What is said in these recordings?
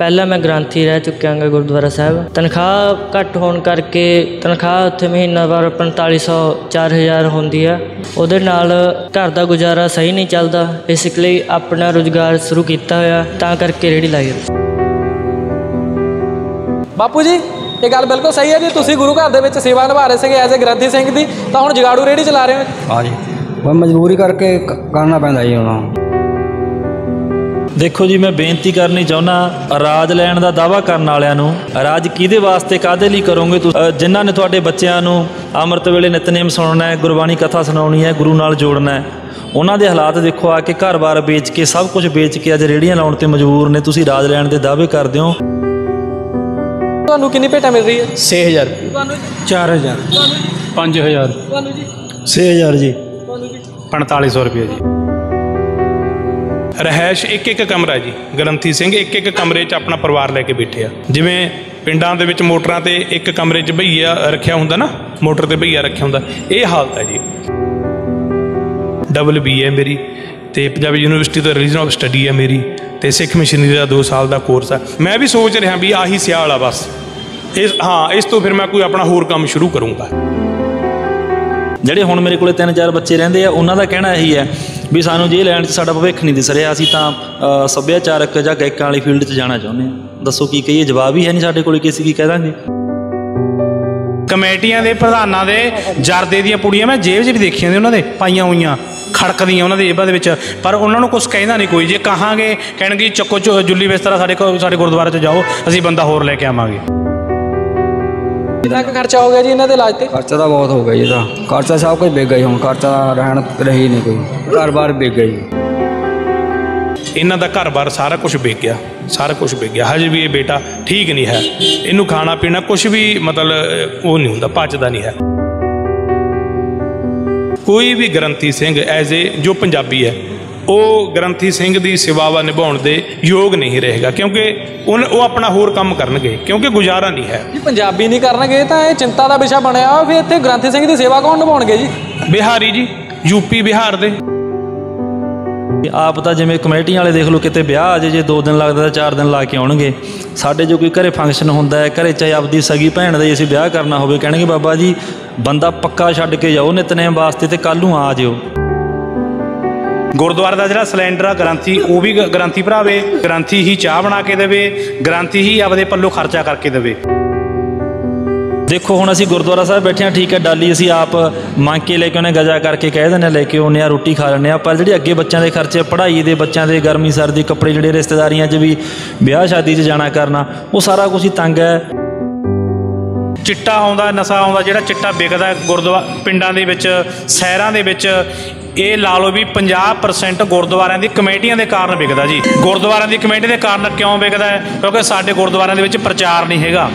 ਪਹਿਲਾਂ ਮੈਂ ਗ੍ਰੰਥੀ ਰਹਿ ਚੁੱਕਿਆ ਹਾਂ ਗੁਰਦੁਆਰਾ ਸਾਹਿਬ। ਤਨਖਾਹ ਘੱਟ ਹੋਣ ਕਰਕੇ ਤਨਖਾਹ ਉੱਥੇ ਮਹੀਨਾਵਾਰ 4500 4000 ਹੁੰਦੀ ਆ। ਉਹਦੇ ਨਾਲ ਘਰ ਦਾ ਗੁਜ਼ਾਰਾ ਸਹੀ ਨਹੀਂ ਚੱਲਦਾ। ਇਸ ਲਈ ਆਪਣਾ ਰੁਜ਼ਗਾਰ ਸ਼ੁਰੂ ਕੀਤਾ ਹੋਇਆ ਤਾਂ ਕਰਕੇ ਰੇੜੀ ਲਾਈ ਹੋਈ। ਬਾਪੂ ਜੀ ਇਹ ਗੱਲ ਬਿਲਕੁਲ ਸਹੀ ਹੈ ਜੀ। ਤੁਸੀਂ ਗੁਰੂ ਘਰ ਦੇ ਵਿੱਚ ਸੇਵਾ ਨਿਭਾ ਰਹੇ ਸੀਗੇ ਐਜ਼ ਅ ਗ੍ਰੰਥੀ ਸਿੰਘ ਦੀ ਤਾਂ ਹੁਣ ਜਗਾੜੂ ਰੇੜੀ ਚਲਾ ਰਹੇ ਹੋ। ਹਾਂਜੀ। ਬਸ ਮਜਬੂਰੀ ਕਰਕੇ ਕਰਨਾ ਪੈਂਦਾ ਜੀ ਹੁਣ। ਦੇਖੋ ਜੀ ਮੈਂ ਬੇਨਤੀ ਕਰਨੀ ਚਾਹੁੰਦਾ ਰਾਜ ਲੈਣ ਦਾ ਦਾਵਾ ਕਰਨ ਵਾਲਿਆਂ ਨੂੰ। ਰਾਜ ਕਿਹਦੇ ਵਾਸਤੇ ਕਾਦੇ ਲਈ ਕਰੋਗੇ ਤੁਸੀਂ? ਜਿਨ੍ਹਾਂ ਨੇ ਤੁਹਾਡੇ ਬੱਚਿਆਂ ਨੂੰ ਅੰਮ੍ਰਿਤ ਵੇਲੇ ਨਿਤਨੇਮ ਸੁਣਾਉਣਾ ਹੈ ਗੁਰਬਾਣੀ ਕਥਾ ਸੁਣਾਉਣੀ ਹੈ ਗੁਰੂ ਨਾਲ ਜੋੜਨਾ ਹੈ ਉਹਨਾਂ ਦੇ ਹਾਲਾਤ ਦੇਖੋ ਆ ਕੇ ਘਰ-ਬਾਰ ਵੇਚ ਕੇ ਸਭ ਕੁਝ ਵੇਚ ਕੇ ਅੱਜ ਰੇੜੀਆਂ ਲਾਉਣ ਤੇ ਮਜਬੂਰ ਨੇ। ਤੁਸੀਂ ਰਾਜ ਲੈਣ ਦੇ ਦਾਅਵੇ ਕਰਦੇ ਹੋ। ਤੁਹਾਨੂੰ ਕਿੰਨੀ ਭੇਟਾ ਮਿਲ ਰਹੀ ਹੈ? 6000 ਰੁਪਏ ਤੁਹਾਨੂੰ 4000 5000 ਤੁਹਾਨੂੰ ਜੀ? 6000 ਜੀ? ਤੁਹਾਨੂੰ ਜੀ? 4500 ਰੁਪਏ ਜੀ। ਰਹਿائش ਇੱਕ ਇੱਕ ਕਮਰਾ ਜੀ, ਗ੍ਰੰਥੀ ਸਿੰਘ ਇੱਕ ਇੱਕ ਕਮਰੇ 'ਚ ਆਪਣਾ ਪਰਿਵਾਰ ਲੈ ਕੇ ਬੈਠੇ ਆ। ਜਿਵੇਂ ਪਿੰਡਾਂ ਦੇ ਵਿੱਚ ਮੋਟਰਾਂ ਤੇ ਇੱਕ ਕਮਰੇ 'ਚ ਭਈਆ ਰੱਖਿਆ ਹੁੰਦਾ ਨਾ, ਮੋਟਰ ਤੇ ਭਈਆ ਰੱਖਿਆ ਹੁੰਦਾ, ਇਹ ਹਾਲਤ ਹੈ ਜੀ। ਡਬਲ ਬੀ ਹੈ ਮੇਰੀ ਤੇ ਪੰਜਾਬੀ ਯੂਨੀਵਰਸਿਟੀ ਤੋਂ ਰੀਜਨ ਆਫ ਸਟੱਡੀ ਹੈ ਮੇਰੀ ਤੇ ਸਿੱਖ ਮਿਸ਼ਨਰੀ ਦਾ 2 ਸਾਲ ਦਾ ਕੋਰਸ ਆ। ਮੈਂ ਵੀ ਸੋਚ ਰਿਹਾ ਵੀ ਆਹੀ ਸਿਆਲ ਆ ਬਸ। ਇਸ, ਹਾਂ, ਇਸ ਤੋਂ ਫਿਰ ਮੈਂ ਕੋਈ ਆਪਣਾ ਹੋਰ ਕੰਮ ਸ਼ੁਰੂ ਕਰੂੰਗਾ। ਜਿਹੜੇ ਹੁਣ ਮੇਰੇ ਕੋਲੇ 3-4 ਬੱਚੇ ਰਹਿੰਦੇ ਆ, ਉਹਨਾਂ ਦਾ ਕਹਿਣਾ ਇਹੀ ਹੈ ਵੀ ਸਾਨੂੰ ਜੇ ਲੈਣ 'ਚ ਸਾਡਾ ਭਵਿੱਖ ਨਹੀਂ ਦਿਸ ਰਿਹਾ, ਅਸੀਂ ਤਾਂ ਸੱਭਿਆਚਾਰਕ ਜਾਂ ਗਾਇਕਾਂ ਵਾਲੀ ਫੀਲਡ 'ਚ ਜਾਣਾ ਚਾਹੁੰਦੇ ਹਾਂ। ਦੱਸੋ ਕੀ ਕਹੀਏ, ਜਵਾਬ ਹੀ ਹੈ ਨਹੀਂ ਸਾਡੇ ਕੋਲ ਕਿ ਅਸੀਂ ਕੀ ਕਹਿ ਦਾਂਗੇ? ਕਮੇਟੀਆਂ ਦੇ ਪ੍ਰਧਾਨਾਂ ਦੇ ਜਰਦੇ ਦੀਆਂ ਪੁੜੀਆਂ, ਮੈਂ ਜੇਬ 'ਚ ਵੀ ਦੇਖੀਆਂ ਨੇ ਉਹਨਾਂ ਦੇ, ਪਾਈਆਂ ਹੋਈਆਂ, ਖੜਕਦੀਆਂ ਉਹਨਾਂ ਦੇ ਜੇਬਾਂ ਦੇ ਵਿੱਚ। ਪਰ ਉਹਨਾਂ ਨੂੰ ਕੁਝ ਕਹਿੰਦਾ ਨਹੀਂ ਕੋਈ। ਜੇ ਕਹਾਂਗੇ, ਕਹਿਣਗੇ ਚੱਕੋ, ਚੁ- ਜੁੱਲੀ ਬਿਸਤਰਾ ਸਾਡੇ ਕੋਲ, ਸਾਡੇ ਗੁਰਦੁਆਰੇ 'ਚ ਜਾਓ, ਅਸੀਂ ਬੰਦਾ ਹੋਰ ਲੈ ਕੇ ਆਵਾਂਗੇ। ਕਿੰਨਾ ਕੁ ਖਰਚਾ ਹੋ ਗਿਆ ਜੀ ਇਹਨਾਂ ਦੇ ਇਲਾਜ ਤੇ? ਖਰਚਾ ਤਾਂ ਬਹੁਤ ਹੋ ਗਿਆ ਜੀ ਇਹਦਾ ਖਰਚਾ ਸਭ ਕੁਝ ਵਿਕ ਗਿਆ ਜੀ ਹੁਣ ਖਰਚਾ ਰਹਿਣ ਰਹੀ ਨਹੀਂ ਕੋਈ। ਘਰ-ਬਾਰ ਵਿਕ ਗਿਆ ਜੀ। ਇਹਨਾਂ ਦਾ ਘਰ-ਬਾਰ ਸਾਰਾ ਕੁਝ ਵਿਕ ਗਿਆ ਸਾਰਾ ਕੁਝ ਵਿਕ ਗਿਆ। ਹਜੇ ਵੀ ਇਹ ਬੇਟਾ ਠੀਕ ਨਹੀਂ ਹੈ। ਇਹਨੂੰ ਖਾਣਾ ਪੀਣਾ ਕੁਝ ਵੀ ਮਤਲਬ ਉਹ ਨਹੀਂ ਹੁੰਦਾ ਪਚਦਾ ਨਹੀਂ ਹੈ। ਕੋਈ ਵੀ ਗ੍ਰੰਥੀ ਸਿੰਘ ਐਜ਼ ਏ ਜੋ ਪੰਜਾਬੀ ਹੈ ਉਹ ਗ੍ਰੰਥੀ ਸਿੰਘ ਦੀ ਸੇਵਾਵਾ ਨਿਭਾਉਣ ਦੇ ਯੋਗ ਨਹੀਂ ਰਹੇਗਾ ਕਿਉਂਕਿ ਉਹ ਆਪਣਾ ਹੋਰ ਕੰਮ ਕਰਨਗੇ ਕਿਉਂਕਿ ਗੁਜ਼ਾਰਾ ਨਹੀਂ ਹੈ। ਜੀ ਪੰਜਾਬੀ ਨਹੀਂ ਕਰਨਗੇ ਤਾਂ ਇਹ ਚਿੰਤਾ ਦਾ ਵਿਸ਼ਾ ਬਣਿਆ ਹੋਇਆ, ਫਿਰ ਇੱਥੇ ਗ੍ਰੰਥੀ ਸਿੰਘ ਦੀ ਸੇਵਾ ਕੌਣ ਨਿਭਾਉਣਗੇ ਜੀ? ਬਿਹਾਰੀ ਜੀ ਯੂਪੀ ਬਿਹਾਰ ਦੇ। ਆਪ ਤਾਂ ਜਿਵੇਂ ਕਮੇਟੀਆਂ ਵਾਲੇ ਦੇਖ ਲਓ ਕਿਤੇ ਵਿਆਹ ਆ ਜੇ ਜੇ 2 ਦਿਨ ਲੱਗਦਾ ਤਾਂ 4 ਦਿਨ ਲਾ ਕੇ ਆਉਣਗੇ। ਸਾਡੇ ਜੋ ਕੋਈ ਘਰੇ ਫੰਕਸ਼ਨ ਹੁੰਦਾ ਹੈ ਘਰੇ ਚਾਹੇ ਆਪਦੀ ਸਗੀ ਭੈਣ ਦਾ ਹੀ ਅਸੀਂ ਵਿਆਹ ਕਰਨਾ ਹੋਵੇ ਕਹਿਣਗੇ ਬਾਬਾ ਜੀ ਬੰਦਾ ਪੱਕਾ ਛੱਡ ਕੇ ਜਾਓ ਨਿਤਨੇਮ ਵਾਸਤੇ ਤੇ ਕੱਲ ਨੂੰ ਆ ਜਿਓ। ਗੁਰਦੁਆਰੇ ਦਾ ਜਿਹੜਾ ਸਿਲੰਡਰ ਆ, ਗ੍ਰੰਥੀ, ਉਹ ਵੀ ਗ੍ਰੰਥੀ ਭਰਾਵੇ, ਗ੍ਰੰਥੀ ਹੀ ਚਾਹ ਬਣਾ ਕੇ ਦੇਵੇ, ਗ੍ਰੰਥੀ ਹੀ ਆਪਦੇ ਪੱਲੋਂ ਖਰਚਾ ਕਰਕੇ ਦੇਵੇ। ਦੇਖੋ, ਹੁਣ ਅਸੀਂ ਗੁਰਦੁਆਰਾ ਸਾਹਿਬ ਬੈਠੇ ਹਾਂ, ਠੀਕ ਹੈ, ਡਾਲੀ ਅਸੀਂ ਆਪ ਮੰਗ ਕੇ ਲੈ ਕੇ ਉਹਨੇ ਗਜਾ ਕਰਕੇ ਕਹਿ ਦਿੰਦੇ ਹਾਂ, ਲੈ ਕੇ ਆਉਂਦੇ ਆ ਰੋਟੀ ਖਾ ਲੈਂਦੇ ਆ ਪਰ ਜਿਹੜੇ ਅੱਗੇ ਬੱਚਿਆਂ ਦੇ ਖਰਚੇ, ਪੜ੍ਹਾਈ ਦੇ ਬੱਚਿਆਂ ਦੇ, ਗਰਮੀ, ਸਰਦੀ, ਕੱਪੜੇ ਜਿਹੜੇ ਰਿਸ਼ਤੇਦਾਰੀਆਂ 'ਚ ਵੀ ਵਿਆਹ ਸ਼ਾਦੀ 'ਚ ਜਾਣਾ ਕਰਨਾ, ਉਹ ਸਾਰਾ ਕੁਝ ਹੀ ਤੰਗ ਹੈ। ਚਿੱਟਾ ਆਉਂਦਾ, ਨਸ਼ਾ ਆਉਂਦਾ, ਜਿਹੜਾ ਚਿੱਟਾ ਵਿਕਦਾ ਗੁਰਦੁਆਰਾ ਪਿੰਡਾਂ ਦੇ ਵਿੱਚ, ਸ਼ਹਿਰਾਂ ਦੇ ਵਿੱਚ, ਇਹ ਲਾ ਲਓ ਵੀ 50% ਗੁਰਦੁਆਰਿਆਂ ਦੀ ਕਮੇਟੀਆਂ ਦੇ ਕਾਰਨ ਵਿਕਦਾ ਜੀ। ਗੁਰਦੁਆਰਿਆਂ ਦੀ ਕਮੇਟੀ ਦੇ ਕਾਰਨ ਕਿਉਂ ਵਿਕਦਾ ਹੈ? ਕਿਉਂਕਿ ਸਾਡੇ ਗੁਰਦੁਆਰਿਆਂ ਦੇ ਵਿੱਚ ਪ੍ਰਚਾਰ ਨਹੀਂ ਹੈਗਾ।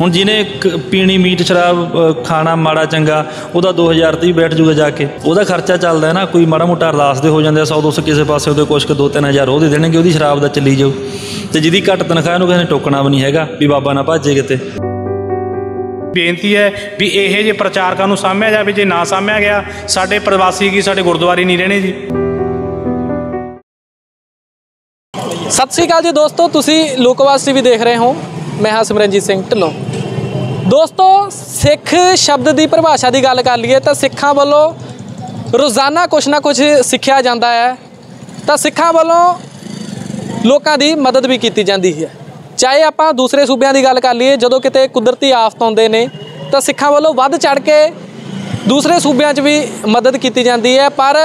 ਹੁਣ ਜਿਹਨੇ ਕ- ਪੀਣੀ ਮੀਟ ਸ਼ਰਾਬ ਖਾਣਾ ਮਾੜਾ ਚੰਗਾ, ਉਹਦਾ 2000 ਤੇ ਹੀ ਬੈਠ ਜੂਗਾ ਜਾ ਕੇ। ਉਹਦਾ ਖਰਚਾ ਚੱਲਦਾ ਹੈ ਨਾ, ਕੋਈ ਮਾੜਾ ਮੋਟਾ ਅਰਦਾਸ ਦੇ ਹੋ ਜਾਂਦੇ ਆ 100 200 ਕਿਸੇ ਪਾਸੇ ਉਹਦੇ ਕੁਛ ਕੁ 2-3000 ਉਹ ਦੇ ਦੇਣਗੇ, ਉਹਦੀ ਸ਼ਰਾਬ ਦਾ ਚੱਲੀ ਜਾਊ। ਤੇ ਜਿਹਦੀ ਘੱਟ ਤਨਖਾਹ ਨੂੰ ਕਿਸੇ ਨੇ ਟੋਕਣਾ ਵੀ ਨਹੀਂ ਹੈਗਾ, ਵੀ ਬਾਬਾ ਨਾ ਭਾਜੇ ਕਿਤੇ। ਬੇਨਤੀ ਹੈ ਵੀ ਇਹ ਜੇ ਪ੍ਰਚਾਰਕਾਂ ਨੂੰ ਸਾਂਭਿਆ ਜਾਵੇ, ਜੇ ਨਾ ਸਾਂਭਿਆ ਗਿਆ, ਸਾਡੇ ਪ੍ਰਵਾਸੀ ਕੀ ਸਾਡੇ ਗੁਰਦੁਆਰੇ ਨਹੀਂ ਰਹਿਣੇ ਜੀ? ਸਤਿ ਸ੍ਰੀ ਅਕਾਲ ਜੀ ਦੋਸਤੋ, ਤੁਸੀਂ ਲੋਕਵਾਸੀ ਵੀ ਦੇਖ ਰਹੇ ਹੋ। ਮੈਂ ਹਾਂ ਸਿਮਰਨਜੀਤ ਸਿੰਘ ਢਿੱਲੋਂ। ਦੋਸਤੋ, ਸਿੱਖ ਸ਼ਬਦ ਦੀ ਪਰਿਭਾਸ਼ਾ ਦੀ ਗੱਲ ਕਰ ਲਈਏ ਤਾਂ ਸਿੱਖਾਂ ਵੱਲੋਂ ਰੋਜ਼ਾਨਾ ਕੁਛ ਨਾ ਕੁਛ ਸਿੱਖਿਆ ਜਾਂਦਾ ਹੈ। ਤਾਂ ਸਿੱਖਾਂ ਵੱਲੋਂ ਲੋਕਾਂ ਦੀ ਮਦਦ ਵੀ ਕੀਤੀ ਜਾਂਦੀ ਹੈ। ਚਾਹੇ ਆਪਾਂ ਦੂਸਰੇ ਸੂਬਿਆਂ ਦੀ ਗੱਲ ਕਰ ਲਈਏ, ਜਦੋਂ ਕਿਤੇ ਕੁਦਰਤੀ ਆਫਤ ਆਉਂਦੇ ਨੇ, ਤਾਂ ਸਿੱਖਾਂ ਵੱਲੋਂ ਵੱਧ ਚੜ ਕੇ ਦੂਸਰੇ ਸੂਬਿਆਂ 'ਚ ਵੀ ਮਦਦ ਕੀਤੀ ਜਾਂਦੀ ਹੈ। ਪਰ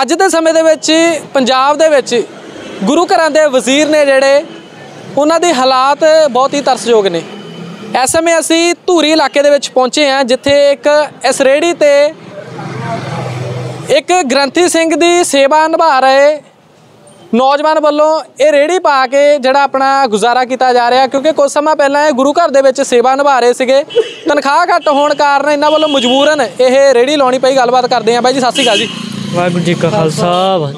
ਅੱਜ ਦੇ ਸਮੇਂ ਦੇ ਵਿੱਚ, ਪੰਜਾਬ ਦੇ ਵਿੱਚ ਗੁਰੂ ਘਰਾਂ ਦੇ ਵਜ਼ੀਰ ਨੇ ਜਿਹੜੇ, ਉਹਨਾਂ ਦੇ ਹਾਲਾਤ ਬਹੁਤ ਹੀ ਤਰਸਯੋਗ ਨੇ। ਇਸ ਸਮੇਂ ਅਸੀਂ ਧੂਰੀ ਇਲਾਕੇ ਦੇ ਵਿੱਚ ਪਹੁੰਚੇ ਹਾਂ, ਜਿੱਥੇ ਇੱਕ ਇਸ ਰੇੜੀ ਤੇ ਇੱਕ ਗ੍ਰੰਥੀ ਸਿੰਘ ਦੀ ਸੇਵਾ ਨਿਭਾ ਰਹੇ ਨੌਜਵਾਨ ਵੱਲੋਂ ਇਹ ਰੇੜੀ ਪਾ ਕੇ ਜਿਹੜਾ ਆਪਣਾ ਗੁਜ਼ਾਰਾ ਕੀਤਾ ਜਾ ਰਿਹਾ ਕਿਉਂਕਿ ਕੁਝ ਸਮਾਂ ਪਹਿਲਾਂ ਇਹ ਗੁਰੂ ਘਰ ਦੇ ਵਿੱਚ ਸੇਵਾ ਨਿਭਾ ਰਹੇ ਸੀਗੇ। ਤਨਖਾਹ ਘੱਟ ਹੋਣ ਕਾਰਨ ਇਹਨਾਂ ਵੱਲੋਂ ਮਜਬੂਰਨ ਇਹ ਰੇੜੀ ਲਾਉਣੀ ਪਈ ਗੱਲਬਾਤ ਕਰਦੇ ਆਂ ਬਾਈ ਜੀ ਸਤਿ ਸ਼੍ਰੀ ਅਕਾਲ ਜੀ। ਵਾਹਿਗੁਰੂ ਜੀ ਕਾ ਖਾਲਸਾ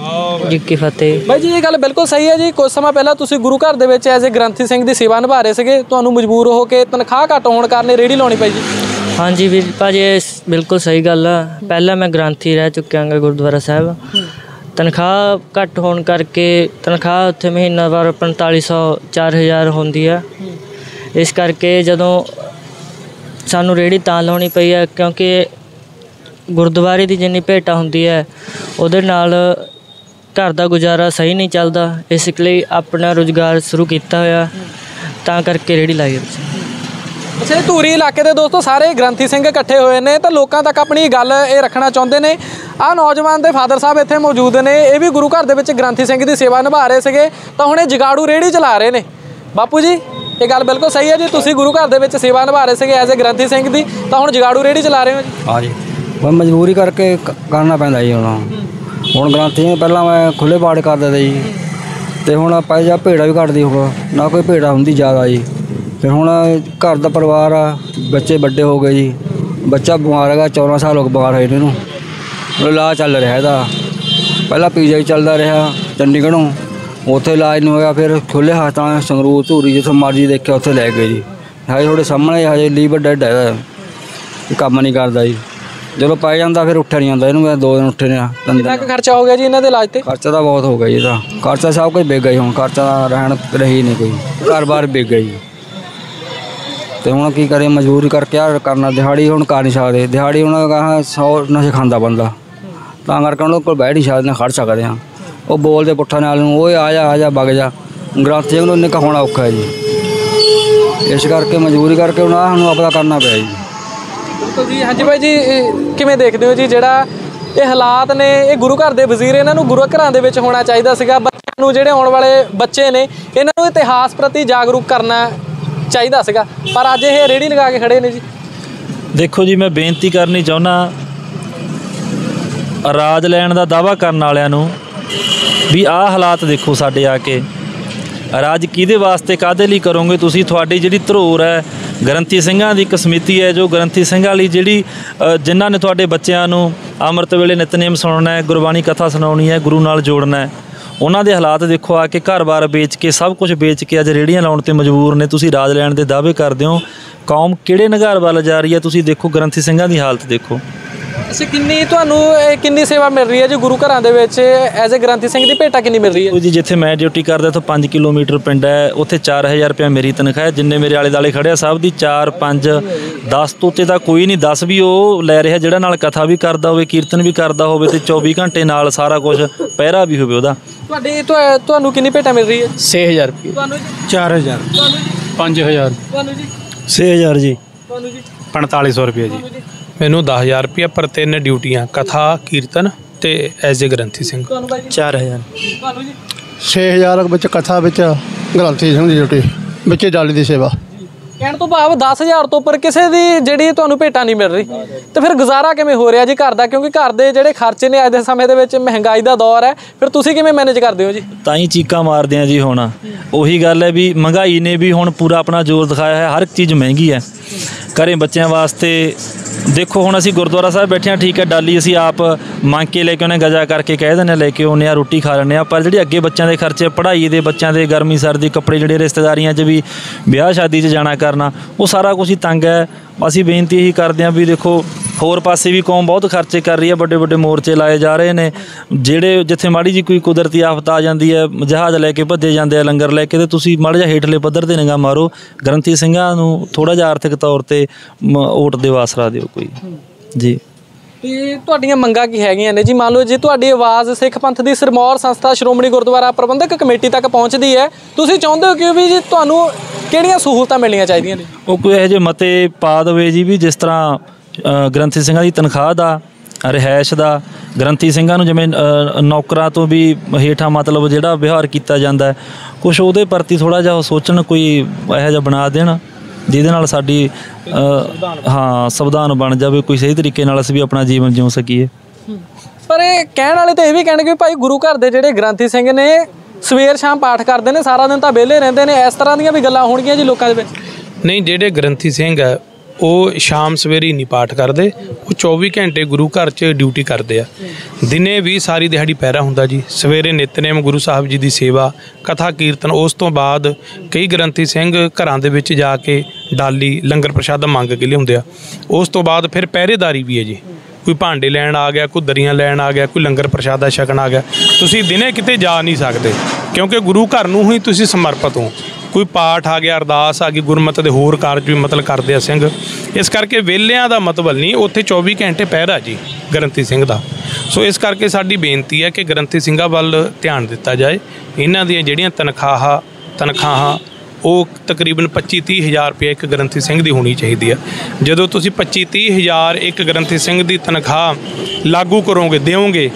ਜੀ ਕੀ ਫਤਿਹ। ਬਾਈ ਜੀ ਇਹ ਗੱਲ ਬਿਲਕੁਲ ਸਹੀ ਹੈ ਜੀ। ਕੁਝ ਸਮਾਂ ਪਹਿਲਾਂ ਤੁਸੀਂ ਗੁਰੂ ਘਰ ਦੇ ਵਿੱਚ ਐਜ਼ ਅ ਗ੍ਰੰਥੀ ਸਿੰਘ ਦੀ ਸੇਵਾ ਨਿਭਾ ਰਹੇ ਸੀਗੇ। ਤੁਹਾਨੂੰ ਮਜਬੂਰ ਹੋ ਕੇ ਤਨਖਾਹ ਘੱਟ ਹੋਣ ਕਾਰਨ ਇਹ ਰੇੜੀ ਲਾਉਣੀ ਪਈ ਜੀ। ਹਾਂਜੀ ਵੀਰ ਭਾਜੀ ਬਿਲਕੁਲ ਸਹੀ ਗੱਲ ਆ। ਪਹਿਲਾਂ ਮੈਂ ਗ੍ਰੰਥੀ ਰਹਿ ਚੁੱਕਿਆ ਹਾਂ ਗੁਰਦੁਆਰਾ ਸਾਹਿਬ। ਤਨਖਾਹ ਘੱਟ ਹੋਣ ਕਰਕੇ ਤਨਖਾਹ ਉੱਥੇ ਮਹੀਨਾਵਾਰ 4500 4000 ਹੁੰਦੀ ਆ। ਇਸ ਕਰਕੇ ਜਦੋਂ ਸਾਨੂੰ ਰੇੜੀ ਤਾਂ ਲਾਉਣੀ ਪਈ ਆ, ਕਿਉਂਕਿ ਗੁਰਦੁਆਰੇ ਦੀ ਜਿੰਨੀ ਭੇਟਾ ਹੁੰਦੀ ਹੈ ਉਹਦੇ ਨਾਲ ਘਰ ਦਾ ਗੁਜ਼ਾਰਾ ਸਹੀ ਨਹੀਂ ਚੱਲਦਾ। ਇਸ ਲਈ ਆਪਣਾ ਰੁਜ਼ਗਾਰ ਸ਼ੁਰੂ ਕੀਤਾ ਹੋਇਆ, ਤਾਂ ਕਰਕੇ ਰੇੜੀ ਲਾਈ ਹੈ ਅੱਛਾ ਧੂਰੀ ਇਲਾਕੇ ਦੇ ਦੋਸਤੋ, ਸਾਰੇ ਗ੍ਰੰਥੀ ਸਿੰਘ ਇਕੱਠੇ ਹੋਏ ਨੇ ਤਾਂ ਲੋਕਾਂ ਤੱਕ ਆਪਣੀ ਗੱਲ ਇਹ ਰੱਖਣਾ ਚਾਹੁੰਦੇ ਨੇ। ਆ ਨੌਜਵਾਨ ਦੇ ਫਾਦਰ ਸਾਹਿਬ ਇੱਥੇ ਮੌਜੂਦ ਨੇ, ਇਹ ਵੀ ਗੁਰੂ ਘਰ ਦੇ ਵਿੱਚ ਗ੍ਰੰਥੀ ਸਿੰਘ ਦੀ ਸੇਵਾ ਨਿਭਾ ਰਹੇ ਸੀਗੇ, ਤਾਂ ਹੁਣ ਇਹ ਜਗਾੜੂ ਰੇੜੀ ਚਲਾ ਰਹੇ ਨੇ। ਬਾਪੂ ਜੀ, ਇਹ ਗੱਲ ਬਿਲਕੁਲ ਸਹੀ ਹੈ ਜੀ, ਤੁਸੀਂ ਗੁਰੂ ਘਰ ਦੇ ਵਿੱਚ ਸੇਵਾ ਨਿਭਾ ਰਹੇ ਸੀਗੇ ਐਜ਼ ਅ ਗ੍ਰੰਥੀ ਸਿੰਘ ਦੀ, ਤਾਂ ਹੁਣ ਜਗਾੜੂ ਰੇੜੀ ਚਲਾ ਰਹੇ ਹੋ ਜੀ? ਹਾਂ ਜੀ। ਮੈਂ ਮਜਬੂਰੀ ਕਰਕੇ ਕਰਨਾ ਪੈਂਦਾ ਜੀ ਹੁਣ। ਹੁਣ ਗ੍ਰੰਥੀ ਪਹਿਲਾਂ ਮੈਂ ਖੁੱਲੇ ਬਾੜ ਕਰਦਾ ਤਾ ਜੀ। ਤੇ ਹੁਣ ਆਪਾਂ ਜਾਂ ਭੇੜਾ ਵੀ ਕੱਢਦੀ ਹੋਗਾ ਨਾ ਕੋਈ ਭੇੜਾ ਹੁੰਦੀ ਜ਼ਿਆਦਾ ਜੀ। ਫਿਰ ਹੁਣ ਘਰ ਦਾ ਪਰਿਵਾਰ ਆ ਬੱਚੇ ਵੱਡੇ ਹੋ ਗਏ ਜੀ। ਬੱਚਾ ਬਿਮਾਰ ਹੈਗਾ 14 ਸਾਲ ਹੋ ਗਏ ਬਿਮਾਰ ਹੋਏ ਨੇ ਇਹਨੂੰ। ਉਹ ਇਲਾਜ ਚੱਲ ਰਿਹਾ ਇਹਦਾ। ਪਹਿਲਾਂ ਪੀਜੀਆਈ ਚੱਲਦਾ ਰਿਹਾ ਚੰਡੀਗੜ੍ਹੋਂ। ਉੱਥੇ ਇਲਾਜ ਨਹੀਂ ਹੋਇਆ ਫਿਰ ਖੁੱਲੇ ਹਸਪਤਾਲ ਸੰਗਰੂਰ ਧੂਰੀ ਜਿੱਥੇ ਮਰਜ਼ੀ ਦੇਖਿਆ ਉੱਥੇ ਲੈ ਗਏ ਜੀ। ਹਜੇ ਤੁਹਾਡੇ ਸਾਹਮਣੇ ਹਜੇ ਲੀਵਰ ਡੈਡ ਹੈ ਕੰਮ ਨਹੀਂ ਕਰਦਾ ਜੀ। ਜਦੋਂ ਪੈ ਜਾਂਦਾ ਫਿਰ ਉੱਠਿਆ ਨਹੀਂ ਜਾਂਦਾ। ਇਹਨੂੰ ਮੈਂ ਦੋ ਦਿਨ ਉੱਠੇ ਨੇ ਕਿੰਨਾ ਕੁ ਖਰਚਾ ਹੋ ਗਿਆ ਜੀ ਇਹਨਾਂ ਦੇ ਇਲਾਜ ਤੇ? ਖਰਚਾ ਤਾਂ ਬਹੁਤ ਹੋ ਗਿਆ ਜੀ ਇਹਦਾ। ਖਰਚਾ ਸਭ ਕੁਝ ਵਿਕ ਗਿਆ ਹੁਣ। ਖਰਚਾ ਰਹਿਣ ਰਹੀ ਨਹੀਂ ਕੋਈ। ਘਰ-ਬਾਰ ਵਿਕ ਗਿਆ ਜੀ। ਤੇ ਹੁਣ ਕੀ ਕਰੇ ਮਜਬੂਰੀ ਕਰਕੇ ਆ ਕਰਨਾ। ਦਿਹਾੜੀ ਹੁਣ ਕਰ ਨਹੀਂ ਸਕਦੇ ਦਿਹਾੜੀ ਹੁਣ ਕਹਾ 100 ਨਸ਼ੇ ਖਾਂਦਾ ਬੰਦਾ। ਤਾਂ ਕਰਕੇ ਉਹਨਾਂ ਕੋਲ ਬੈਠ ਨਹੀਂ ਸਕਦੇ ਨਾ ਖੜ ਸਕਦੇ ਆ ਉਹ ਬੋਲਦੇ ਪੁੱਠਾ ਨਾਲ ਨੂੰ, ਓਏ ਆ ਜਾ ਆ ਜਾ, ਵਗ ਜਾ। ਗ੍ਰੰਥੀ ਨੂੰ ਨਿਕਾ ਹੋਣਾ ਔਖਾ ਹੈ ਜੀ। ਇਸ ਕਰਕੇ, ਮਜਬੂਰੀ ਕਰਕੇ ਹੁਣ ਆਹ ਸਾਨੂੰ ਆਪਦਾ ਕਰਨਾ ਪਿਆ ਜੀ। ਬਿਲਕੁਲ ਜੀ ਹਾਂਜੀ ਭਾਈ ਜੀ ਕਿਵੇਂ ਦੇਖਦੇ ਹੋ ਜੀ? ਜਿਹੜਾ ਇਹ ਹਾਲਾਤ ਨੇ, ਇਹ ਗੁਰੂ ਘਰ ਦੇ ਵਜ਼ੀਰ ਇਹਨਾਂ ਨੂੰ ਗੁਰੂ ਘਰਾਂ ਦੇ ਵਿੱਚ ਹੋਣਾ ਚਾਹੀਦਾ ਸੀਗਾ। ਬੱਚਿਆਂ ਨੂੰ ਜਿਹੜੇ ਆਉਣ ਵਾਲੇ ਬੱਚੇ ਨੇ, ਇਹਨਾਂ ਨੂੰ ਇਤਿਹਾਸ ਪ੍ਰਤੀ ਜਾਗਰੂਕ ਕਰਨਾ ਚਾਹੀਦਾ ਸੀਗਾ ਪਰ ਅੱਜ ਇਹ ਰੇੜੀ ਲਗਾ ਕੇ ਖੜੇ ਨੇ ਜੀ। ਦੇਖੋ ਜੀ ਮੈਂ ਬੇਨਤੀ ਕਰਨੀ ਚਾਹੁੰਦਾ ਰਾਜ ਲੈਣ ਦਾ ਦਾਵਾ ਕਰਨ ਵਾਲਿਆਂ ਨੂੰ ਵੀ ਆਹ ਹਾਲਾਤ ਦੇਖੋ ਸਾਡੇ ਆ ਕੇ। ਰਾਜ ਕਿਹਦੇ ਵਾਸਤੇ ਕਾਦੇ ਲਈ ਕਰੋਗੇ? ਤੁਸੀਂ ਤੁਹਾਡੀ ਜਿਹੜੀ ਧਰੋਰ ਹੈ ਗ੍ਰੰਥੀ ਸਿੰਘਾਂ ਦੀ ਇੱਕ ਸਮਿਤੀ ਹੈ ਜੋ ਗ੍ਰੰਥੀ ਸਿੰਘਾਂ ਲਈ ਜਿਹੜੀ ਅ, ਜਿਨ੍ਹਾਂ ਨੇ ਤੁਹਾਡੇ ਬੱਚਿਆਂ ਨੂੰ ਅੰਮ੍ਰਿਤ ਵੇਲੇ ਨਿਤਨੇਮ ਸੁਣਾਉਣਾ ਹੈ ਗੁਰਬਾਣੀ ਕਥਾ ਸੁਣਾਉਣੀ ਹੈ ਗੁਰੂ ਨਾਲ ਜੋੜਨਾ ਹੈ ਉਹਨਾਂ ਦੇ ਹਾਲਾਤ ਦੇਖੋ ਆ ਕੇ ਘਰ-ਬਾਰ ਵੇਚ ਕੇ ਸਭ ਕੁਝ ਵੇਚ ਕੇ ਅੱਜ ਰੇੜੀਆਂ ਲਾਉਣ ਤੇ ਮਜਬੂਰ ਨੇ। ਤੁਸੀਂ ਰਾਜ ਲੈਣ ਦੇ ਦਾਅਵੇ ਕਰਦੇ ਹੋ। ਕੌਮ ਕਿਹੜੇ ਨਿਗਾਰ ਵੱਲ ਜਾ ਰਹੀ ਹੈ? ਤੁਸੀਂ ਦੇਖੋ ਗ੍ਰੰਥੀ ਸਿੰਘਾਂ ਦੀ ਹਾਲਤ ਦੇਖੋ। ਅਸੀਂ ਕਿੰਨੀ ਤੁਹਾਨੂੰ ਇਹ ਕਿੰਨੀ ਸੇਵਾ ਮਿਲ ਰਹੀ ਹੈ ਜੀ ਗੁਰੂ ਘਰਾਂ ਦੇ ਵਿੱਚ? ਐਜ਼ ਅ ਗ੍ਰੰਥੀ ਸਿੰਘ ਦੀ ਭੇਟਾ ਕਿੰਨੀ ਮਿਲ ਰਹੀ ਹੈ? ਜੀ ਜਿੱਥੇ ਮੈਂ ਡਿਊਟੀ ਕਰਦਾ ਤੋਂ 5 ਕਿਲੋਮੀਟਰ ਪਿੰਡ ਹੈ। ਉੱਥੇ 4000 ਰੁਪਏ ਮੇਰੀ ਤਨਖਾਹ ਹੈ। ਜਿੰਨੇ ਮੇਰੇ ਆਲੇ ਦਾਲੇ ਖੜਿਆ ਸਭ ਦੀ 4 5 10 ਤੋਂ ਉੱਤੇ ਤਾਂ ਕੋਈ ਨਹੀਂ 10 ਵੀ ਉਹ ਲੈ ਰਿਹਾ ਜਿਹੜਾ ਨਾਲ ਕਥਾ ਵੀ ਕਰਦਾ ਹੋਵੇ ਕੀਰਤਨ ਵੀ ਕਰਦਾ ਹੋਵੇ ਤੇ 24 ਘੰਟੇ ਨਾਲ ਸਾਰਾ ਕੁਝ ਪਹਿਰਾ ਵੀ ਹੋਵੇ ਉਹਦਾ। ਤੁਹਾਡੀ ਤੁਹਾ- ਤੁਹਾਨੂੰ ਕਿੰਨੀ ਭੇਟਾ ਮਿਲ ਰਹੀ ਹੈ? 6000 ਰੁਪਏ। ਤੁਹਾਨੂੰ ਜੀ? 4000 ਤੁਹਾਨੂੰ ਜੀ? 5000 ਤੁਹਾਨੂੰ ਜੀ? 6000 ਜੀ। ਤੁਹਾਨੂੰ ਜੀ? 4500 ਰੁਪਏ ਜੀ। ਮੈਨੂੰ 10000 ਰੁਪਏ ਪਰ ਤਿੰਨ ਡਿਊਟੀਆਂ ਕਥਾ ਕੀਰਤਨ ਤੇ ਐਜ਼ ਏ ਗ੍ਰੰਥੀ ਸਿੰਘ। ਤੁਹਾਨੂੰ ਬਾਈ ਜੀ? 4000 ਤੁਹਾਨੂੰ ਜੀ? 6000 ਵਿੱਚ ਕਥਾ ਵਿੱਚ ਗ੍ਰੰਥੀ ਸਿੰਘ ਦੀ ਡਿਊਟੀ ਵਿੱਚ ਡਾਲੀ ਦੀ ਸੇਵਾ। ਕਹਿਣ ਤੋਂ ਭਾਵ 10000 ਤੋਂ ਉੱਪਰ ਕਿਸੇ ਦੀ ਜਿਹੜੀ ਤੁਹਾਨੂੰ ਭੇਟਾ ਨਹੀਂ ਮਿਲ ਰਹੀ। ਤੇ ਫਿਰ ਗੁਜ਼ਾਰਾ ਕਿਵੇਂ ਹੋ ਰਿਹਾ ਜੀ ਘਰ ਦਾ? ਕਿਉਂਕਿ ਘਰ ਦੇ ਜਿਹੜੇ ਖਰਚੇ ਨੇ ਅੱਜ ਦੇ ਸਮੇਂ ਦੇ ਵਿੱਚ ਮਹਿੰਗਾਈ ਦਾ ਦੌਰ ਹੈ। ਫਿਰ ਤੁਸੀਂ ਕਿਵੇਂ ਮੈਨੇਜ ਕਰਦੇ ਹੋ ਜੀ? ਤਾਂ ਹੀ ਚੀਕਾਂ ਮਾਰਦੇ ਆ ਜੀ ਹੁਣ। ਉਹੀ ਗੱਲ ਹੈ ਵੀ ਮਹਿੰਗਾਈ ਨੇ ਵੀ ਹੁਣ ਪੂਰਾ ਆਪਣਾ ਜ਼ੋਰ ਦਿਖਾਇਆ ਹੈ। ਹਰ ਇੱਕ ਚੀਜ਼ ਮਹਿੰਗੀ ਹੈ। ਘਰੇ ਬੱਚਿਆਂ ਵਾਸਤੇ। ਦੇਖੋ, ਹੁਣ ਅਸੀਂ ਗੁਰਦੁਆਰਾ ਸਾਹਿਬ ਬੈਠੇ ਹਾਂ, ਠੀਕ ਹੈ, ਡਾਲੀ ਅਸੀਂ ਆਪ ਮੰਗ ਕੇ ਲੈ ਕੇ ਉਹਨੇ ਗਜਾ ਕਰਕੇ ਕਹਿ ਦਿੰਦੇ ਹਾਂ, ਲੈ ਕੇ ਆਉਂਦੇ ਆ ਰੋਟੀ ਖਾ ਲੈਂਦੇ ਆ ਪਰ ਜਿਹੜੀ ਅੱਗੇ ਬੱਚਿਆਂ ਦੇ ਖਰਚੇ, ਪੜ੍ਹਾਈ ਦੇ ਬੱਚਿਆਂ ਦੇ, ਗਰਮੀ, ਸਰਦੀ, ਕੱਪੜੇ ਜਿਹੜੇ ਰਿਸ਼ਤੇਦਾਰੀਆਂ 'ਚ ਵੀ ਵਿਆਹ ਸ਼ਾਦੀ 'ਚ ਜਾਣਾ ਕਰਨਾ, ਉਹ ਸਾਰਾ ਕੁਝ ਹੀ ਤੰਗ ਹੈ। ਅਸੀਂ ਬੇਨਤੀ ਇਹੀ ਕਰਦੇ ਹਾਂ ਵੀ ਦੇਖੋ, ਹੋਰ ਪਾਸੇ ਵੀ ਕੌਮ ਬਹੁਤ ਖਰਚੇ ਕਰ ਰਹੀ ਹੈ, ਵੱਡੇ ਵੱਡੇ ਮੋਰਚੇ ਲਾਏ ਜਾ ਰਹੇ ਨੇ। ਜਿਹੜੇ ਜਿੱਥੇ ਮਾੜੀ ਜੀ ਕੋਈ ਕੁਦਰਤੀ ਆਫਤ ਆ ਜਾਂਦੀ ਹੈ, ਜਹਾਜ਼ ਲੈ ਕੇ ਭੱਜੇ ਜਾਂਦੇ ਆ, ਲੰਗਰ ਲੈ ਕੇ, ਤੇ ਤੁਸੀਂ ਮਾੜਾ ਜਿਹਾ ਹੇਠਲੇ ਪੱਧਰ ਤੇ ਨਿਗਾਹ ਮਾਰੋ, ਗ੍ਰੰਥੀ ਸਿੰਘਾਂ ਨੂੰ ਥੋੜਾ ਜਿਹਾ ਆਰਥਿਕ ਤੌਰ ਤੇ ਮ- ਓਟ ਦੇ ਆਸਰਾ ਦਿਓ ਕੋਈ। ਜੀ। ਤੇ ਤੁਹਾਡੀਆਂ ਮੰਗਾਂ ਕੀ ਹੈਗੀਆਂ ਨੇ? ਜੀ ਮੰਨ ਲਓ ਜੇ ਤੁਹਾਡੀ ਆਵਾਜ਼ ਸਿੱਖ ਪੰਥ ਦੀ ਸਿਰਮੌਰ ਸੰਸਥਾ ਸ਼੍ਰੋਮਣੀ ਗੁਰਦੁਆਰਾ ਪ੍ਰਬੰਧਕ ਕਮੇਟੀ ਤੱਕ ਪਹੁੰਚਦੀ ਹੈ। ਤੁਸੀਂ ਚਾਹੁੰਦੇ ਹੋ ਕਿ ਵੀ ਜੀ ਤੁਹਾਨੂੰ ਕਿਹੜੀਆਂ ਸਹੂਲਤਾਂ ਮਿਲਣੀਆਂ ਚਾਹੀਦੀਆਂ ਨੇ? ਉਹ ਕੋਈ ਇਹੋ ਜਿਹੇ ਮਤੇ ਪਾ ਦੇਵੇ ਜੀ ਵੀ ਜਿਸ ਤਰ੍ਹਾਂ ਗ੍ਰੰਥੀ ਸਿੰਘਾਂ ਦੀ ਤਨਖਾਹ ਦਾ, ਰਿਹਾਇਸ਼ ਦਾ, ਗ੍ਰੰਥੀ ਸਿੰਘਾਂ ਨੂੰ ਜਿਵੇਂ ਨੌਕਰਾਂ ਤੋਂ ਵੀ ਹੇਠਾਂ ਮਤਲਬ ਜਿਹੜਾ ਵਿਵਹਾਰ ਕੀਤਾ ਜਾਂਦਾ ਹੈ ਕੁਝ ਉਹਦੇ ਪ੍ਰਤੀ ਥੋੜਾ ਜਿਹਾ ਉਹ ਸੋਚਣ, ਕੋਈ ਇਹੋ ਜਿਹਾ ਬਣਾ ਦੇਣ। ਜਿਹਦੇ ਨਾਲ ਸਾਡੀ ਹਾਂ ਸੰਵਿਧਾਨ ਬਣ ਜਾਵੇ ਕੋਈ ਸਹੀ ਤਰੀਕੇ ਨਾਲ ਅਸੀਂ ਵੀ ਆਪਣਾ ਜੀਵਨ ਜਿਉ ਸਕੀਏ। ਪਰ ਇਹ ਕਹਿਣ ਵਾਲੇ ਤਾਂ ਇਹ ਵੀ ਕਹਿਣਗੇ ਭਾਈ ਗੁਰੂ ਘਰ ਦੇ ਜਿਹੜੇ ਗ੍ਰੰਥੀ ਸਿੰਘ ਨੇ ਸਵੇਰ ਸ਼ਾਮ ਪਾਠ ਕਰਦੇ ਨੇ ਸਾਰਾ ਦਿਨ ਤਾਂ ਵਿਹਲੇ ਰਹਿੰਦੇ ਨੇ ਇਸ ਤਰ੍ਹਾਂ ਦੀਆਂ ਵੀ ਗੱਲਾਂ ਹੋਣਗੀਆਂ ਜੀ ਲੋਕਾਂ ਦੇ ਵਿੱਚ। ਨਹੀਂ ਜਿਹੜੇ ਗ੍ਰੰਥੀ ਸਿੰਘ ਹੈ ਉਹ ਸ਼ਾਮ ਸਵੇਰੇ ਨਹੀਂ ਪਾਠ ਕਰਦੇ, ਉਹ 24 ਘੰਟੇ ਗੁਰੂ ਘਰ 'ਚ ਡਿਊਟੀ ਕਰਦੇ ਆ। ਦਿਨੇ ਵੀ ਸਾਰੀ ਦਿਹਾੜੀ ਪਹਿਰਾ ਹੁੰਦਾ ਜੀ। ਸਵੇਰੇ ਨਿਤਨੇਮ ਗੁਰੂ ਸਾਹਿਬ ਜੀ ਦੀ ਸੇਵਾ, ਕਥਾ, ਕੀਰਤਨ, ਉਸ ਤੋਂ ਬਾਅਦ ਕਈ ਗ੍ਰੰਥੀ ਸਿੰਘ ਘਰਾਂ ਦੇ ਵਿੱਚ ਜਾ ਕੇ ਡਾਲੀ, ਲੰਗਰ ਪ੍ਰਸ਼ਾਦਾ ਮੰਗ ਕੇ ਲਿਆਉਂਦੇ ਆ। ਉਸ ਤੋਂ ਬਾਅਦ ਫਿਰ ਪਹਿਰੇਦਾਰੀ ਵੀ ਹੈ ਜੀ। ਕੋਈ ਭਾਂਡੇ ਲੈਣ ਆ ਗਿਆ, ਕੋਈ ਦਰੀਆਂ ਲੈਣ ਆ ਗਿਆ, ਕੋਈ ਲੰਗਰ ਪ੍ਰਸ਼ਾਦਾ ਛਕਣ ਆ ਗਿਆ। ਤੁਸੀਂ ਦਿਨੇ ਕਿਤੇ ਜਾ ਨਹੀਂ ਸਕਦੇ, ਕਿਉਂਕਿ ਗੁਰੂ ਘਰ ਨੂੰ ਹੀ ਤੁਸੀਂ ਸਮਰਪਿਤ ਹੋ। ਕੋਈ ਪਾਠ ਆ ਗਿਆ, ਅਰਦਾਸ ਆ ਗਈ, ਗੁਰਮਤਿ ਦੇ ਹੋਰ ਕਾਰਜ ਵੀ ਮਤਲਬ ਕਰਦੇ ਆ ਸਿੰਘ। ਇਸ ਕਰਕੇ ਵੇਲਿਆਂ ਦਾ ਮਤਲਬ ਨਹੀਂ, ਉੱਥੇ 24 ਘੰਟੇ ਪਹਿਰਾ ਜੀ, ਗ੍ਰੰਥੀ ਸਿੰਘ ਦਾ। ਸੋ ਇਸ ਕਰਕੇ ਸਾਡੀ ਬੇਨਤੀ ਹੈ ਕਿ ਗ੍ਰੰਥੀ ਸਿੰਘਾਂ ਵੱਲ ਧਿਆਨ ਦਿੱਤਾ ਜਾਏ। ਇਹਨਾਂ ਦੀਆਂ ਜਿਹੜੀਆਂ ਤਨਖਾਹਾਂ ਤਨਖਾਹਾਂ, ਉਹ ਤਕਰੀਬਨ 25 30 ਹਜ਼ਾਰ ਰੁਪਏ ਇੱਕ ਗ੍ਰੰਥੀ ਸਿੰਘ ਦੀ ਹੋਣੀ ਚਾਹੀਦੀ ਆ ਜਦੋਂ ਤੁਸੀਂ 25 30 ਹਜ਼ਾਰ ਇੱਕ ਗ੍ਰੰਥੀ ਸਿੰਘ ਦੀ ਤਨਖਾਹ ਲਾਗੂ ਕਰੋਗੇ, ਦਿਓਗੇ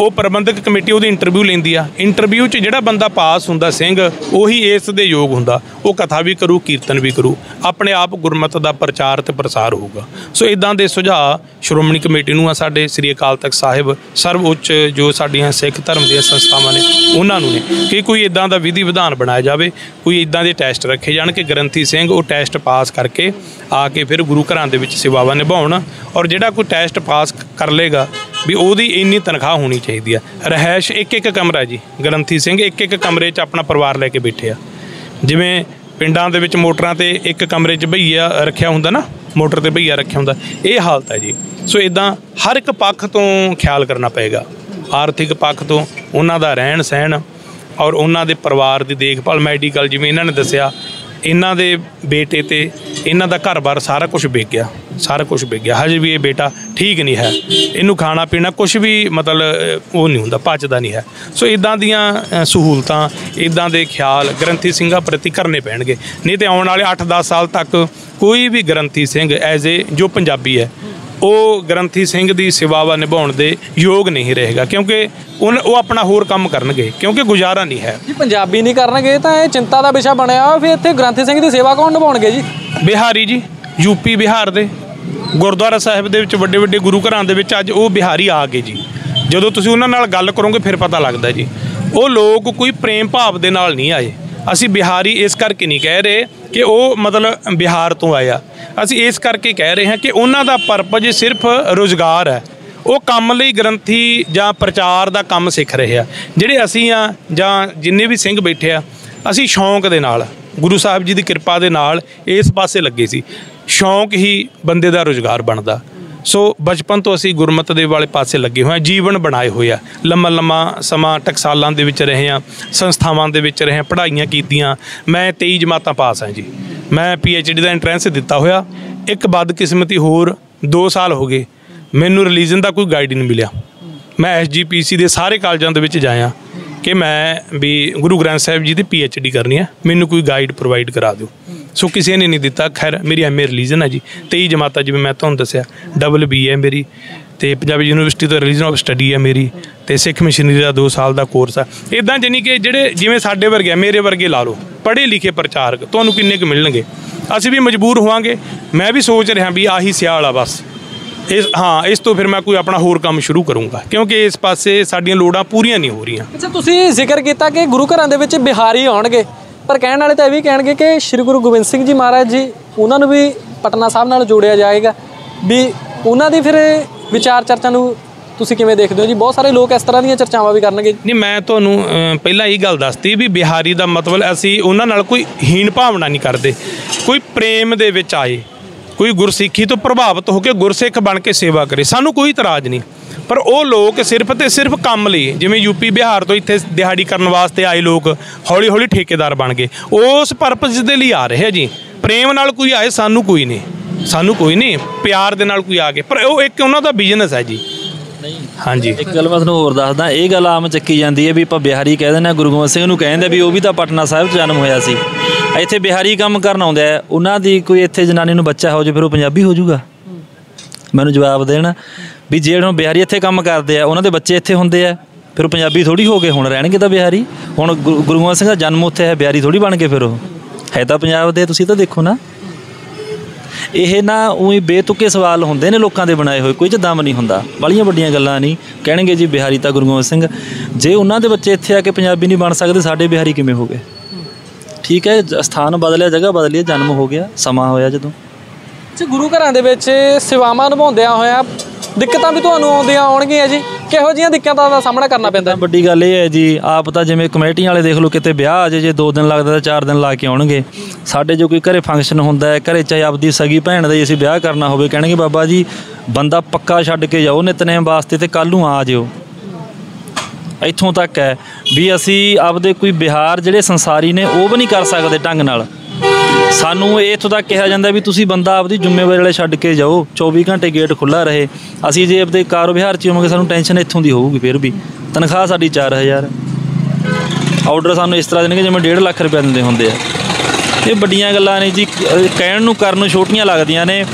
ਉਹ ਪ੍ਰਬੰਧਕ ਕਮੇਟੀ ਉਹਦੀ ਇੰਟਰਵਿਊ ਲੈਂਦੀ ਆ। ਇੰਟਰਵਿਊ 'ਚ ਜਿਹੜਾ ਬੰਦਾ ਪਾਸ ਹੁੰਦਾ ਸਿੰਘ, ਉਹੀ ਇਸ ਦੇ ਯੋਗ ਹੁੰਦਾ। ਉਹ ਕਥਾ ਵੀ ਕਰੂ, ਕੀਰਤਨ ਵੀ ਕਰੂ। ਆਪਣੇ ਆਪ ਗੁਰਮਤ ਦਾ ਪ੍ਰਚਾਰ ਤੇ ਪ੍ਰਸਾਰ ਹੋਊਗਾ। ਸੋ ਇਦਾਂ ਦੇ ਸੁਝਾਅ ਸ਼੍ਰੋਮਣੀ ਕਮੇਟੀ ਨੂੰ ਆ ਸਾਡੇ ਸ੍ਰੀ ਅਕਾਲ ਤਖਤ ਸਾਹਿਬ ਸਰਵ ਉੱਚ ਜੋ ਸਾਡੀਆਂ ਸਿੱਖ ਧਰਮ ਦੀਆਂ ਸੰਸਥਾਵਾਂ ਨੇ, ਉਹਨਾਂ ਨੂੰ ਨੇ ਕਿ ਕੋਈ ਇਦਾਂ ਦਾ ਵਿਧੀ ਵਿਧਾਨ ਬਣਾਇਆ ਜਾਵੇ, ਕੋਈ ਇਦਾਂ ਦੇ ਟੈਸਟ ਰੱਖੇ ਜਾਣ ਕਿ ਗ੍ਰੰਥੀ ਸਿੰਘ ਉਹ ਟੈਸਟ ਪਾਸ ਕਰਕੇ ਆ ਕੇ ਫਿਰ ਗੁਰੂ ਘਰਾਂ ਦੇ ਵਿੱਚ ਸੇਵਾਵਾਂ ਨਿਭਾਉਣ ਔਰ ਜਿਹੜਾ ਕੋਈ ਟੈਸਟ ਪਾਸ ਕਰ ਲੇਗਾ ਵੀ ਉਹਦੀ ਇੰਨੀ ਤਨਖਾਹ ਹੋਣੀ ਚਾਹੀਦੀ ਆ। ਰਹਿائش ਇੱਕ ਇੱਕ ਕਮਰਾ ਜੀ, ਗ੍ਰੰਥੀ ਸਿੰਘ ਇੱਕ ਇੱਕ ਕਮਰੇ 'ਚ ਆਪਣਾ ਪਰਿਵਾਰ ਲੈ ਕੇ ਬੈਠੇ ਆ। ਜਿਵੇਂ ਪਿੰਡਾਂ ਦੇ ਵਿੱਚ ਮੋਟਰਾਂ ਤੇ ਇੱਕ ਕਮਰੇ 'ਚ ਭਈਆ ਰੱਖਿਆ ਹੁੰਦਾ ਨਾ, ਮੋਟਰ ਤੇ ਭਈਆ ਰੱਖਿਆ ਹੁੰਦਾ, ਇਹ ਹਾਲਤ ਹੈ ਜੀ। ਸੋ ਇਦਾਂ ਹਰ ਇੱਕ ਪੱਖ ਤੋਂ ਖਿਆਲ ਕਰਨਾ ਪਏਗਾ। ਆਰਥਿਕ ਪੱਖ ਤੋਂ ਉਹਨਾਂ ਦਾ ਰਹਿਣ ਸਹਿਣ ਔਰ ਉਹਨਾਂ ਦੇ ਪਰਿਵਾਰ ਦੀ ਦੇਖਭਾਲ, ਮੈਡੀਕਲ ਜਿਵੇਂ ਇਹਨਾਂ ਨੇ ਦੱਸਿਆ ਇਹਨਾਂ ਦੇ ਬੇਟੇ ਤੇ ਇਹਨਾਂ ਦਾ ਘਰ-ਬਾਰ ਸਾਰਾ ਕੁਝ ਵਿਕ ਗਿਆ, ਸਾਰਾ ਕੁਝ ਵਿਕ ਗਿਆ। ਹਜੇ ਵੀ ਇਹ ਬੇਟਾ ਠੀਕ ਨਹੀਂ ਹੈ। ਇਹਨੂੰ ਖਾਣਾ ਪੀਣਾ ਕੁਝ ਵੀ ਮਤਲਬ ਉਹ ਨਹੀਂ ਹੁੰਦਾ, ਪਚਦਾ ਨਹੀਂ ਹੈ। ਸੋ ਇਦਾਂ ਦੀਆਂ ਸਹੂਲਤਾਂ ਇਦਾਂ ਦੇ ਖਿਆਲ ਗ੍ਰੰਥੀ ਸਿੰਘਾਂ ਪ੍ਰਤੀ ਕਰਨੇ ਪੈਣਗੇ। ਨਹੀਂ ਤੇ ਆਉਣ ਵਾਲੇ 8-10 ਸਾਲ ਤੱਕ ਕੋਈ ਵੀ ਗ੍ਰੰਥੀ ਸਿੰਘ ਐਜ਼ ਏ ਜੋ ਪੰਜਾਬੀ ਹੈ ਉਹ ਗ੍ਰੰਥੀ ਸਿੰਘ ਦੀ ਸੇਵਾਵਾ ਨਿਭਾਉਣ ਦੇ ਯੋਗ ਨਹੀਂ ਰਹੇਗਾ ਕਿਉਂਕਿ ਉਹ ਆਪਣਾ ਹੋਰ ਕੰਮ ਕਰਨਗੇ ਕਿਉਂਕਿ ਗੁਜ਼ਾਰਾ ਨਹੀਂ ਹੈ। ਜੀ ਪੰਜਾਬੀ ਨਹੀਂ ਕਰਨਗੇ ਤਾਂ ਇਹ ਚਿੰਤਾ ਦਾ ਵਿਸ਼ਾ ਬਣਿਆ ਹੋਇਆ, ਫਿਰ ਇੱਥੇ ਗ੍ਰੰਥੀ ਸਿੰਘ ਦੀ ਸੇਵਾ ਕੌਣ ਨਿਭਾਉਣਗੇ ਜੀ? ਬਿਹਾਰੀ ਜੀ ਯੂਪੀ ਬਿਹਾਰ ਦੇ ਗੁਰਦੁਆਰਾ ਸਾਹਿਬ ਦੇ ਵਿੱਚ ਵੱਡੇ ਵੱਡੇ ਗੁਰੂ ਘਰਾਂ ਦੇ ਵਿੱਚ ਅੱਜ ਉਹ ਬਿਹਾਰੀ ਆ ਗਏ ਜੀ। ਜਦੋਂ ਤੁਸੀਂ ਉਹਨਾਂ ਨਾਲ ਗੱਲ ਕਰੋਗੇ ਫਿਰ ਪਤਾ ਲੱਗਦਾ ਜੀ। ਉਹ ਲੋਕ ਕੋਈ ਪ੍ਰੇਮ ਭਾਵ ਦੇ ਨਾਲ ਨਹੀਂ ਆਏ। ਅਸੀਂ ਬਿਹਾਰੀ ਇਸ ਕਰਕੇ ਨਹੀਂ ਕਹਿ ਰਹੇ ਕਿ ਉਹ ਮਤਲਬ ਬਿਹਾਰ ਤੋਂ ਆਇਆ। ਅਸੀਂ ਇਸ ਕਰਕੇ ਕਹਿ ਰਹੇ ਹਾਂ ਕਿ ਉਹਨਾਂ ਦਾ ਪਰਪਜ ਸਿਰਫ ਰੋਜ਼ਗਾਰ ਹੈ। ਉਹ ਕੰਮ ਲਈ ਗ੍ਰੰਥੀ ਜਾਂ ਪ੍ਰਚਾਰ ਦਾ ਕੰਮ ਸਿੱਖ ਰਹੇ ਆ। ਜਿਹੜੇ ਅਸੀਂ ਆ ਜਾਂ ਜਿੰਨੇ ਵੀ ਸਿੰਘ ਬੈਠੇ ਆ, ਅਸੀਂ ਸ਼ੌਂਕ ਦੇ ਨਾਲ, ਗੁਰੂ ਸਾਹਿਬ ਜੀ ਦੀ ਕਿਰਪਾ ਦੇ ਨਾਲ ਇਸ ਪਾਸੇ ਲੱਗੇ ਸੀ। ਸ਼ੌਂਕ ਹੀ ਬੰਦੇ ਦਾ ਰੋਜ਼ਗਾਰ ਬਣਦਾ। ਸੋ ਬਚਪਨ ਤੋਂ ਅਸੀਂ ਗੁਰਮਤ ਦੇ ਵਾਲੇ ਪਾਸੇ ਲੱਗੇ ਹੋਏ ਹਾਂ, ਜੀਵਨ ਬਣਾਏ ਹੋਏ ਆ। ਲੰਮਾ ਲੰਮਾ ਸਮਾਂ ਟਕਸਾਲਾਂ ਦੇ ਵਿੱਚ ਰਹੇ ਹਾਂ, ਸੰਸਥਾਵਾਂ ਦੇ ਵਿੱਚ ਰਹੇ ਹਾਂ, ਪੜ੍ਹਾਈਆਂ ਕੀਤੀਆਂ। ਮੈਂ 23 ਜਮਾਤਾਂ ਪਾਸ ਹਾਂ ਜੀ। ਮੈਂ ਡੀ ਦਾ ਐਂਟਰੈਂਸ ਦਿੱਤਾ ਹੋਇਆ। ਇੱਕ ਬਦਕਿਸਮਤੀ ਹੋਰ 2 ਸਾਲ ਹੋ ਗਏ। ਮੈਨੂੰ ਰਿਲੀਜਨ ਦਾ ਕੋਈ ਗਾਈਡ ਨਹੀਂ ਮਿਲਿਆ। ਮੈਂ ਐਸਜੀਪੀਸੀ ਦੇ ਸਾਰੇ ਕਾਲਜਾਂ ਦੇ ਵਿੱਚ ਜਾਇਆ ਕਿ ਮੈਂ ਵੀ ਗੁਰੂ ਗ੍ਰੰਥ ਸਾਹਿਬ ਜੀ ਦੀ ਡੀ ਕਰਨੀ ਹੈ। ਮੈਨੂੰ ਕੋਈ ਗਾਈਡ ਪ੍ਰੋਵਾਈਡ ਕਰਾ ਦਿਓ। ਸੋ ਕਿਸੇ ਨੇ ਨਹੀਂ ਦਿੱਤਾ। ਖੈਰ ਮੇਰੀ ਐਮਏ ਰਿਲੀਜਨ ਹੈ ਜੀ। 23 ਜਮਾਤਾਂ ਜਿਵੇਂ ਮੈਂ ਤੁਹਾਨੂੰ ਦੱਸਿਆ ਡਬਲ ਬੀ ਹੈ ਮੇਰੀ। ਤੇ ਪੰਜਾਬੀ ਯੂਨੀਵਰਸਿਟੀ ਤੋਂ ਰਿਲੀਜਨ ਆਫ ਸਟੱਡੀ ਹੈ ਮੇਰੀ। ਤੇ ਸਿੱਖ ਮਿਸ਼ਨਰੀ ਦਾ 2 ਸਾਲ ਦਾ ਕੋਰਸ ਆ। ਇਦਾਂ ਜਾਨੀ ਕਿ ਜਿਹੜੇ ਜਿਵੇਂ ਸਾਡੇ ਵਰਗੇ ਆ, ਮੇਰੇ ਵਰਗੇ ਲਾ ਲਓ ਪੜ੍ਹੇ ਲਿਖੇ ਪ੍ਰਚਾਰਕ ਤੁਹਾਨੂੰ ਕਿੰਨੇ ਕੁ ਮਿਲਣਗੇ? ਅਸੀਂ ਵੀ ਮਜਬੂਰ ਹੋਵਾਂਗੇ। ਮੈਂ ਵੀ ਸੋਚ ਰਿਹਾ ਵੀ ਆਹੀ ਸਿਆਲ ਆ ਬਸ। ਇਸ ਹਾਂ ਇਸ ਤੋਂ ਫਿਰ ਮੈਂ ਕੋਈ ਆਪਣਾ ਹੋਰ ਕੰਮ ਸ਼ੁਰੂ ਕਰੂੰਗਾ। ਕਿਉਂਕਿ ਇਸ ਪਾਸੇ ਸਾਡੀਆਂ ਲੋੜਾਂ ਪੂਰੀਆਂ ਨਹੀਂ ਹੋ ਰਹੀਆਂ। ਅੱਛਾ ਤੁਸੀਂ ਜ਼ਿਕਰ ਕੀਤਾ ਕਿ ਗੁਰੂ ਘਰਾਂ ਦੇ ਵਿੱਚ ਬਿਹਾਰੀ ਆਉਣਗੇ। ਪਰ ਕਹਿਣ ਵਾਲੇ ਤਾਂ ਇਹ ਵੀ ਕਹਿਣਗੇ ਕਿ ਸ੍ਰੀ ਗੁਰੂ ਗੋਬਿੰਦ ਸਿੰਘ ਜੀ ਮਹਾਰਾਜ ਜੀ, ਉਹਨਾਂ ਨੂੰ ਵੀ ਪਟਨਾ ਸਾਹਿਬ ਨਾਲ ਜੋੜਿਆ ਜਾਏਗਾ। ਵੀ ਉਹਨਾਂ ਦੀ ਫਿਰ ਵਿਚਾਰ ਚਰਚਾ ਨੂੰ ਤੁਸੀਂ ਕਿਵੇਂ ਦੇਖਦੇ ਹੋ ਜੀ? ਬਹੁਤ ਸਾਰੇ ਲੋਕ ਇਸ ਤਰ੍ਹਾਂ ਦੀਆਂ ਚਰਚਾਵਾਂ ਵੀ ਕਰਨਗੇ। ਨਹੀਂ, ਮੈਂ ਤੁਹਾਨੂੰ ਪਹਿਲਾਂ ਇਹ ਗੱਲ ਦੱਸਤੀ ਵੀ ਬਿਹਾਰੀ ਦਾ ਮਤਲਬ ਅਸੀਂ ਉਹਨਾਂ ਨਾਲ ਕੋਈ ਹੀਣ ਭਾਵਨਾ ਨਹੀਂ ਕਰਦੇ। ਕੋਈ ਪ੍ਰੇਮ ਦੇ ਵਿੱਚ ਆਏ, ਕੋਈ ਗੁਰਸਿੱਖੀ ਤੋਂ ਪ੍ਰਭਾਵਿਤ ਹੋ ਕੇ ਗੁਰਸਿੱਖ ਬਣ ਕੇ ਸੇਵਾ ਕਰੇ, ਸਾਨੂੰ ਕੋਈ ਇਤਰਾਜ਼ ਨਹੀਂ। ਪਰ ਉਹ ਲੋਕ ਸਿਰਫ ਤੇ ਸਿਰਫ ਕੰਮ ਲਈ ਜਿਵੇਂ ਯੂਪੀ ਬਿਹਾਰ ਤੋਂ ਇੱਥੇ ਦਿਹਾੜੀ ਕਰਨ ਵਾਸਤੇ ਆਏ ਲੋਕ ਹੌਲੀ ਹੌਲੀ ਠੇਕੇਦਾਰ ਬਣ ਗਏ। ਉਸ ਪਰਪਸ ਦੇ ਲਈ ਆ ਰਹੇ ਆ ਜੀ। ਪ੍ਰੇਮ ਨਾਲ ਕੋਈ ਆਏ ਸਾਨੂੰ ਕੋਈ ਨਹੀਂ। ਸਾਨੂੰ ਕੋਈ ਨਹੀਂ ਪਿਆਰ ਦੇ ਨਾਲ ਕੋਈ ਆ ਕੇ ਪਰ ਉਹ ਇੱਕ ਉਹਨਾਂ ਦਾ ਬਿਜ਼ਨਸ ਹੈ ਜੀ। ਹਾਂਜੀ। ਇੱਕ ਗੱਲ ਮੈਂ ਤੁਹਾਨੂੰ ਹੋਰ ਦੱਸਦਾ ਇਹ ਗੱਲ ਆਮ ਚੱਕੀ ਜਾਂਦੀ ਹੈ ਵੀ ਆਪਾਂ ਬਿਹਾਰੀ ਕਹਿ ਦਿੰਦੇ ਹਾਂ ਗੁਰੂ ਗੋਬਿੰਦ ਸਿੰਘ ਨੂੰ ਕਹਿੰਦੇ ਵੀ ਉਹ ਵੀ ਤਾਂ ਪਟਨਾ ਸਾਹਿਬ 'ਚ ਜਨਮ ਹੋਇਆ ਸੀ। ਇੱਥੇ ਬਿਹਾਰੀ ਕੰਮ ਕਰਨ ਆਉਂਦਾ ਹੈ ਉਹਨਾਂ ਦੀ ਕੋਈ ਇੱਥੇ ਜਨਾਨੀ ਨੂੰ ਬੱਚਾ ਹੋ ਜਾਵੇ ਫਿਰ ਉਹ ਪੰਜਾਬੀ ਹੋ ਜਾਊਗਾ। ਮੈਨੂੰ ਜਵਾਬ ਦੇਣ ਵੀ ਜੇ ਹੁਣ ਬਿਹਾਰੀ ਇੱਥੇ ਕੰਮ ਕਰਦੇ ਆ, ਉਹਨਾਂ ਦੇ ਬੱਚੇ ਇੱਥੇ ਹੁੰਦੇ ਆ, ਫਿਰ ਉਹ ਪੰਜਾਬੀ ਥੋੜੀ ਹੋ ਗਏ, ਹੁਣ ਰਹਿਣਗੇ ਤਾਂ ਬਿਹਾਰੀ। ਹੁਣ ਗੁਰੂ ਗੁਰੂ ਗੋਬਿੰਦ ਸਿੰਘ ਦਾ ਜਨਮ ਉੱਥੇ ਹੈ, ਬਿਹਾਰੀ ਥੋੜੀ ਬਣ ਕੇ ਫਿਰ ਉਹ। ਹੈ ਤਾਂ ਪੰਜਾਬ ਦੇ, ਤੁਸੀਂ ਤਾਂ ਦੇਖੋ ਨਾ। ਇਹ ਨਾ ਉਹੀ ਬੇਤੁਕੇ ਸਵਾਲ ਹੁੰਦੇ ਨੇ ਲੋਕਾਂ ਦੇ ਬਣਾਏ ਹੋਏ, ਕੋਈ ਚ ਦਮ ਨਹੀਂ ਹੁੰਦਾ। ਬੜੀਆਂ ਵੱਡੀਆਂ ਗੱਲਾਂ ਨਹੀਂ। ਕਹਿਣਗੇ ਜੀ ਬਿਹਾਰੀ ਤਾਂ ਗੁਰੂ ਗੋਬਿੰਦ ਸਿੰਘ। ਜੇ ਉਹਨਾਂ ਦੇ ਬੱਚੇ ਇੱਥੇ ਆ ਕੇ ਪੰਜਾਬੀ ਨਹੀਂ ਬਣ ਸਕਦੇ, ਸਾਡੇ ਬਿਹਾਰੀ ਕਿਵੇਂ ਹੋ ਗਏ? ਠੀਕ ਹੈ, ਜ- ਸਥਾਨ ਬਦਲਿਆ ਜਗ੍ਹਾ ਬਦਲੀ ਜਨਮ ਹੋ ਗਿਆ, ਸਮਾਂ ਹੋਇਆ ਜਦੋਂ। ਅੱਛਾ, ਗੁਰੂ ਘਰਾਂ ਦੇ ਵਿੱਚ ਸੇਵਾਵਾਂ ਨਿਭਾਉਂਦਿਆਂ ਹੋਇਆ ਦਿੱਕਤਾਂ ਵੀ ਤੁਹਾਨੂੰ ਆਉਂਦੀਆਂ ਆਉਣਗੀਆਂ ਜੀ। ਕਿਹੋ ਜਿਹੀਆਂ ਦਿੱਕਤਾਂ ਦਾ ਸਾਹਮਣਾ ਕਰਨਾ ਪੈਂਦਾ ਵੱਡੀ ਗੱਲ ਇਹ ਹੈ ਜੀ, ਆਪ ਤਾਂ ਜਿਵੇਂ ਕਮੇਟੀਆਂ ਵਾਲੇ ਦੇਖ ਲਓ, ਕਿਤੇ ਵਿਆਹ ਆ ਜੇ ਜੇ 2 ਦਿਨ ਲੱਗਦਾ ਤਾਂ 4 ਦਿਨ ਲਾ ਕੇ ਆਉਣਗੇ। ਸਾਡੇ ਜੋ ਕੋਈ ਘਰੇ ਫੰਕਸ਼ਨ ਹੁੰਦਾ ਹੈ, ਘਰੇ ਚਾਹੇ ਆਪਦੀ ਸਗੀ ਭੈਣ ਦਾ ਹੀ ਅਸੀਂ ਵਿਆਹ ਕਰਨਾ ਹੋਵੇ, ਕਹਿਣਗੇ ਬਾਬਾ ਜੀ, ਬੰਦਾ ਪੱਕਾ ਛੱਡ ਕੇ ਜਾਓ, ਨਿਤਨੇਮ ਵਾਸਤੇ ਤੇ ਕੱਲ ਨੂੰ ਆ ਜਿਓ। ਇੱਥੋਂ ਤੱਕ ਹੈ ਵੀ ਅਸੀਂ ਆਪਦੇ ਕੋਈ ਬਿਹਾਰ ਜਿਹੜੇ ਸੰਸਾਰੀ ਨੇ, ਉਹ ਵੀ ਨਹੀਂ ਕਰ ਸਕਦੇ ਢੰਗ ਨਾਲ। ਸਾਨੂੰ ਇਹ ਇੱਥੋਂ ਤੱਕ ਕਿਹਾ ਜਾਂਦਾ ਵੀ ਤੁਸੀਂ ਬੰਦਾ ਆਪਦੀ ਜ਼ਿੰਮੇਵਾਰੀ ਵਾਲੇ ਛੱਡ ਕੇ ਜਾਓ 24 ਘੰਟੇ ਗੇਟ ਖੁੱਲਾ ਰਹੇ। ਅਸੀਂ ਜੇ ਆਪਦੇ ਕਾਰੋਬਾਰ ਚ ਹੋਵਾਂਗੇ, ਸਾਨੂੰ ਟੈਨਸ਼ਨ ਇੱਥੋਂ ਦੀ ਹੋਊਗੀ ਫਿਰ ਵੀ। ਤਨਖਾਹ ਸਾਡੀ 4000 ਆਰਡਰ ਸਾਨੂੰ ਇਸ ਤਰ੍ਹਾਂ ਦੇਣਗੇ ਜਿਵੇਂ 1.5 ਲੱਖ ਰੁਪਏ ਦਿੰਦੇ ਹੁੰਦੇ ਆ। ਇਹ ਵੱਡੀਆਂ ਗੱਲਾਂ ਨੇ ਜੀ, ਕਹਿਣ ਨੂੰ ਕਰਨ ਨੂੰ ਛੋਟੀਆਂ ਲੱਗਦੀਆਂ ਨੇ,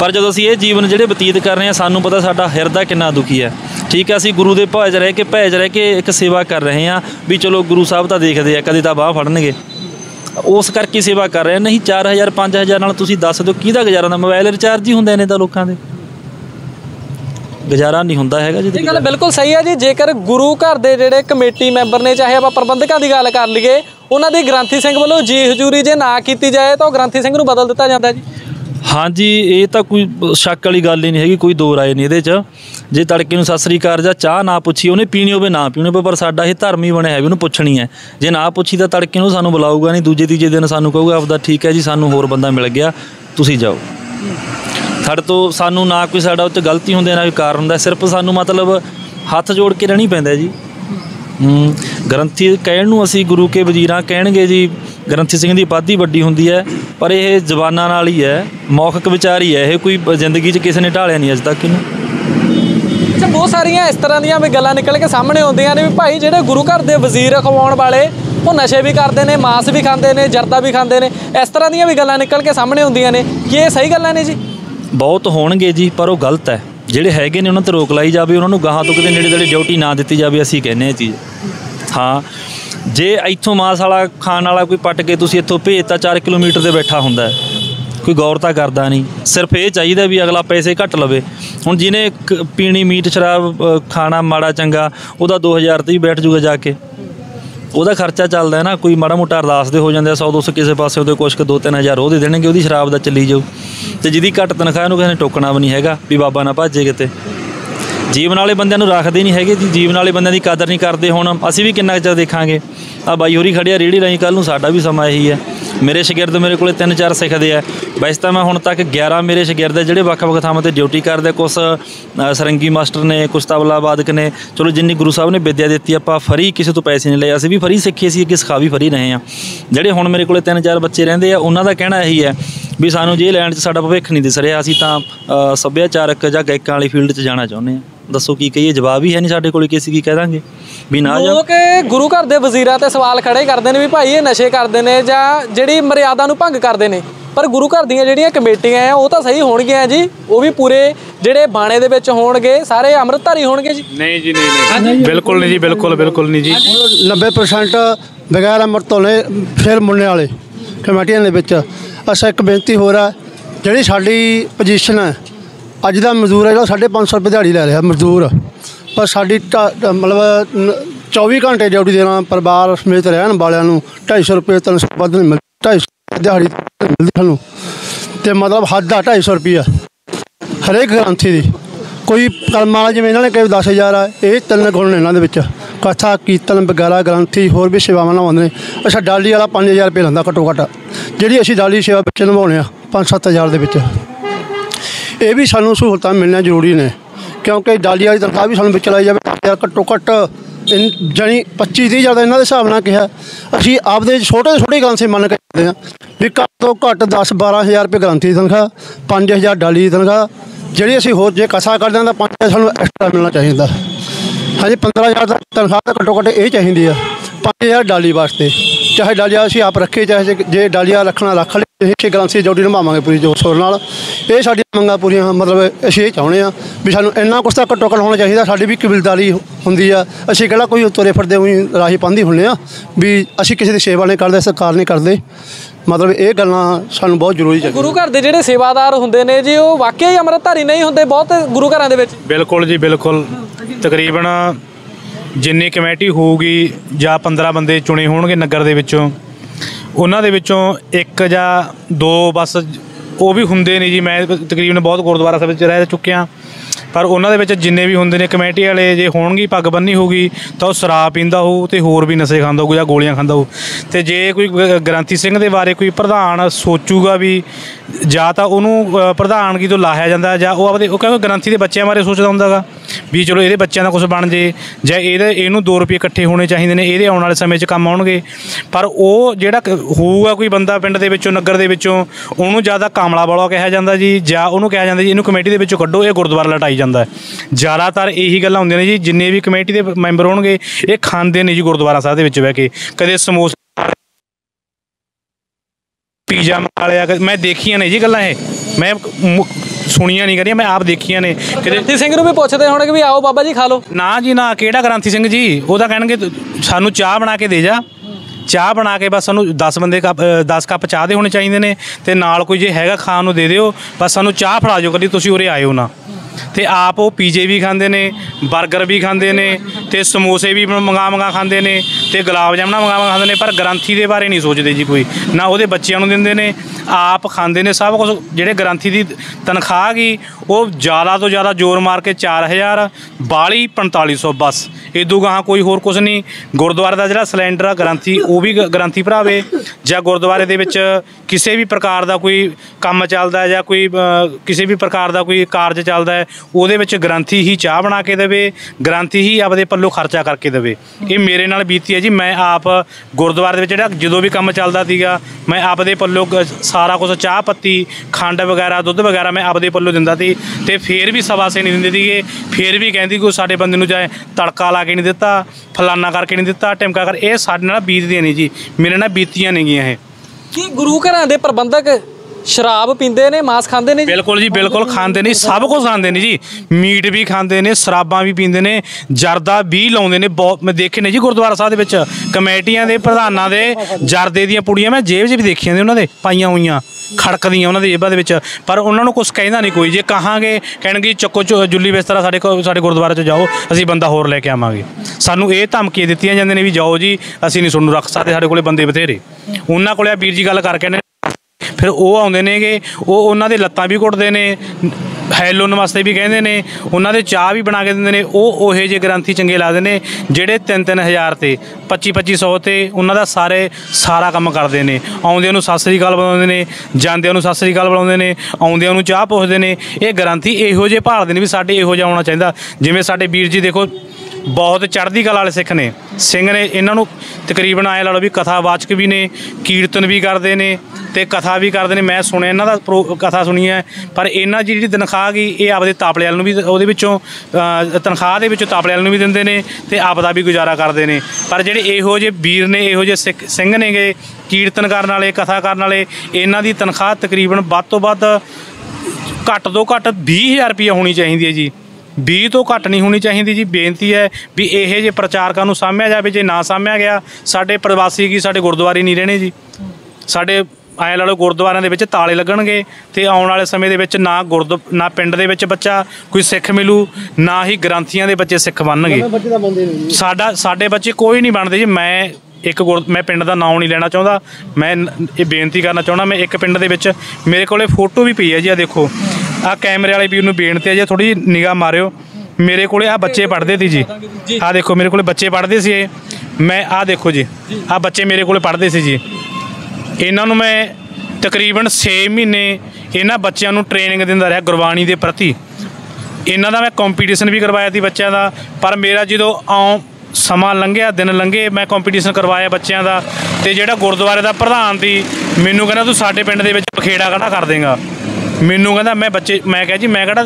ਪਰ ਜਦੋਂ ਅਸੀਂ ਇਹ ਜੀਵਨ ਜਿਹੜੇ ਬਤੀਤ ਕਰ ਰਹੇ ਹਾਂ, ਸਾਨੂੰ ਪਤਾ ਸਾਡਾ ਹਿਰਦਾ ਕਿੰਨਾ ਦੁਖੀ ਹੈ। ਠੀਕ ਹੈ, ਅਸੀਂ ਗੁਰੂ ਦੇ ਭੇਜ ਰਹਿ ਕੇ, ਭੇਜ ਰਹਿ ਕੇ ਇੱਕ ਸੇਵਾ ਕਰ ਰਹੇ ਹਾਂ ਵੀ ਚਲੋ ਗੁਰੂ ਸਾਹਿਬ ਤਾਂ ਦੇਖਦੇ ਆ, ਕਦੇ ਤਾਂ ਬਾਹ ਫੜਨਗੇ। ਉਸ ਕਰਕੇ ਸੇਵਾ ਕਰ ਰਹੇ। ਨਹੀਂ 4000 5000 ਨਾਲ ਤੁਸੀਂ ਦੱਸ ਦਿਓ ਕਿਹਦਾ ਗੁਜ਼ਾਰਾ ਹੁੰਦਾ? ਮੋਬਾਈਲ ਰਿਚਾਰਜ ਹੀ ਹੁੰਦੇ ਨੇ ਤਾਂ ਲੋਕਾਂ ਦੇ। ਗੁਜ਼ਾਰਾ ਨਹੀਂ ਹੁੰਦਾ ਹੈਗਾ ਜੀ ਇਹ ਗੱਲ ਬਿਲਕੁਲ ਸਹੀ ਹੈ ਜੀ ਜੇਕਰ ਗੁਰੂ ਘਰ ਦੇ ਜਿਹੜੇ ਕਮੇਟੀ ਮੈਂਬਰ ਨੇ ਚਾਹੇ ਆਪਾਂ ਪ੍ਰਬੰਧਕਾਂ ਦੀ ਗੱਲ ਕਰ ਲਈਏ ਉਹਨਾਂ ਦੀ ਗ੍ਰੰਥੀ ਸਿੰਘ ਵੱਲੋਂ ਜੀ ਹਜ਼ੂਰੀ ਜੇ ਨਾ ਕੀਤੀ ਜਾਏ ਤਾਂ ਉਹ ਗ੍ਰੰਥੀ ਸਿੰਘ ਨੂੰ ਬਦਲ ਦਿੱਤਾ ਜਾਂਦਾ ਜੀ। ਹਾਂਜੀ ਇਹ ਤਾਂ ਕੋਈ ਸ਼ੱਕ ਵਾਲੀ ਗੱਲ ਹੀ ਨਹੀਂ ਹੈਗੀ ਕੋਈ ਦੋ ਰਾਏ ਨਹੀਂ ਇਹਦੇ 'ਚ। ਜੇ ਤੜਕੇ ਨੂੰ ਸਤਿ ਸ੍ਰੀ ਅਕਾਲ ਜਾਂ ਚਾਹ ਨਾ ਪੁੱਛੀ ਉਹਨੇ ਪੀਣੀ ਹੋਵੇ ਨਾ ਪੀਣੀ ਹੋਵੇ ਪਰ ਸਾਡਾ ਇਹ ਧਰਮ ਹੀ ਬਣਿਆ ਹੈ ਵੀ ਉਹਨੂੰ ਪੁੱਛਣੀ ਹੈ। ਜੇ ਨਾ ਪੁੱਛੀ ਤਾਂ ਤੜਕੇ ਨੂੰ ਸਾਨੂੰ ਬੁਲਾਊਗਾ ਨਹੀਂ ਦੂਜੇ ਤੀਜੇ ਦਿਨ ਸਾਨੂੰ ਕਹੂਗਾ ਆਪਦਾ ਠੀਕ ਹੈ ਜੀ ਸਾਨੂੰ ਹੋਰ ਬੰਦਾ ਮਿਲ ਗਿਆ ਤੁਸੀਂ ਜਾਓ। ਸਾਡੇ ਤੋਂ ਸਾਨੂੰ ਨਾ ਕੋਈ ਸਾਡਾ ਉੱਤੇ ਗਲਤੀ ਹੁੰਦੀ ਹੈ, ਨਾ ਕੋਈ ਕਾਰਨ ਹੁੰਦਾ ਸਿਰਫ ਸਾਨੂੰ ਮਤਲਬ ਹੱਥ ਜੋੜ ਕੇ ਰਹਿਣੀ ਪੈਂਦਾ ਜੀ। ਗ੍ਰੰਥੀ ਕਹਿਣ ਨੂੰ ਅਸੀਂ ਗੁਰੂ ਕੇ ਵਜ਼ੀਰਾਂ ਕਹਿਣਗੇ ਜੀ ਗ੍ਰੰਥੀ ਸਿੰਘ ਦੀ ਉਪਾਧੀ ਵੱਡੀ ਹੁੰਦੀ ਹੈ ਪਰ ਇਹ ਜ਼ਬਾਨਾਂ ਨਾਲ ਹੀ ਹੈ ਮੌਖਿਕ ਵਿਚਾਰ ਹੀ ਹੈ ਇਹ ਕੋਈ ਜ਼ਿੰਦਗੀ 'ਚ ਕਿਸੇ ਨੇ ਢਾਲਿਆ ਨਹੀਂ ਅੱਜ ਤੱਕ ਇਹਨੂੰ। ਅੱਛਾ ਬਹੁਤ ਸਾਰੀਆਂ ਇਸ ਤਰ੍ਹਾਂ ਦੀਆਂ ਵੀ ਗੱਲਾਂ ਨਿਕਲ ਕੇ ਸਾਹਮਣੇ ਆਉਂਦੀਆਂ ਨੇ ਵੀ ਭਾਈ ਜਿਹੜੇ ਗੁਰੂ ਘਰ ਦੇ ਵਜ਼ੀਰ ਅਖਵਾਉਣ ਵਾਲੇ ਉਹ ਨਸ਼ੇ ਵੀ ਕਰਦੇ ਨੇ ਮਾਸ ਵੀ ਖਾਂਦੇ ਨੇ ਜਰਦਾ ਵੀ ਖਾਂਦੇ ਨੇ ਇਸ ਤਰ੍ਹਾਂ ਦੀਆਂ ਵੀ ਗੱਲਾਂ ਨਿਕਲ ਕੇ ਸਾਹਮਣੇ ਆਉਂਦੀਆਂ ਨੇ ਕੀ ਇਹ ਸਹੀ ਗੱਲਾਂ ਨੇ ਜੀ? ਬਹੁਤ ਹੋਣਗੇ ਜੀ ਪਰ ਉਹ ਗਲਤ ਹੈ। ਜਿਹੜੇ ਹੈਗੇ ਨੇ ਉਹਨਾਂ ਤੇ ਰੋਕ ਲਾਈ ਜਾਵੇ ਉਹਨਾਂ ਨੂੰ ਗਾਹਾਂ ਤੋਂ ਕਿਤੇ ਨੇੜੇ ਤੇੜੇ ਡਿਊਟੀ ਨਾ ਦਿੱਤੀ ਜਾਵੇ ਅਸੀਂ ਕਹਿੰਦੇ ਇਹ ਚੀਜ਼। ਹਾਂ ਜੇ ਇੱਥੋਂ ਮਾਸ ਵਾਲਾ ਖਾਣ ਵਾਲਾ ਕੋਈ ਪੱਟ ਕੇ ਤੁਸੀਂ ਇੱਥੋਂ ਭੇਜਤਾ 4 ਕਿਲੋਮੀਟਰ ਤੇ ਬੈਠਾ ਹੁੰਦਾ ਕੋਈ ਗੌਰ ਤਾਂ ਕਰਦਾ ਨਹੀਂ। ਸਿਰਫ ਇਹ ਚਾਹੀਦਾ ਵੀ ਅਗਲਾ ਪੈਸੇ ਘੱਟ ਲਵੇ। ਹੁਣ ਜਿਹਨੇ ਕ- ਪੀਣੀ ਮੀਟ, ਸ਼ਰਾਬ ਖਾਣਾ ਮਾੜਾ ਚੰਗਾ, ਉਹਦਾ 2000 ਤੇ ਹੀ ਬੈਠ ਜੂਗਾ ਜਾ ਕੇ। ਉਹਦਾ ਖਰਚਾ ਚੱਲਦਾ ਹੈ ਨਾ, ਕੋਈ ਮਾੜਾ ਮੋਟਾ ਅਰਦਾਸ ਦੇ ਹੋ ਜਾਂਦੇ ਆ 100 200 ਕਿਸੇ ਪਾਸੇ ਉਹਦੇ ਕੁਛ ਕੁ 2-3000 ਉਹ ਦੇ ਦੇਣਗੇ, ਉਹਦੀ ਸ਼ਰਾਬ ਦਾ ਚੱਲੀ ਜਾਊ। ਤੇ ਜਿਹਦੀ ਘੱਟ ਤਨਖਾਹ ਨੂੰ ਕਿਸੇ ਨੇ ਟੋਕਣਾ ਵੀ ਨਹੀਂ ਹੈਗਾ, ਵੀ ਬਾਬਾ ਨਾ ਭੱਜੇ ਕਿਤੇ। ਜੀਵਨ ਵਾਲੇ ਬੰਦਿਆਂ ਨੂੰ ਰੱਖਦੇ ਨਹੀਂ ਹੈਗੇ ਜੀ, ਜੀਵਨ ਵਾਲੇ ਬੰਦਿਆਂ ਦੀ ਕਦਰ ਨਹੀਂ ਕਰਦੇ ਹੁਣ। ਅਸੀਂ ਵੀ ਕਿੰਨਾ ਕੁ ਚਿਰ ਦੇਖਾਂਗੇ। ਆ ਬਾਈ ਹੋਰੀ ਖੜਿਆ ਰੇੜੀ ਰਾਹੀਂ ਕੱਲ ਨੂੰ ਸਾਡਾ ਵੀ ਸਮਾਂ ਇਹੀ ਹੈ। ਮੇਰੇ ਸ਼ਾਗਿਰਦ ਮੇਰੇ ਕੋਲੇ ਤਿੰਨ ਚਾਰ ਸਿੱਖਦੇ ਆ। ਵੈਸੇ ਤਾਂ ਮੈਂ ਹੁਣ ਤੱਕ 11 ਮੇਰੇ ਸ਼ਾਗਿਰਦ ਜਿਹੜੇ ਵੱਖ-ਵੱਖ ਥਾਵਾਂ ਤੇ ਡਿਊਟੀ ਕਰਦੇ ਕੁਝ ਸਰੰਗੀ ਮਾਸਟਰ ਨੇ ਕੁਝ ਤਬਲਾ ਬਾਦਕ ਨੇ। ਚਲੋ ਜਿੰਨੀ ਗੁਰੂ ਸਾਹਿਬ ਨੇ ਵਿਦਿਆ ਦਿੱਤੀ, ਆਪਾਂ ਫਰੀ ਕਿਸੇ ਤੋਂ ਪੈਸੇ ਨਹੀਂ ਲਏ। ਅਸੀਂ ਵੀ ਫਰੀ ਸਿੱਖੀ ਸੀ, ਅੱਗੇ ਸਿਖਾ ਵੀ ਫਰੀ ਰਹੇ ਆ ਜਿਹੜੇ ਹੁਣ ਮੇਰੇ ਕੋਲੇ ਤਿੰਨ ਚਾਰ ਬੱਚੇ ਰਹਿੰਦੇ ਆ, ਉਹਨਾਂ ਦਾ ਕਹਿਣਾ ਇਹੀ ਹੈ ਵੀ ਸਾਨੂੰ ਜੇ ਲੈਣ 'ਚ ਸਾਡਾ ਭਵਿੱਖ ਨਹੀਂ ਦਿਸ ਰਿਹਾ, ਅਸੀਂ ਤਾਂ ਸੱਭਿਆਚਾਰਕ ਜਾਂ ਗਾਇਕਾਂ ਵਾਲੀ ਫੀਲਡ 'ਚ ਜਾਣਾ ਚਾਹੁੰਦੇ ਆ ਦੱਸੋ ਕੀ ਕਹੀਏ ਜਵਾਬ ਹੀ ਹੈ ਨਹੀਂ ਸਾਡੇ ਕੋਲੇ ਕਿਸੇ ਕੀ ਕਹਿ ਦਾਂਗੇ? ਵੀ ਨਾ ਜਾ ਲੋਕ ਗੁਰੂ ਘਰ ਦੇ ਵਜ਼ੀਰਾਂ ਤੇ ਸਵਾਲ ਖੜੇ ਕਰਦੇ ਨੇ ਵੀ ਭਾਈ ਇਹ ਨਸ਼ੇ ਕਰਦੇ ਨੇ ਜਾਂ ਜਿਹੜੀ ਮਰਿਆਦਾ ਨੂੰ ਭੰਗ ਕਰਦੇ ਨੇ। ਪਰ ਗੁਰੂ ਘਰ ਦੀਆਂ ਜਿਹੜੀਆਂ ਕਮੇਟੀਆਂ ਆ ਉਹ ਤਾਂ ਸਹੀ ਹੋਣਗੀਆਂ ਜੀ। ਉਹ ਵੀ ਪੂਰੇ ਜਿਹੜੇ ਬਾਣੇ ਦੇ ਵਿੱਚ ਹੋਣਗੇ ਸਾਰੇ ਅੰਮ੍ਰਿਤਧਾਰੀ ਹੋਣਗੇ ਜੀ। ਨਹੀਂ ਜੀ ਨਹੀਂ ਨਹੀਂ। ਬਿਲਕੁਲ ਨਹੀਂ ਜੀ ਬਿਲਕੁਲ ਬਿਲਕੁਲ ਨਹੀਂ ਜੀ। 90% ਬਗੈਰ ਅੰਮ੍ਰਿਤ ਤੋਂ ਨੇ ਫਿਰ ਮੁੰਨੇ ਵਾਲੇ ਕਮੇਟੀਆਂ ਦੇ ਵਿੱਚ। ਅਸਾਂ ਇੱਕ ਬੇਨਤੀ ਹੋਰ ਆ ਜਿਹੜੀ ਸਾਡੀ ਪੋਜੀਸ਼ਨ ਹੈ ਅੱਜ ਦਾ ਮਜ਼ਦੂਰ ਹੈ ਜਿਹੜਾ 550 ਰੁਪਏ ਦਿਹਾੜੀ ਲੈ ਰਿਹਾ, ਮਜ਼ਦੂਰ। ਪਰ ਸਾਡੀ ਢਾ- ਮਤਲਬ, ਨ- 24 ਘੰਟੇ ਡਿਊਟੀ ਦੇਣਾ ਪਰਿਵਾਰ ਸਮੇਤ ਰਹਿਣ ਵਾਲਿਆਂ ਨੂੰ 250 ਰੁਪਏ 300 ਵੱਧ ਨਹੀਂ ਮਿਲ 250 ਦਿਹਾੜੀ ਮਿਲਦੀ ਸਾਨੂੰ। ਤੇ ਮਤਲਬ ਹੱਦ ਆ 250 ਰੁਪਿਆ ਹਰੇਕ ਗ੍ਰੰਥੀ ਦੀ। ਕੋਈ ਕਲਮਾਂ ਵਾਲਾ ਜਿਵੇਂ ਇਹਨਾਂ ਨੇ ਕਹੇ 10000 ਆ, ਇਹ ਤਿੰਨ ਗੁਣ ਨੇ ਇਹਨਾਂ ਦੇ ਵਿੱਚ। ਕਥਾ, ਕੀਰਤਨ, ਵਗੈਰਾ, ਗ੍ਰੰਥੀ, ਹੋਰ ਵੀ ਸੇਵਾਵਾਂ ਨਿਭਾਉਂਦੇ ਨੇ। ਅੱਛਾ, ਡਾਲੀ ਵਾਲਾ 5000 ਰੁਪਏ ਲੈਂਦਾ ਘੱਟੋ ਘੱਟ। ਜਿਹੜੀ ਅਸੀਂ ਡਾਲੀ ਸੇਵਾ ਵਿੱਚ ਨਿਭਾਉਣੇ ਆ 5-7000 ਦੇ ਵਿੱਚ। ਇਹ ਵੀ ਸਾਨੂੰ ਸਹੂਲਤਾਂ ਮਿਲਣੀਆਂ ਜ਼ਰੂਰੀ ਨੇ, ਕਿਉਂਕਿ ਡਾਲੀ ਵਾਲੀ ਤਨਖਾਹ ਵੀ ਸਾਨੂੰ ਵਿੱਚ ਲਾਈ ਜਾਵੇ ਘੱਟੋ ਘੱਟ ਇਨ- ਜਾਣੀ 25 30 ਜ਼ਿਆਦਾ ਇਹਨਾਂ ਦੇ ਹਿਸਾਬ ਨਾਲ ਕਿਹਾ। ਅਸੀਂ ਆਪਦੇ ਛੋਟੇ ਛੋਟੇ ਗ੍ਰੰਥੀ ਮੰਨ ਕੇ ਚੱਲਦੇ ਹਾਂ ਵੀ ਘੱਟ ਤੋਂ ਘੱਟ 10 12000 ਰੁਪਏ ਗ੍ਰੰਥੀ ਦੀ ਤਨਖਾਹ 5000 ਡਾਲੀ ਦੀ ਤਨਖਾਹ, ਜਿਹੜੀ ਅਸੀਂ ਹੋਰ ਜੇ ਕਸਾ ਕਰਦੇ ਹਾਂ ਤਾਂ 5000 ਸਾਨੂੰ ਐਕਸਟਰਾ ਮਿਲਣਾ ਚਾਹੀਦਾ। ਹਾਂਜੀ 15000 ਦਾ ਤਨਖਾਹ ਤਾਂ ਘੱਟੋ ਘੱਟ ਇਹ ਚਾਹੀਦੀ ਆ। 5000 ਡਾਲੀ ਵਾਸਤੇ। ਚਾਹੇ ਡਾਲੀਆ ਅਸੀਂ ਆਪ ਰੱਖੇ ਚਾਹੇ ਜੇ- ਜੇ ਡਾਲੀਆ ਰੱਖਣਾ ਰੱਖ ਲਈ ਇਹ ਗ੍ਰੰਥੀ ਡਿਊਟੀ ਨਿਭਾਵਾਂਗੇ ਪੂਰੀ ਜੋਰ ਸ਼ੋਰ ਨਾਲ। ਇਹ ਸਾਡੀਆਂ ਮੰਗਾਂ ਪੂਰੀਆਂ ਮਤਲਬ ਅਸੀਂ ਇਹ ਚਾਹੁੰਦੇ ਆ ਵੀ ਸਾਨੂੰ ਇੰਨਾ ਕੁਛ ਤਾਂ ਘੱਟੋ ਘੱਟ ਹੋਣਾ ਚਾਹੀਦਾ ਸਾਡੀ ਵੀ ਕਬੀਲਦਾਰੀ ਹੁੰਦੀ ਆ। ਅਸੀਂ ਕਿਹੜਾ ਕੋਈ ਤੁਰੇ ਫਿਰਦੇ ਹੋਈ ਰਾਹੀ ਪਾਉਂਦੀ ਹੁੰਨੇ ਆ ਵੀ ਅਸੀਂ ਕਿਸੇ ਦੀ ਸੇਵਾ ਨਹੀਂ ਕਰਦੇ ਸਰਕਾਰ ਨਹੀਂ ਕਰਦੇ। ਮਤਲਬ ਇਹ ਗੱਲਾਂ ਸਾਨੂੰ ਬਹੁਤ ਜ਼ਰੂਰੀ ਚਾਹੀਦੀਆਂ। ਗੁਰੂ ਘਰ ਦੇ ਜਿਹੜੇ ਸੇਵਾਦਾਰ ਹੁੰਦੇ ਨੇ ਜੀ ਉਹ ਵਾਕਿਆ ਹੀ ਅੰਮ੍ਰਿਤਧਾਰੀ ਨਹੀਂ ਹੁੰਦੇ ਬਹੁਤ ਗੁਰੂ ਘਰਾਂ ਦੇ ਵਿੱਚ? ਬਿਲਕੁਲ ਜੀ ਬਿਲਕੁਲ। ਤਕਰੀਬਨ ਜਿੰਨੀ ਕਮੇਟੀ ਹੋਊਗੀ ਜਾਂ 15 ਬੰਦੇ ਚੁਣੇ ਹੋਣਗੇ ਨਗਰ ਦੇ ਵਿੱਚੋਂ, ਉਹਨਾਂ ਦੇ ਵਿੱਚੋਂ ਇੱਕ ਜਾਂ ਦੋ ਬਸ ਉਹ ਵੀ ਹੁੰਦੇ ਨੇ ਜੀ। ਮੈਂ ਤਕਰੀਬਨ ਬਹੁਤ ਗੁਰਦੁਆਰਾ ਸਾਹਿਬ ਵਿੱਚ ਰਹਿ ਚੁੱਕਿਆ। ਪਰ ਉਹਨਾਂ ਦੇ ਵਿੱਚ ਜਿੰਨੇ ਵੀ ਹੁੰਦੇ ਨੇ ਕਮੇਟੀ ਵਾਲੇ, ਜੇ ਹੋਣਗੇ, ਪੱਗ ਬੰਨੀ ਹੋਊਗੀ, ਤਾਂ ਉਹ ਸ਼ਰਾਬ ਪੀਂਦਾ ਹੋਊ ਤੇ ਹੋਰ ਵੀ ਨਸ਼ੇ ਖਾਂਦਾ ਹੋਊ ਜਾਂ ਗੋਲੀਆਂ ਖਾਂਦਾ ਹੋਊ। ਤੇ ਜੇ ਕੋਈ ਗ- ਗ੍ਰੰਥੀ ਸਿੰਘ ਦੇ ਬਾਰੇ ਕੋਈ ਪ੍ਰਧਾਨ ਸੋਚੂਗਾ ਵੀ ਜਾਂ ਤਾਂ ਉਹਨੂੰ ਪ੍ਰਧਾਨਗੀ ਤੋਂ ਲਾਹਿਆ ਜਾਂਦਾ ਜਾਂ ਉਹ ਆਪਦੇ, ਉਹ ਕਹਿੰਦਾ ਗ੍ਰੰਥੀ ਦੇ ਬੱਚਿਆਂ ਬਾਰੇ ਸੋਚਦਾ ਹੁੰਦਾਗਾ। ਵੀ ਚਲੋ ਇਹਦੇ ਬੱਚਿਆਂ ਦਾ ਕੁਝ ਬਣ ਜੇ ਜਾਂ ਇਹਦੇ ਇਹਨੂੰ 2 ਰੁਪਏ ਇਕੱਠੇ ਹੋਣੇ ਚਾਹੀਦੇ ਨੇ, ਇਹਦੇ ਆਉਣ ਵਾਲੇ ਸਮੇਂ 'ਚ ਕੰਮ ਆਉਣਗੇ। ਪਰ ਉਹ ਜਿਹੜਾ ਕ- ਹੋਊਗਾ ਕੋਈ ਬੰਦਾ ਪਿੰਡ ਦੇ ਵਿੱਚੋਂ, ਨਗਰ ਦੇ ਵਿੱਚੋਂ, ਉਹਨੂੰ ਜ਼ਿਆਦਾ ਕਾਮਲਾ ਵਾਲਾ ਕਿਹਾ ਜਾਂਦਾ ਜੀ, ਜਾਂ ਉਹਨੂੰ ਕਿਹਾ ਜਾਂਦਾ ਜੀ, ਇਹਨੂੰ ਕਮੇਟੀ ਦੇ ਵਿੱਚੋਂ ਕੱਢੋ, ਇਹ ਗੁਰਦੁਆਰਾ ਲਟਾਈ ਜਾਂਦਾ। ਹੈ ਜ਼ਿਆਦਾਤਰ ਇਹੀ ਗੱਲਾਂ ਹੁੰਦੀਆਂ ਨੇ ਜੀ, ਜਿੰਨੇ ਵੀ ਕਮੇਟੀ ਦੇ ਮੈਂਬਰ ਹੋਣਗੇ, ਇਹ ਖਾਂਦੇ ਨੇ ਜੀ ਗੁਰਦੁਆਰਾ ਸਾਹਿਬ ਦੇ ਵਿੱਚ ਬਹਿ ਕੇ। ਕਦੇ ਸਮੋਸੇ ਪੀਜ਼ਾ ਮੰਗਾ ਲਿਆ, ਕਦੇ- ਮੈਂ ਦੇਖੀਆਂ ਨੇ ਜੀ ਗੱਲਾਂ ਇਹ। ਮੈਂ ਮੁ- ਸੁਣੀਆਂ ਨਹੀਂ ਕਰੀਆਂ ਮੈਂ ਆਪ ਦੇਖੀਆਂ ਨੇ। ਕਿਤੇ ਗ੍ਰੰਥੀ ਸਿੰਘ ਨੂੰ ਵੀ ਪੁੱਛਦੇ ਹੋਣਗੇ ਵੀ ਆਓ ਬਾਬਾ ਜੀ ਖਾ ਲਓ। ਨਾ ਜੀ ਨਾ ਕਿਹੜਾ ਗ੍ਰਾਂਥੀ ਸਿੰਘ ਜੀ? ਉਹ ਤਾਂ ਕਹਿਣਗੇ ਸਾਨੂੰ ਚਾਹ ਬਣਾ ਕੇ ਦੇ ਜਾ। ਚਾਹ ਬਣਾ ਕੇ ਬਸ ਸਾਨੂੰ 10 ਬੰਦੇ ਕੱਪ 10 ਕੱਪ ਚਾਹ ਦੇ ਹੋਣੇ ਚਾਹੀਦੇ ਨੇ ਤੇ ਨਾਲ ਕੋਈ ਜੇ ਹੈਗਾ ਖਾਣ ਨੂੰ ਦੇ ਦਿਓ। ਬਸ ਸਾਨੂੰ ਚਾਹ ਫੜਾ ਜਾਓ ਕਦੀ ਤੁਸੀਂ ਉਰੇ ਆਇਓ ਨਾ। ਤੇ ਆਪ ਉਹ ਪੀਜੇ ਵੀ ਖਾਂਦੇ ਨੇ 버ਗਰ ਵੀ ਖਾਂਦੇ ਨੇ ਤੇ ਸਮੋਸੇ ਵੀ ਮੰਗਾ ਮੰਗਾ ਖਾਂਦੇ ਨੇ ਤੇ ਗੁਲਾਬ ਜਾਮਣਾ ਮੰਗਾ ਮੰਗਾ ਖਾਂਦੇ ਨੇ, ਪਰ ਗ੍ਰੰਥੀ ਦੇ ਬਾਰੇ ਨਹੀਂ ਸੋਚਦੇ ਜੀ ਕੋਈ। ਨਾ ਉਹਦੇ ਬੱਚਿਆਂ ਨੂੰ ਦਿੰਦੇ ਨੇ, ਆਪ ਖਾਂਦੇ ਨੇ ਸਭ ਕੁਝ ਜਿਹੜੇ ਗ੍ਰੰਥੀ ਦੀ ਤਨਖਾਹ ਗਈ ਉਹ ਜ਼ਿਆਦਾ ਤੋਂ ਜ਼ਿਆਦਾ ਜ਼ੋਰ ਮਾਰ ਕੇ 4000 ਬਾਲੀ 4500 ਬਸ। ਇਦੋਂ ਗਾਹਾਂ ਕੋਈ ਹੋਰ ਕੁਝ ਨਹੀਂ। ਗੁਰਦੁਆਰੇ ਦਾ ਜਿਹੜਾ ਸਿਲੰਡਰ ਆ, ਗ੍ਰੰਥੀ, ਉਹ ਵੀ ਗ੍ਰੰਥੀ ਭਰਾਵੇ, ਜਾਂ ਗੁਰਦੁਆਰੇ ਦੇ ਵਿੱਚ ਕਿਸੇ ਵੀ ਪ੍ਰਕਾਰ ਦਾ ਕੋਈ ਕੰਮ ਚੱਲਦਾ ਜਾਂ ਕੋਈ ਕਿਸੇ ਵੀ ਪ੍ਰਕਾਰ ਦਾ ਕੋਈ ਕਾਰਜ ਚੱਲਦਾ ਉਹਦੇ ਵਿੱਚ ਗ੍ਰੰਥੀ ਹੀ ਚਾਹ ਬਣਾ ਕੇ ਦੇਵੇ, ਗ੍ਰੰਥੀ ਹੀ ਆਪਦੇ ਪੱਲੋਂ ਖਰਚਾ ਕਰਕੇ ਦੇਵੇ। ਇਹ ਮੇਰੇ ਨਾਲ ਬੀਤੀ ਹੈ ਜੀ, ਮੈਂ ਆਪ ਗੁਰਦੁਆਰੇ ਦੇ ਵਿੱਚ ਜਿਹੜਾ ਜਦੋਂ ਵੀ ਕੰਮ ਚੱਲਦਾ ਸੀਗਾ, ਮੈਂ ਆਪਦੇ ਪੱਲੋਂ ਸਾਰਾ ਕੁਝ ਚਾਹ ਪੱਤੀ, ਖੰਡ ਵਗੈਰਾ, ਦੁੱਧ ਵਗੈਰਾ ਮੈਂ ਆਪਦੇ ਪੱਲੋਂ ਦਿੰਦਾ ਸੀ ਤੇ ਫੇਰ ਵੀ ਸਵਾ ਸੇ ਨਹੀਂ ਦਿੰਦੇ ਸੀਗੇ। ਫੇਰ ਵੀ ਕਹਿੰਦੀ ਕੋਈ ਸਾਡੇ ਬੰਦੇ ਨੂੰ ਚਾਹੇ ਤੜਕਾ ਲਾ ਕੇ ਨਹੀਂ ਦਿੱਤਾ, ਫਲਾਨਾ ਕਰਕੇ ਨਹੀਂ ਦਿੱਤਾ, ਟਿਮਕਾ ਕਰ, ਇਹ ਸਾਡੇ ਨਾਲ ਬੀਤਦੀਆਂ ਨਹੀਂ ਜੀ, ਮੇਰੇ ਨਾਲ ਬੀਤੀਆਂ ਨਹੀਂ ਗੀਆਂ ਇਹ। ਕੀ ਗੁਰੂ ਘਰਾਂ ਦੇ ਪ੍ਰਬੰਧਕ ਸ਼ਰਾਬ ਪੀਂਦੇ ਨੇ, ਮਾਸ ਖਾਂਦੇ ਨੇ ਬਿਲਕੁਲ ਜੀ, ਬਿਲਕੁਲ ਖਾਂਦੇ ਨੇ, ਸਭ ਕੁਝ ਖਾਂਦੇ ਨੇ ਜੀ। ਮੀਟ ਵੀ ਖਾਂਦੇ ਨੇ, ਸ਼ਰਾਬਾਂ ਵੀ ਪੀਂਦੇ ਨੇ, ਜਰਦਾ ਵੀ ਲਾਉਂਦੇ ਨੇ, ਬਹੁਤ ਮੈਂ ਦੇਖੇ ਨੇ ਜੀ ਗੁਰਦੁਆਰਾ ਸਾਹਿਬ ਦੇ ਵਿੱਚ, ਕਮੇਟੀਆਂ ਦੇ, ਪ੍ਰਧਾਨਾਂ ਦੇ, ਜਰਦੇ ਦੀਆਂ ਪੁੜੀਆਂ, ਮੈਂ ਜੇਬ 'ਚ ਵੀ ਦੇਖੀਆਂ ਨੇ ਉਹਨਾਂ ਦੇ, ਪਾਈਆਂ ਹੋਈਆਂ, ਖੜਕਦੀਆਂ ਉਹਨਾਂ ਦੀ ਜੇਬਾਂ ਦੇ ਵਿੱਚ, ਪਰ ਉਹਨਾਂ ਨੂੰ ਕੁਝ ਕਹਿੰਦਾ ਨਹੀਂ ਕੋਈ। ਜੇ ਕਹਾਂਗੇ, ਕਹਿਣਗੇ ਚੱਕੋ ਚੁ- ਜੁੱਲੀ ਬਿਸਤਰਾ ਸਾਡੇ ਕੋਲ ਸਾਡੇ ਗੁਰਦੁਆਰੇ 'ਚ ਜਾਓ, ਅਸੀਂ ਬੰਦਾ ਹੋਰ ਲੈ ਕੇ ਆਵਾਂਗੇ। ਸਾਨੂੰ ਇਹ ਧਮਕੀਆਂ ਦਿੱਤੀਆਂ ਜਾਂਦੀਆਂ ਨੇ ਵੀ ਜਾਓ ਜੀ, ਅਸੀਂ ਨਹੀਂ ਤੁਹਾਨੂੰ ਰੱਖ ਸਕਦੇ, ਸਾਡੇ ਕੋਲੇ ਬੰਦੇ ਬਥੇਰੇ। ਉਹਨਾਂ ਕੋਲੇ ਆ ਵੀਰ ਜੀ ਗੱਲ ਕਰਕੇ ਨੇ ਫਿਰ ਉਹ ਆਉਂਦੇ ਨੇਗੇ, ਉਹ ਉਹਨਾਂ ਦੇ ਲੱਤਾਂ ਵੀ ਘੁੱਟਦੇ ਨੇ ਹੈਲੋ ਨਮਸਤੇ ਵੀ ਕਹਿੰਦੇ ਨੇ, ਉਹਨਾਂ ਦੇ ਚਾਹ ਵੀ ਬਣਾ ਕੇ ਦਿੰਦੇ ਨੇ, ਉਹ ਉਹੇ ਜਿਹੇ ਗ੍ਰੰਥੀ ਚੰਗੇ ਲੱਗਦੇ ਨੇ, ਜਿਹੜੇ 3-3000 ਤੇ 25-2500 ਤੇ, ਉਹਨਾਂ ਦਾ ਸਾਰੇ, ਸਾਰਾ ਕੰਮ ਕਰਦੇ ਨੇ। ਆਉਂਦਿਆਂ ਨੂੰ ਸਤਿ ਸ੍ਰੀ ਅਕਾਲ ਬੁਲਾਉਂਦੇ ਨੇ, ਜਾਂਦਿਆਂ ਨੂੰ ਸਤਿ ਸ੍ਰੀ ਅਕਾਲ ਬੁਲਾਉਂਦੇ ਨੇ, ਆਉਂਦਿਆਂ ਨੂੰ ਚਾਹ ਪੁੱਛਦੇ ਨੇ। ਇਹ ਗ੍ਰੰਥੀ ਇਹੋ ਜਿਹੇ ਭਾਲਦੇ ਨੇ ਵੀ ਸਾਡੇ ਇਹੋ ਜਿਹਾ ਹੋਣਾ ਚਾਹੀਦਾ। ਜਿਵੇਂ ਸਾਡੇ ਵੀਰ ਜੀ ਦੇਖੋ ਬਹੁਤ ਚੜ੍ਹਦੀ ਕਲਾ ਵਾਲੇ ਸਿੱਖ ਨੇ। ਸਿੰਘ ਨੇ ਇਹਨਾਂ ਨੂੰ ਤਕਰੀਬਨ ਆਏ ਲਾ ਲਓ ਵੀ ਕਥਾਵਾਚਕ ਵੀ ਨੇ, ਕੀਰਤਨ ਵੀ ਕਰਦੇ ਨੇ ਤੇ ਕਥਾ ਵੀ ਕਰਦੇ ਨੇ। ਮੈਂ ਸੁਣਿਆ ਇਹਨਾਂ ਦਾ ਪ੍ਰੋ- ਕਥਾ ਸੁਣੀ ਹੈ, ਪਰ ਇਹਨਾਂ ਦੀ ਜਿਹੜੀ ਤਨਖਾਹ ਗਈ ਇਹ ਆਪਦੇ ਤਾਪਲੇ ਵਾਲ ਨੂੰ ਵੀ ਉਹਦੇ ਵਿੱਚੋਂ ਤਨਖਾਹ ਦੇ ਵਿੱਚੋਂ ਤਾਪਲੇ ਵਾਲ ਨੂੰ ਵੀ ਦਿੰਦੇ ਨੇ ਤੇ ਆਪਦਾ ਵੀ ਗੁਜ਼ਾਰਾ ਕਰਦੇ ਨੇ। ਪਰ ਜਿਹੜੇ ਇਹੋ ਜਿਹੇ ਵੀਰ ਨੇ, ਇਹੋ ਜਿਹੇ ਸਿੱਖ, ਸਿੰਘ ਨੇਗੇ, ਕੀਰਤਨ ਕਰਨ ਵਾਲੇ, ਕਥਾ ਕਰਨ ਵਾਲੇ, ਇਹਨਾਂ ਦੀ ਤਨਖਾਹ ਤਕਰੀਬਨ ਵੱਧ ਤੋਂ ਵੱਧ ਘੱਟ ਤੋਂ ਘੱਟ 20000 ਰੁਪਏ ਹੋਣੀ ਚਾਹੀਦੀ ਹੈ ਜੀ। 20 ਤੋਂ ਘੱਟ ਨਹੀਂ ਹੋਣੀ ਚਾਹੀਦੀ ਜੀ ਬੇਨਤੀ ਹੈ ਵੀ ਇਹ ਜੇ ਪ੍ਰਚਾਰਕਾਂ ਨੂੰ ਸਾਂਭਿਆ ਜਾਵੇ ਜੇ ਨਾ ਸਾਂਭਿਆ ਗਿਆ ਸਾਡੇ ਪ੍ਰਵਾਸੀ ਕੀ ਸਾਡੇ ਗੁਰਦੁਆਰੇ ਨਹੀਂ ਰਹਿਣੇ ਜੀ। ਸਾਡੇ ਐਂ ਲਾ ਲਓ ਗੁਰਦੁਆਰਿਆਂ ਦੇ ਵਿੱਚ ਤਾਲੇ ਲੱਗਣਗੇ ਤੇ ਆਉਣ ਵਾਲੇ ਸਮੇਂ ਦੇ ਵਿੱਚ ਨਾ ਗੁਰਦ ਨਾ ਪਿੰਡ ਦੇ ਵਿੱਚ ਬੱਚਾ ਕੋਈ ਸਿੱਖ ਮਿਲੂ ਨਾ ਹੀ ਗ੍ਰੰਥੀਆਂ ਦੇ ਬੱਚੇ ਸਿੱਖ ਬਣਨਗੇ। ਸਾਡਾ ਸਾਡੇ ਬੱਚੇ ਕੋਈ ਨਹੀਂ ਬਣਦੇ ਜੀ। ਮੈਂ ਇੱਕ ਗੁਰ ਮੈਂ ਪਿੰਡ ਦਾ ਨਾਮ ਨਹੀਂ ਲੈਣਾ ਚਾਹੁੰਦਾ। ਮੈਂ ਇਹ ਬੇਨਤੀ ਕਰਨਾ ਚਾਹੁੰਦਾ ਮੈਂ ਇੱਕ ਪਿੰਡ ਦੇ ਵਿੱਚ ਮੇਰੇ ਕੋਲੇ ਫੋਟੋ ਵੀ ਪਈ ਹੈ ਜੀ ਆ ਦੇਖੋ। ਆ ਕੈਮਰੇ ਵਾਲੇ ਵੀਰ ਨੂੰ ਬੇਨਤੀ ਹੈ ਜੀ ਥੋੜੀ ਨਿਗਾਹ ਮਾਰਿਓ। ਮੇਰੇ ਕੋਲੇ ਆ ਬੱਚੇ ਪੜ੍ਹਦੇ ਸੀ ਜੀ। ਆ ਦੇਖੋ, ਮੇਰੇ ਕੋਲੇ ਬੱਚੇ ਪੜ੍ਹਦੇ ਸੀ ਇਹ। ਮੈਂ ਆ ਦੇਖੋ ਜੀ, ਆ ਬੱਚੇ ਮੇਰੇ ਕੋਲੇ ਪੜ੍ਹਦੇ ਸੀ ਜੀ। ਇਹਨਾਂ ਨੂੰ ਮੈਂ ਤਕਰੀਬਨ 6 ਮਹੀਨੇ ਇਹਨਾਂ ਬੱਚਿਆਂ ਨੂੰ ਟ੍ਰੇਨਿੰਗ ਦਿੰਦਾ ਰਿਹਾ ਗੁਰਬਾਣੀ ਦੇ ਪ੍ਰਤੀ। ਇਹਨਾਂ ਦਾ ਮੈਂ ਕੰਪੀਟੀਸ਼ਨ ਵੀ ਕਰਵਾਇਆ ਸੀ ਬੱਚਿਆਂ ਦਾ, ਪਰ ਮੇਰਾ ਜਦੋਂ ਆਉਂ ਸਮਾਂ ਲੰਘਿਆ, ਦਿਨ ਲੰਘੇ, ਮੈਂ ਕੰਪੀਟੀਸ਼ਨ ਕਰਵਾਇਆ ਬੱਚਿਆਂ ਦਾ। ਤੇ ਜਿਹੜਾ ਗੁਰਦੁਆਰੇ ਦਾ ਪ੍ਰਧਾਨ ਸੀ, ਮੈਨੂੰ ਕਹਿੰਦਾ, ਤੂੰ ਸਾਡੇ ਪਿੰਡ ਦੇ ਵਿੱਚ ਪਖੇੜਾ ਖੜਾ ਕਰ ਦੇਗਾ। ਮੈਨੂੰ ਕਹਿੰਦਾ ਮੈਂ ਬੱਚੇ, ਮੈਂ ਕਿਹਾ ਜੀ, ਮੈਂ ਕਿਹੜਾ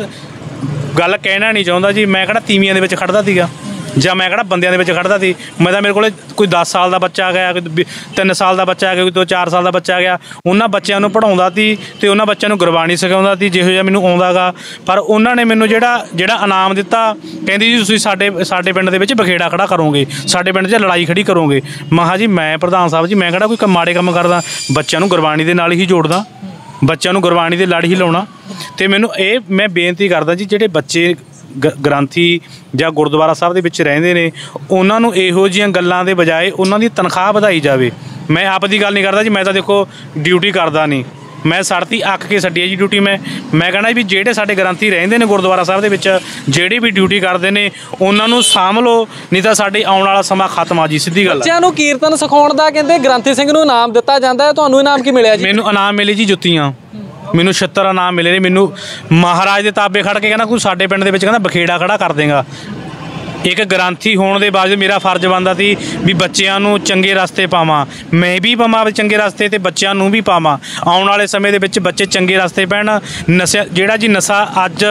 ਗੱਲ ਕਹਿਣਾ ਨਹੀਂ ਚਾਹੁੰਦਾ ਜੀ, ਮੈਂ ਕਿਹੜਾ ਤੀਵੀਆਂ ਦੇ ਵਿੱਚ ਖੜਦਾ ਸੀਗਾ ਜਾਂ ਮੈਂ ਕਿਹੜਾ ਬੰਦਿਆਂ ਦੇ ਵਿੱਚ ਖੜਦਾ ਸੀ। ਮੈਂ ਤਾਂ ਮੇਰੇ ਕੋਲੇ ਕੋਈ 10 ਸਾਲ ਦਾ ਬੱਚਾ ਆ ਗਿਆ, ਕੋਈ 3 ਸਾਲ ਦਾ ਬੱਚਾ ਆ ਗਿਆ, ਕੋਈ 2-4 ਸਾਲ ਦਾ ਬੱਚਾ ਆ ਗਿਆ। ਉਹਨਾਂ ਬੱਚਿਆਂ ਨੂੰ ਪੜਾਉਂਦਾ ਸੀ ਤੇ ਉਹਨਾਂ ਬੱਚਿਆਂ ਨੂੰ ਗੁਰਬਾਣੀ ਸਿਖਾਉਂਦਾ ਸੀ, ਜਿਹੋ ਜਿਹਾ ਮੈਨੂੰ ਆਉਂਦਾਗਾ। ਪਰ ਉਹਨਾਂ ਨੇ ਮੈਨੂੰ ਜਿਹੜਾ ਜਿਹੜਾ ਇਨਾਮ ਦਿੱਤਾ, ਕਹਿੰਦੀ ਜੀ, ਤੁਸੀਂ ਸਾਡੇ ਸਾਡੇ ਪਿੰਡ ਦੇ ਵਿੱਚ ਬਖੇੜਾ ਖੜਾ ਕਰੋਗੇ, ਸਾਡੇ ਪਿੰਡ 'ਚ ਲੜਾਈ ਖੜੀ ਕਰੋਗੇ। ਮਹਾ ਜੀ, ਮੈਂ ਪ੍ਰਧਾਨ ਸਾਹਿਬ ਜੀ, ਮੈਂ ਕਿਹੜਾ ਕੋਈ ਮਾੜੇ ਕੰਮ ਕਰਦਾ, ਬੱਚਿਆਂ ਨੂੰ ਗੁਰਬਾਣੀ ਦੇ ਨਾਲ ਹੀ ਜੋੜਦਾ। ਬੱਚਿਆਂ ਨੂੰ ਗੁਰਬਾਣੀ ਦੇ ਲੜ ਹੀ ਲਾਉਣਾ। ਤੇ ਮੈਨੂੰ ਇਹ, ਮੈਂ ਬੇਨਤੀ ਕਰਦਾ ਜੀ, ਜਿਹੜੇ ਬੱਚੇ ਗ- ਗ੍ਰੰਥੀ ਜਾਂ ਗੁਰਦੁਆਰਾ ਸਾਹਿਬ ਦੇ ਵਿੱਚ ਰਹਿੰਦੇ ਨੇ, ਉਹਨਾਂ ਨੂੰ ਇਹੋ ਜਿਹੀਆਂ ਗੱਲਾਂ ਦੇ ਬਜਾਏ ਉਹਨਾਂ ਦੀ ਤਨਖਾਹ ਵਧਾਈ ਜਾਵੇ। ਮੈਂ ਆਪ ਦੀ ਗੱਲ ਨਹੀਂ ਕਰਦਾ ਜੀ, ਮੈਂ ਤਾਂ ਦੇਖੋ ਡਿਊਟੀ ਕਰਦਾ ਨਹੀਂ। ਮੈਂ ਸੜਤੀ ਅੱਕ ਕੇ ਛੱਡੀ ਹੈ ਜੀ ਡਿਊਟੀ ਮੈਂ। ਮੈਂ ਕਹਿੰਦਾ ਵੀ ਜਿਹੜੇ ਸਾਡੇ ਗ੍ਰੰਥੀ ਰਹਿੰਦੇ ਨੇ ਗੁਰਦੁਆਰਾ ਸਾਹਿਬ ਦੇ ਵਿੱਚ ਜਿਹੜੀ ਵੀ ਡਿਊਟੀ ਕਰਦੇ ਨੇ ਉਹਨਾਂ ਨੂੰ ਸਾਂਭ ਲਓ ਨਹੀਂ ਤਾਂ ਸਾਡੇ ਆਉਣ ਵਾਲਾ ਸਮਾਂ ਖਤਮ ਆ ਜੀ ਸਿੱਧੀ ਗੱਲ ਬੱਚਿਆਂ ਨੂੰ ਕੀਰਤਨ ਸਿਖਾਉਣ ਦਾ ਕਹਿੰਦੇ ਗ੍ਰੰਥੀ ਸਿੰਘ ਨੂੰ ਇਨਾਮ ਦਿੱਤਾ ਜਾਂਦਾ ਹੈ ਤੁਹਾਨੂੰ ਇਨਾਮ ਕੀ ਮਿਲਿਆ ਜੀ? ਮੈਨੂੰ ਇਨਾਮ ਮਿਲੇ ਜੀ ਜੁੱਤੀਆਂ। ਮੈਨੂੰ 76 ਇਨਾਮ ਮਿਲੇ ਨੇ ਮੈਨੂੰ ਮਹਾਰਾਜ ਦੇ ਤਾਬੇ ਖੜ ਕੇ ਕਹਿੰਦਾ ਕੋਈ ਸਾਡੇ ਪਿੰਡ ਦੇ ਵਿੱਚ ਕਹਿੰਦਾ ਬਖੇੜਾ ਖੜਾ ਕਰ ਦੇਗਾ। ਇੱਕ ਗ੍ਰੰਥੀ ਹੋਣ ਦੇ ਬਾਵਜੂਦ ਮੇਰਾ ਫਰਜ਼ ਬਣਦਾ ਸੀ ਵੀ ਬੱਚਿਆਂ ਨੂੰ ਚੰਗੇ ਰਸਤੇ ਪਾਵਾਂ। ਮੈਂ ਵੀ ਪਾਵਾਂ ਚੰਗੇ ਰਸਤੇ ਤੇ ਬੱਚਿਆਂ ਨੂੰ ਵੀ ਪਾਵਾਂ। ਆਉਣ ਵਾਲੇ ਸਮੇਂ ਦੇ ਵਿੱਚ ਬੱਚੇ ਚੰਗੇ ਰਸਤੇ ਪੈਣ। ਨਸ਼ਾ ਜਿਹੜਾ ਜੀ ਨਸ਼ਾ ਅੱਜ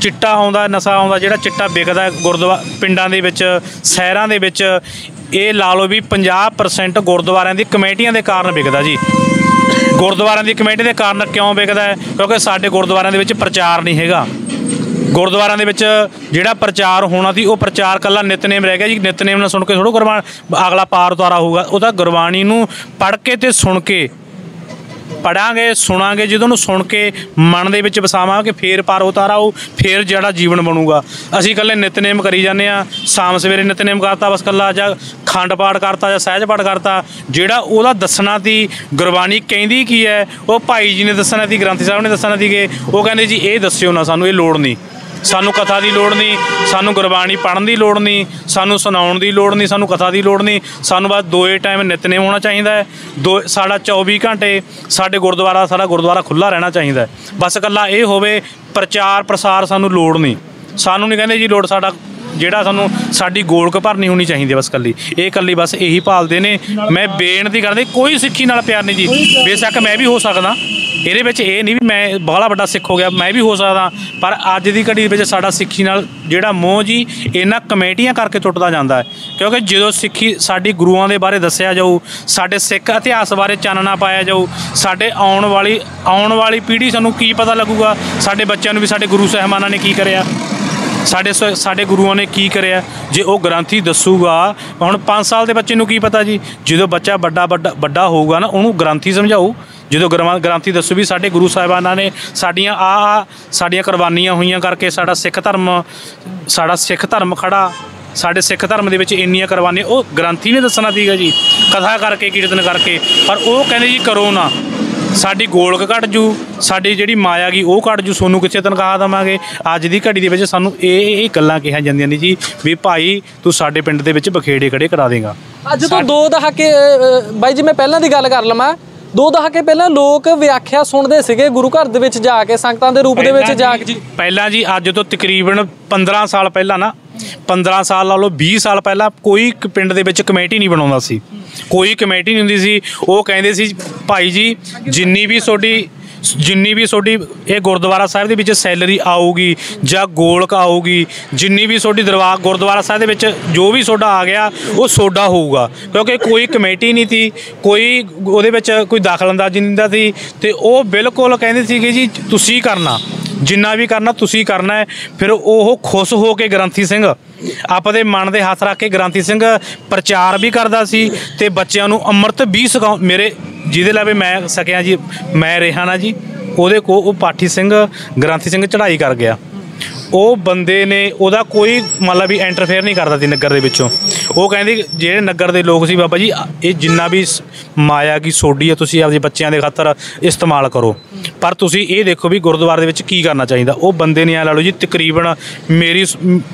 ਚਿੱਟਾ ਆਉਂਦਾ, ਨਸ਼ਾ ਆਉਂਦਾ, ਜਿਹੜਾ ਚਿੱਟਾ ਵਿਕਦਾ ਗੁਰਦੁਆਰਾ ਪਿੰਡਾਂ ਦੇ ਵਿੱਚ, ਸ਼ਹਿਰਾਂ ਦੇ ਵਿੱਚ, ਇਹ ਲਾ ਲਓ ਵੀ 50% ਗੁਰਦੁਆਰਿਆਂ ਦੀ ਕਮੇਟੀਆਂ ਦੇ ਕਾਰਨ ਵਿਕਦਾ ਜੀ। ਗੁਰਦੁਆਰਿਆਂ ਦੀ ਕਮੇਟੀ ਦੇ ਕਾਰਨ ਕਿਉਂ ਵਿਕਦਾ ਕਿਉਂਕਿ ਸਾਡੇ ਗੁਰਦੁਆਰਿਆਂ ਦੇ ਵਿੱਚ ਪ੍ਰਚਾਰ ਨਹੀਂ ਹੈਗਾ। ਗੁਰਦੁਆਰਿਆਂ ਦੇ ਵਿੱਚ ਜਿਹੜਾ ਪ੍ਰਚਾਰ ਹੋਣਾ ਸੀ, ਉਹ ਪ੍ਰਚਾਰ ਕੱਲਾ ਨਿਤਨੇਮ ਰਹਿ ਗਿਆ ਜੀ। ਨਿਤਨੇਮ ਨਾਲ ਸੁਣ ਕੇ ਥੋੜੋ ਗੁਰਬਾਣ, ਅਗਲਾ ਪਾਰ ਉਤਾਰਾ ਹੋਊਗਾ। ਉਹਦਾ ਗੁਰਬਾਣੀ ਨੂੰ ਪੜ੍ਹ ਕੇ ਤੇ ਸੁਣ ਕੇ ਪੜਾਂਗੇ ਸੁਣਾਂਗੇ, ਜਦੋਂ ਨੂੰ ਸੁਣ ਕੇ ਮਨ ਦੇ ਵਿੱਚ ਵਸਾਵਾਂਗੇ, ਫੇਰ ਪਾਰ ਉਤਾਰਾ ਉਹ ਫੇਰ ਜਿਹੜਾ ਜੀਵਨ ਬਣੂਗਾ। ਅਸੀਂ ਇਕੱਲੇ ਨਿਤਨੇਮ ਕਰੀ ਜਾਂਦੇ ਆ ਸ਼ਾਮ ਸਵੇਰੇ ਨਿਤਨੇਮ ਕਰਤਾ, ਬਸ ਕੱਲਾ ਜਾਂ ਖੰਡ ਪਾਠ ਕਰਤਾ ਜਾਂ ਸਹਿਜ ਪਾਠ ਕਰਤਾ, ਜਿਹੜਾ ਉਹਦਾ ਦੱਸਣਾ ਸੀ, ਗੁਰਬਾਣੀ ਕਹਿੰਦੀ ਕੀ ਹੈ, ਉਹ ਭਾਈ ਜੀ ਨੇ ਦੱਸਣਾ ਸੀ, ਗ੍ਰੰਥੀ ਸਾਹਿਬ ਨੇ ਦੱਸਣਾ ਸੀ ਕਿ, ਉਹ ਕਹਿੰਦੇ ਜੀ, ਇਹ ਦੱਸਿਓ ਨਾ ਸਾਨੂੰ, ਇਹ ਲੋੜ ਨਹੀਂ। ਸਾਨੂੰ ਕਥਾ ਦੀ ਲੋੜ ਨਹੀਂ, ਸਾਨੂੰ ਗੁਰਬਾਣੀ ਪੜ੍ਹਨ ਦੀ ਲੋੜ ਨਹੀਂ, ਸਾਨੂੰ ਸੁਣਾਉਣ ਦੀ ਲੋੜ ਨਹੀਂ, ਸਾਨੂੰ ਕਥਾ ਦੀ ਲੋੜ ਨਹੀਂ। ਸਾਨੂੰ ਬਸ ਦੋਏ ਟਾਈਮ ਨਿਤਨੇਮ ਹੋਣਾ ਚਾਹੀਦਾ ਹੈ। ਦੋ ਸਾਡਾ 24 ਘੰਟੇ ਸਾਡੇ ਗੁਰਦੁਆਰਾ, ਸਾਡਾ ਗੁਰਦੁਆਰਾ ਖੁੱਲਾ ਰਹਿਣਾ ਚਾਹੀਦਾ ਹੈ। ਬਸ ਇਕੱਲਾ ਇਹ ਹੋਵੇ ਪ੍ਰਚਾਰ ਪ੍ਰਸਾਰ ਸਾਨੂੰ ਲੋੜ ਨਹੀਂ। ਸਾਨੂੰ ਨਹੀਂ ਕਹਿੰਦੇ ਜੀ ਲੋੜ ਸਾਡਾ ਜਿਹੜਾ ਸਾਨੂੰ ਸਾਡੀ ਗੋਲਕ ਭਰਨੀ ਹੋਣੀ ਚਾਹੀਦੀ ਹੈ ਬਸ ਕੱਲੀ ਇਹ ਕੱਲੀ ਬਸ ਇਹੀ ਭਾਲਦੇ ਨੇ। ਮੈਂ ਬੇਨਤੀ ਕਰਦੇ ਕੋਈ ਸਿੱਖੀ ਨਾਲ ਪਿਆਰ ਨਹੀਂ ਜੀ। ਬੇਸ਼ੱਕ ਮੈਂ ਵੀ ਹੋ ਸਕਦਾ। ਇਹਦੇ ਵਿੱਚ ਇਹ ਨਹੀਂ ਵੀ ਮੈਂ ਬਾਹਲਾ ਵੱਡਾ ਸਿੱਖ ਹੋ ਗਿਆ, ਮੈਂ ਵੀ ਹੋ ਸਕਦਾ। ਪਰ ਅੱਜ ਦੀ ਘੜੀ ਵਿੱਚ ਸਾਡਾ ਸਿੱਖੀ ਨਾਲ ਜਿਹੜਾ ਮੋਹ ਜੀ, ਇਹਨਾਂ ਕਮੇਟੀਆਂ ਕਰਕੇ ਟੁੱਟਦਾ ਜਾਂਦਾ ਹੈ। ਕਿਉਂਕਿ ਜਦੋਂ ਸਿੱਖੀ ਸਾਡੀ ਗੁਰੂਆਂ ਦੇ ਬਾਰੇ ਦੱਸਿਆ ਜਾਊ, ਸਾਡੇ ਸਿੱਖ ਇਤਿਹਾਸ ਬਾਰੇ ਚਾਨਣਾ ਪਾਇਆ ਜਾਊ, ਸਾਡੇ ਆਉਣ ਵਾਲੀ ਆਉਣ ਵਾਲੀ ਪੀੜ੍ਹੀ ਸਾਨੂੰ ਕੀ ਪਤਾ ਲੱਗੂਗਾ? ਸਾਡੇ ਬੱਚਿਆਂ ਨੂੰ ਵੀ ਸਾਡੇ ਗੁਰੂ ਸਾਹਿਬਾਨਾਂ ਨੇ ਕੀ ਕਰਿਆ? ਸਾਡੇ ਸ- ਸਾਡੇ ਗੁਰੂਆਂ ਨੇ ਕੀ ਕਰਿਆ? ਜੇ ਉਹ ਗ੍ਰੰਥੀ ਦੱਸੂਗਾ, ਹੁਣ 5 ਸਾਲ ਦੇ ਬੱਚੇ ਨੂੰ ਕੀ ਪਤਾ ਜੀ? ਜਦੋਂ ਬੱਚਾ ਵੱਡਾ ਵੱਡਾ ਵੱਡਾ ਹੋਊਗਾ ਨਾ, ਉਹਨੂੰ ਗ੍ਰੰਥੀ ਸਮਝਾਊ ਜਦੋਂ ਗ੍ਰਮਾ- ਗ੍ਰੰਥੀ ਦੱਸੂ ਵੀ ਸਾਡੇ ਗੁਰੂ ਸਾਹਿਬਾਨਾਂ ਨੇ ਸਾਡੀਆਂ ਆ ਆ, ਸਾਡੀਆਂ ਕੁਰਬਾਨੀਆਂ ਹੋਈਆਂ ਕਰਕੇ ਸਾਡਾ ਸਿੱਖ ਧਰਮ, ਸਾਡਾ ਸਿੱਖ ਧਰਮ ਖੜਾ। ਸਾਡੇ ਸਿੱਖ ਧਰਮ ਦੇ ਵਿੱਚ ਇੰਨੀਆਂ ਕੁਰਬਾਨੀਆਂ, ਉਹ ਗ੍ਰੰਥੀ ਨੇ ਦੱਸਣਾ ਸੀਗਾ ਜੀ। ਕਥਾ ਕਰਕੇ, ਕੀਰਤਨ ਕਰਕੇ। ਪਰ ਉਹ ਕਹਿੰਦੇ ਜੀ, ਕਰੋ ਨਾ। ਸਾਡੀ ਗੋਲਕ ਘਟ ਜੂ, ਸਾਡੀ ਜਿਹੜੀ ਮਾਇਆ ਗਈ ਉਹ ਘਟ ਜੂ, ਸੋਨੂੰ ਕਿੱਥੇ ਤਨਖਾਹ ਦੇਵਾਂਗੇ। ਅੱਜ ਦੀ ਘੜੀ ਦੇ ਵਿੱਚ ਸਾਨੂੰ ਇਹ ਇਹ ਗੱਲਾਂ ਕਿਹਾ ਜਾਂਦੀਆਂ ਨੇ ਜੀ ਵੀ ਭਾਈ ਤੂੰ ਸਾਡੇ ਪਿੰਡ ਦੇ ਵਿੱਚ ਬਖੇੜੇ ਖੜੇ ਕਰਾ ਦੇਗਾ। ਅੱਜ ਤੋਂ ਦੋ ਦਹਾਕੇ ਬਾਈ ਜੀ, ਮੈਂ ਪਹਿਲਾਂ ਦੀ ਗੱਲ ਕਰ ਲਵਾਂ। ਦੋ ਦਹਾਕੇ ਪਹਿਲਾਂ ਲੋਕ ਵਿਆਖਿਆ ਸੁਣਦੇ ਸੀਗੇ ਗੁਰੂ ਘਰ ਦੇ ਵਿੱਚ ਜਾ ਕੇ ਸੰਗਤਾਂ ਦੇ ਰੂਪ ਦੇ ਵਿੱਚ ਜਾ ਕੇ। ਜੀ ਪਹਿਲਾਂ ਜੀ ਅੱਜ ਤੋਂ ਤਕਰੀਬਨ 15 ਸਾਲ ਪਹਿਲਾਂ ਨਾ 15 ਸਾਲ ਲਾ ਲਓ 20 ਸਾਲ ਪਹਿਲਾਂ ਕੋਈ ਪਿੰਡ ਦੇ ਵਿੱਚ ਕਮੇਟੀ ਨਹੀਂ ਬਣਾਉਂਦਾ ਸੀ। ਕੋਈ ਕਮੇਟੀ ਨਹੀਂ ਹੁੰਦੀ ਸੀ। ਉਹ ਕਹਿੰਦੇ ਸੀ ਭਾਈ ਜੀ ਜਿੰਨੀ ਵੀ ਤੁਹਾਡੀ ਜਿੰਨੀ ਵੀ ਤੁਹਾਡੀ ਇਹ ਗੁਰਦੁਆਰਾ ਸਾਹਿਬ ਦੇ ਵਿੱਚ ਸੈਲਰੀ ਆਊਗੀ ਜਾਂ ਗੋਲਕ ਆਊਗੀ, ਜਿੰਨੀ ਵੀ ਤੁਹਾਡੀ ਦਰਬਾਰ ਗੁਰਦੁਆਰਾ ਸਾਹਿਬ ਦੇ ਵਿੱਚ ਜੋ ਵੀ ਤੁਹਾਡਾ ਆ ਗਿਆ, ਉਹ ਤੁਹਾਡਾ ਹੋਊਗਾ। ਕਿਉਂਕਿ ਕੋਈ ਕਮੇਟੀ ਨਹੀਂ ਸੀ, ਕੋਈ ਉਹਦੇ ਵਿੱਚ ਕੋਈ ਦਖਲਅੰਦਾਜ਼ੀ ਨਹੀਂ ਹੁੰਦਾ ਸੀ ਤੇ ਉਹ ਬਿਲਕੁਲ ਕਹਿੰਦੇ ਸੀਗੇ ਜੀ, ਤੁਸੀਂ ਕਰਨਾ, ਜਿੰਨਾ ਵੀ ਕਰਨਾ ਤੁਸੀਂ ਕਰਨਾ ਹੈ। ਫਿਰ ਉਹ ਖੁਸ਼ ਹੋ ਕੇ ਗ੍ਰੰਥੀ ਸਿੰਘ, ਆਪਦੇ ਮਨ ਦੇ ਹੱਥ ਰੱਖ ਕੇ ਗ੍ਰੰਥੀ ਸਿੰਘ ਪ੍ਰਚਾਰ ਵੀ ਕਰਦਾ ਸੀ ਤੇ ਬੱਚਿਆਂ ਨੂੰ ਅੰਮ੍ਰਿਤ ਵੀ ਸਿਖਾਉ, ਮੇਰੇ ਜਿਹਦੇ ਲਾਵੇ ਮੈਂ ਸਕਿਆ ਜੀ, ਮੈਂ ਰਿਹਾ ਨਾ ਜੀ, ਉਹਦੇ ਕੋ ਉਹ ਪਾਠੀ ਸਿੰਘ, ਗ੍ਰੰਥੀ ਸਿੰਘ ਚੜ੍ਹਾਈ ਕਰ ਗਿਆ। ਉਹ ਬੰਦੇ ਨੇ ਉਹਦਾ ਕੋਈ ਮਤਲਬ ਵੀ ਇੰਟਰਫੇਅਰ ਨਹੀਂ ਕਰਦਾ ਸੀ ਨਗਰ ਦੇ ਵਿੱਚੋਂ। ਉਹ ਕਹਿੰਦੇ ਜਿਹੜੇ ਨਗਰ ਦੇ ਲੋਕ ਸੀ ਬਾਬਾ ਜੀ, ਇਹ ਜਿੰਨਾ ਵੀ ਸ- ਮਾਇਆ ਕੀ ਸੋਡੀ ਹੈ ਤੁਸੀਂ ਆਪਦੇ ਬੱਚਿਆਂ ਦੇ ਖਾਤਰ ਇਸਤੇਮਾਲ ਕਰੋ। ਪਰ ਤੁਸੀਂ ਇਹ ਦੇਖੋ ਵੀ ਗੁਰਦੁਆਰੇ ਦੇ ਵਿੱਚ ਕੀ ਕਰਨਾ ਚਾਹੀਦਾ। ਉਹ ਬੰਦੇ ਨੇ ਆ ਲਾ ਲਓ ਜੀ ਤਕਰੀਬਨ ਮੇਰੀ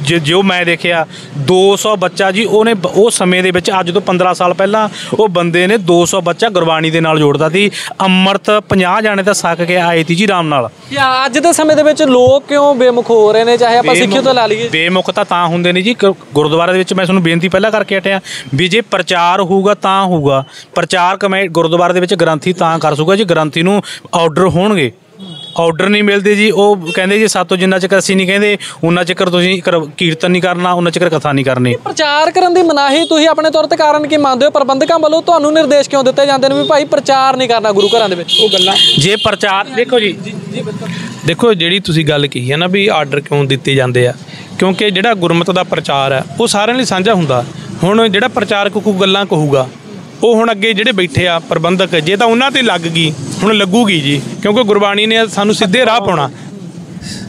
ਜੇ- ਮੈਂ ਦੇਖਿਆ 200 ਬੱਚਾ ਜੀ ਉਹਨੇ ਉਹ ਸਮੇਂ ਦੇ ਵਿੱਚ ਅੱਜ ਤੋਂ 15 ਸਾਲ ਪਹਿਲਾਂ ਉਹ ਬੰਦੇ ਨੇ 200 ਬੱਚਾ ਗੁਰਬਾਣੀ ਦੇ ਨਾਲ ਜੋੜਦਾ ਸੀ। ਅੰਮ੍ਰਿਤ 50 ਜਾਣੇ ਤਾਂ ਸੱਕ ਕੇ ਆਏ ਸੀ ਜੀ ਰਾਮ ਨਾਲ। ਯਾ ਅੱਜ ਦੇ ਸਮੇਂ ਦੇ ਵਿੱਚ ਲੋਕ ਕਿਉਂ ਬੇਮੁਖ ਹੋ ਰਹੇ ਨੇ? ਚਾਹੇ ਆਪਾਂ ਸਿੱਖੀ ਤੋਂ ਲਾ ਲਈਏ। ਬੇਮੁਖ ਤਾਂ ਤਾਂ ਹੁੰਦੇ ਨੇ ਜੀ। ਗੁਰਦੁਆਰੇ ਦੇ ਵਿੱਚ ਮੈਂ ਤੁਹਾਨੂੰ ਬੇਨਤੀ ਪਹਿਲਾਂ ਕਰਕੇ ਹਟਿਆ ਵੀ ਜੇ ਪ੍ਰਚਾਰ ਹੋਊਗਾ ਤਾਂ ਹੋਊਗਾ। ਪ੍ਰਚਾਰ ਕਮੇ ਗੁਰਦੁਆਰੇ ਦੇ ਵਿੱਚ ਗ੍ਰੰਥੀ ਤਾਂ ਕਰ ਸਕੂਗਾ ਜੀ। ਗ੍ਰੰਥੀ ਨੂੰ ਆਰਡਰ ਹੋਣਗੇ। ਆਰਡਰ ਨਹੀਂ ਮਿਲਦੇ ਜੀ ਉਹ ਕਹਿੰਦੇ ਜੀ ਸਾਤੋਂ ਜਿੰਨਾ ਚਿਰ ਅਸੀਂ ਨਹੀਂ ਕਹਿੰਦੇ ਉਹਨਾਂ ਚਿਰ ਤੁਸੀਂ ਕਰ- ਕੀਰਤਨ ਨਹੀਂ ਕਰਨਾ ਉਹਨਾਂ ਚਿਰ ਕਥਾ ਨਹੀਂ ਕਰਨੀ। ਪ੍ਰਚਾਰ ਕਰਨ ਦੀ ਮਨਾਹੀ ਤੁਸੀਂ ਆਪਣੇ ਤੌਰ ਤੇ ਕਾਰਨ ਕੀ ਮੰਨਦੇ ਹੋ? ਪ੍ਰਬੰਧਕਾਂ ਵੱਲੋਂ ਤੁਹਾਨੂੰ ਨਿਰਦੇਸ਼ ਕਿਉਂ ਦਿੱਤੇ ਜਾਂਦੇ ਨੇ ਵੀ ਭਾਈ ਪ੍ਰਚਾਰ ਨਹੀਂ ਕਰਨਾ ਗੁਰੂ ਘਰਾਂ ਦੇ ਵਿੱਚ? ਉਹ ਗੱਲਾਂ ਜੇ ਪ੍ਰਚਾਰ ਦੇਖੋ ਜੀ। ਦੇਖੋ ਜਿਹੜੀ ਤੁਸੀਂ ਗੱਲ ਕਹੀ ਹੈ ਨਾ ਵੀ ਆਰਡਰ ਕਿਉਂ ਦਿੱਤੇ ਜਾਂਦੇ ਆ ਕਿਉਂਕਿ ਜਿਹੜਾ ਗੁਰਮਤ ਦਾ ਪ੍ਰਚਾਰ ਹੈ ਉਹ ਸਾਰਿਆਂ ਲਈ ਸਾਂਝਾ ਹੁੰਦਾ। ਹੁਣ ਜਿਹੜਾ ਪ੍ਰਚਾਰਕ ਕੋਈ ਗੱਲਾਂ ਕਹੂਗਾ ਉਹ ਹੁਣ ਅੱਗੇ ਜਿਹੜੇ ਬੈਠੇ ਆ ਪ੍ਰਬੰਧਕ, ਜੇ ਤਾਂ ਉਹਨਾਂ ਤੇ ਲੱਗ ਗਈ, ਹੁਣ ਲੱਗੂਗੀ ਜੀ, ਕਿਉਂਕਿ ਗੁਰਬਾਣੀ ਨੇ ਸਾਨੂੰ ਸਿੱਧੇ ਰਾਹ ਪਾਉਣਾ।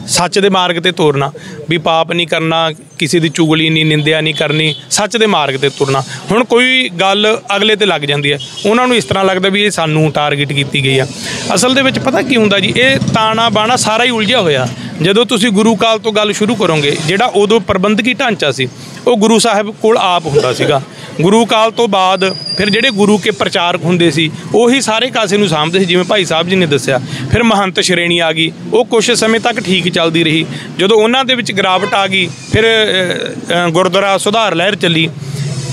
ਸੱਚ ਦੇ ਮਾਰਗ ਤੇ ਤੁਰਨਾ, ਵੀ ਪਾਪ ਨਹੀਂ ਕਰਨਾ, ਕਿਸੇ ਦੀ ਚੁਗਲੀ ਨਹੀਂ, ਨਿੰਦਿਆ ਨਹੀਂ ਕਰਨੀ, ਸੱਚ ਦੇ ਮਾਰਗ ਤੇ ਤੁਰਨਾ। ਹੁਣ ਕੋਈ ਗੱਲ ਅਗਲੇ ਤੇ ਲੱਗ ਜਾਂਦੀ ਹੈ। ਉਹਨਾਂ ਨੂੰ ਇਸ ਤਰ੍ਹਾਂ ਲੱਗਦਾ ਵੀ ਇਹ ਸਾਨੂੰ ਟਾਰਗੇਟ ਕੀਤੀ ਗਈ ਆ। ਅਸਲ ਦੇ ਵਿੱਚ ਪਤਾ ਕੀ ਹੁੰਦਾ ਜੀ, ਇਹ ਤਾਣਾ ਬਾਣਾ ਸਾਰਾ ਹੀ ਉਲਝਿਆ ਹੋਇਆ। ਜਦੋਂ ਤੁਸੀਂ ਗੁਰੂ ਕਾਲ ਤੋਂ ਗੱਲ ਸ਼ੁਰੂ ਕਰੋਗੇ, ਜਿਹੜਾ ਉਦੋਂ ਪ੍ਰਬੰਧਕੀ ਢਾਂਚਾ ਸੀ, ਉਹ ਗੁਰੂ ਸਾਹਿਬ ਕੋਲ ਆਪ ਹੁੰਦਾ ਸੀਗਾ। ਗੁਰੂ ਕਾਲ ਤੋਂ ਬਾਅਦ ਫਿਰ ਜਿਹੜੇ ਗੁਰੂ ਕੇ ਪ੍ਰਚਾਰਕ ਹੁੰਦੇ ਸੀ, ਉਹੀ ਸਾਰੇ ਕਾਸੇ ਨੂੰ ਸਾਂਭਦੇ ਸੀ, ਜਿਵੇਂ ਭਾਈ ਸਾਹਿਬ ਜੀ ਨੇ ਦੱਸਿਆ। ਫਿਰ ਮਹੰਤ ਸ਼੍ਰੇਣੀ ਆ ਗਈ। ਉਹ ਕੁਝ ਸਮੇਂ ਤੱਕ ਠੀਕ ਚੱਲਦੀ ਰਹੀ। ਜਦੋਂ ਉਹਨਾਂ ਦੇ ਵਿੱਚ ਗਿਰਾਵਟ ਆ ਗਈ, ਫਿਰ ਗੁਰਦੁਆਰਾ ਸੁਧਾਰ ਲਹਿਰ ਚੱਲੀ।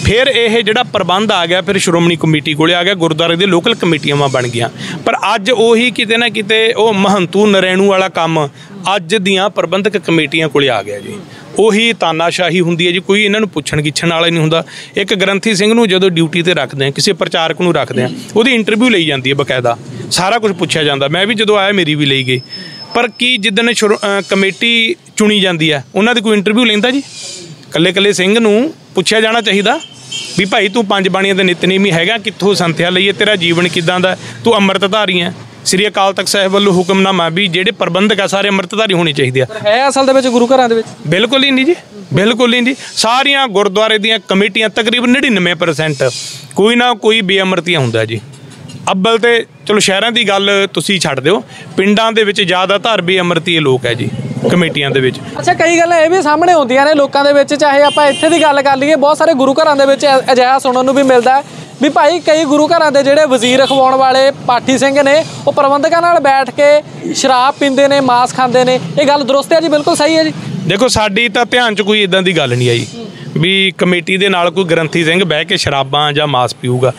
ਫਿਰ ਇਹ ਜਿਹੜਾ ਪ੍ਰਬੰਧ ਆ ਗਿਆ, ਫਿਰ ਸ਼੍ਰੋਮਣੀ ਕਮੇਟੀ ਕੋਲੇ ਆ ਗਿਆ, ਗੁਰਦੁਆਰੇ ਦੇ ਲੋਕਲ ਕਮੇਟੀਆਂ ਬਣ ਗਈਆਂ। ਪਰ ਅੱਜ ਉਹੀ ਕਿਤੇ ਨਾ ਕਿਤੇ ਉਹ ਮਹੰਤੂ ਨਰੈਣੂ ਵਾਲਾ ਕੰਮ ਅੱਜ ਦੀਆਂ ਪ੍ਰਬੰਧਕ ਕਮੇਟੀਆਂ ਕੋਲੇ ਆ ਗਿਆ ਜੀ। ਉਹੀ ਤਾਨਾਸ਼ਾਹੀ ਹੁੰਦੀ ਹੈ ਜੀ, ਕੋਈ ਇਹਨਾਂ ਨੂੰ ਪੁੱਛਣ ਗਿੱਛਣ ਵਾਲਾ ਨਹੀਂ ਹੁੰਦਾ। ਇੱਕ ਗ੍ਰੰਥੀ ਸਿੰਘ ਨੂੰ ਜਦੋਂ ਡਿਊਟੀ ਤੇ ਰੱਖਦੇ ਆ ਕਿਸੇ ਪ੍ਰਚਾਰਕ ਨੂੰ ਰੱਖਦੇ ਆ ਉਹਦੀ ਇੰਟਰਵਿਊ ਲਈ ਜਾਂਦੀ ਹੈ ਬਕਾਇਦਾ। ਸਾਰਾ ਕੁਝ ਪੁੱਛਿਆ ਜਾਂਦਾ। ਮੈਂ ਵੀ ਜਦੋਂ ਆਇਆ, ਮੇਰੀ ਵੀ ਲਈ ਗਈ। ਪਰ ਕੀ ਜਿੱਦਣ ਸ਼ੁਰੂ- ਕਮੇਟੀ ਚੁਣੀ ਜਾਂਦੀ ਹੈ, ਉਹਨਾਂ ਦੀ ਕੋਈ ਇੰਟਰਵਿਊ ਲੈਂਦਾ ਜੀ? ਕੱਲੇ ਕੱਲੇ ਸਿੰਘ ਨੂੰ ਪੁੱਛਿਆ ਜਾਣਾ ਚਾਹੀਦਾ ਵੀ ਭਾਈ ਤੂੰ ਪੰਜ ਬਾਣੀਆਂ ਦੇ ਨਿਤਨੇਮੀ ਹੈਗਾ ਕਿੱਥੋਂ ਸੰਥਿਆ ਲਈਏ ਤੇਰਾ ਜੀਵਨ ਕਿਦਾਂ ਦਾ? ਤੂੰ ਅੰਮ੍ਰਿਤਧਾਰੀ ਹੈ ਸ੍ਰੀ ਅਕਾਲ ਤਖਤ ਸਾਹਿਬ ਵੱਲੋਂ ਹੁਕਮਨਾਮਾ ਵੀ ਜਿਹੜੇ ਪ੍ਰਬੰਧਕ ਆ ਸਾਰੇ ਅੰਮ੍ਰਿਤਧਾਰੀ ਹੋਣੇ ਚਾਹੀਦੇ ਆ। ਹੈ ਅਸਲ ਦੇ ਵਿੱਚ ਗੁਰੂ ਘਰਾਂ ਦੇ ਵਿੱਚ? ਬਿਲਕੁਲ ਹੀ ਨਹੀਂ ਜੀ ਬਿਲਕੁਲ ਹੀ ਨਹੀਂ। ਜੀ ਸਾਰੀਆਂ ਗੁਰਦੁਆਰੇ ਦੀਆਂ ਕਮੇਟੀਆਂ ਤਕਰੀਬਨ 99% ਕੋਈ ਨਾ ਕੋਈ ਬੇਅਮਰਤੀਆਂ ਹੁੰਦਾ ਜੀ। ਅੱਬਲ ਤੇ ਚਲੋ ਸ਼ਹਿਰਾਂ ਦੀ ਗੱਲ ਤੁਸੀਂ ਛੱਡ ਦਿਓ ਪਿੰਡਾਂ ਦੇ ਵਿੱਚ ਜ਼ਿਆਦਾਤਰ ਬੇਅਮਰਤੀ ਲੋਕ ਹੈ ਜੀ। ਕਮੇਟੀਆਂ ਦੇ ਵਿੱਚ। ਅੱਛਾ ਕਈ ਗੱਲਾਂ ਇਹ ਵੀ ਸਾਹਮਣੇ ਆਉਂਦੀਆਂ ਨੇ ਲੋਕਾਂ ਦੇ ਵਿੱਚ ਚਾਹੇ ਆਪਾਂ ਇੱਥੇ ਦੀ ਗੱਲ ਕਰ ਲਈਏ ਬਹੁਤ ਸਾਰੇ ਗੁਰੂ ਘਰਾਂ ਦੇ ਵਿੱਚ ਅਜਿਹਾ ਸੁਣਨ ਨੂੰ ਵੀ ਮਿਲਦਾ ਹੈ ਵੀ ਭਾਈ ਕਈ ਗੁਰੂ ਘਰਾਂ ਦੇ ਜਿਹੜੇ ਵਜ਼ੀਰ ਅਖਵਾਉਣ ਵਾਲੇ ਪਾਠੀ ਸਿੰਘ ਨੇ ਉਹ ਪ੍ਰਬੰਧਕਾਂ ਨਾਲ ਬੈਠ ਕੇ ਸ਼ਰਾਬ ਪੀਂਦੇ ਨੇ ਮਾਸ ਖਾਂਦੇ ਨੇ। ਇਹ ਗੱਲ ਦਰੁਸਤ ਹੈ ਜੀ? ਬਿਲਕੁਲ ਸਹੀ ਹੈ ਜੀ। ਦੇਖੋ ਸਾਡੀ ਤਾਂ ਧਿਆਨ 'ਚ ਕੋਈ ਇਦਾਂ ਦੀ ਗੱਲ ਨਹੀਂ ਆਈ ਵੀ ਕਮੇਟੀ ਦੇ ਨਾਲ ਕੋਈ ਗ੍ਰੰਥੀ ਸਿੰਘ ਬਹਿ ਕੇ ਸ਼ਰਾਬਾਂ ਜਾਂ ਮਾਸ ਪੀਊਗਾ।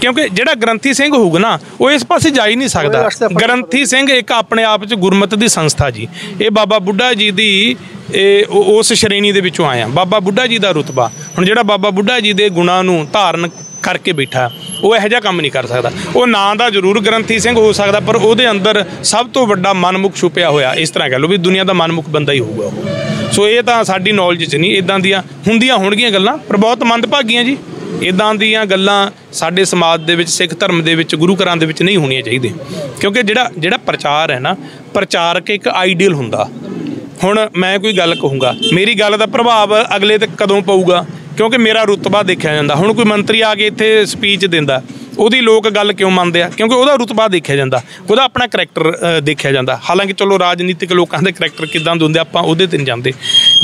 ਕਿਉਂਕਿ ਜਿਹੜਾ ਗ੍ਰੰਥੀ ਸਿੰਘ ਹੋਊਗਾ ਨਾ ਉਹ ਇਸ ਪਾਸੇ ਜਾ ਹੀ ਨਹੀਂ ਸਕਦਾ। ਗ੍ਰੰਥੀ ਸਿੰਘ ਇੱਕ ਆਪਣੇ ਆਪ 'ਚ ਗੁਰਮਤ ਦੀ ਸੰਸਥਾ ਜੀ। ਇਹ ਬਾਬਾ ਬੁੱਢਾ ਜੀ ਦੀ ਇਹ ਉਸ ਸ਼੍ਰੇਣੀ ਦੇ ਵਿੱਚੋਂ ਆਇਆ ਬਾਬਾ ਬੁੱਢਾ ਜੀ ਦਾ ਰੁਤਬਾ। ਹੁਣ ਜਿਹੜਾ ਬਾਬਾ ਬੁੱਢਾ ਜੀ ਦੇ ਗੁਣਾਂ ਨੂੰ ਧਾਰਨ ਕਰਕੇ ਬੈਠਾ ਉਹ ਇਹੋ ਜਿਹਾ ਕੰਮ ਨਹੀਂ ਕਰ ਸਕਦਾ। ਉਹ ਨਾਂ ਦਾ ਜ਼ਰੂਰ ਗ੍ਰੰਥੀ ਸਿੰਘ ਹੋ ਸਕਦਾ ਪਰ ਉਹਦੇ ਅੰਦਰ ਸਭ ਤੋਂ ਵੱਡਾ ਮਨਮੁਖ ਛੁਪਿਆ ਹੋਇਆ ਇਸ ਤਰ੍ਹਾਂ ਕਹ ਲਓ ਵੀ ਦੁਨੀਆ ਦਾ ਮਨਮੁਖ ਬੰਦਾ ਹੀ ਹੋਊਗਾ ਉਹ। ਸੋ ਇਹ ਤਾਂ ਸਾਡੀ ਨੌਲੇਜ 'ਚ ਨਹੀਂ ਇਦਾਂ ਦੀਆਂ ਹੁੰਦੀਆਂ ਹੋਣਗੀਆਂ ਗੱਲਾਂ ਪਰ ਬਹੁਤ ਮੰਦਭਾਗੀਆਂ ਜੀ। ਇਦਾਂ ਦੀਆਂ ਗੱਲਾਂ ਸਾਡੇ ਸਮਾਜ ਦੇ ਵਿੱਚ, ਸਿੱਖ ਧਰਮ ਦੇ ਵਿੱਚ, ਗੁਰੂ ਘਰਾਂ ਦੇ ਵਿੱਚ ਨਹੀਂ ਹੋਣੀਆਂ ਚਾਹੀਦੀਆਂ। ਕਿਉਂਕਿ ਜਿਹੜਾ ਜਿਹੜਾ ਪ੍ਰਚਾਰ ਹੈ ਨਾ, ਪ੍ਰਚਾਰਕ ਇੱਕ ਆਈਡੀਅਲ ਹੁੰਦਾ। ਹੁਣ ਮੈਂ ਕੋਈ ਗੱਲ ਕਹੂੰਗਾ, ਮੇਰੀ ਗੱਲ ਦਾ ਪ੍ਰਭਾਵ ਅਗਲੇ ਤੇ ਕਦੋਂ ਪਊਗਾ? ਕਿਉਂਕਿ ਮੇਰਾ ਰੁਤਬਾ ਦੇਖਿਆ ਜਾਂਦਾ। ਹੁਣ ਕੋਈ ਮੰਤਰੀ ਆ ਕੇ ਇੱਥੇ ਸਪੀਚ ਦਿੰਦਾ, ਉਹਦੀ ਲੋਕ ਗੱਲ ਕਿਉਂ ਮੰਨਦੇ ਆ? ਕਿਉਂਕਿ ਉਹਦਾ ਰੁਤਬਾ ਦੇਖਿਆ ਜਾਂਦਾ, ਉਹਦਾ ਆਪਣਾ ਕਰੈਕਟਰ ਦੇਖਿਆ ਜਾਂਦਾ। ਹਾਲਾਂਕਿ ਚਲੋ ਰਾਜਨੀਤਿਕ ਲੋਕਾਂ ਦੇ ਕਰੈਕਟਰ ਕਿਦਾਂ ਦੇ ਹੁੰਦੇ, ਆਪਾਂ ਉਹਦੇ ਤੇ ਨਹੀਂ ਜਾਂਦੇ।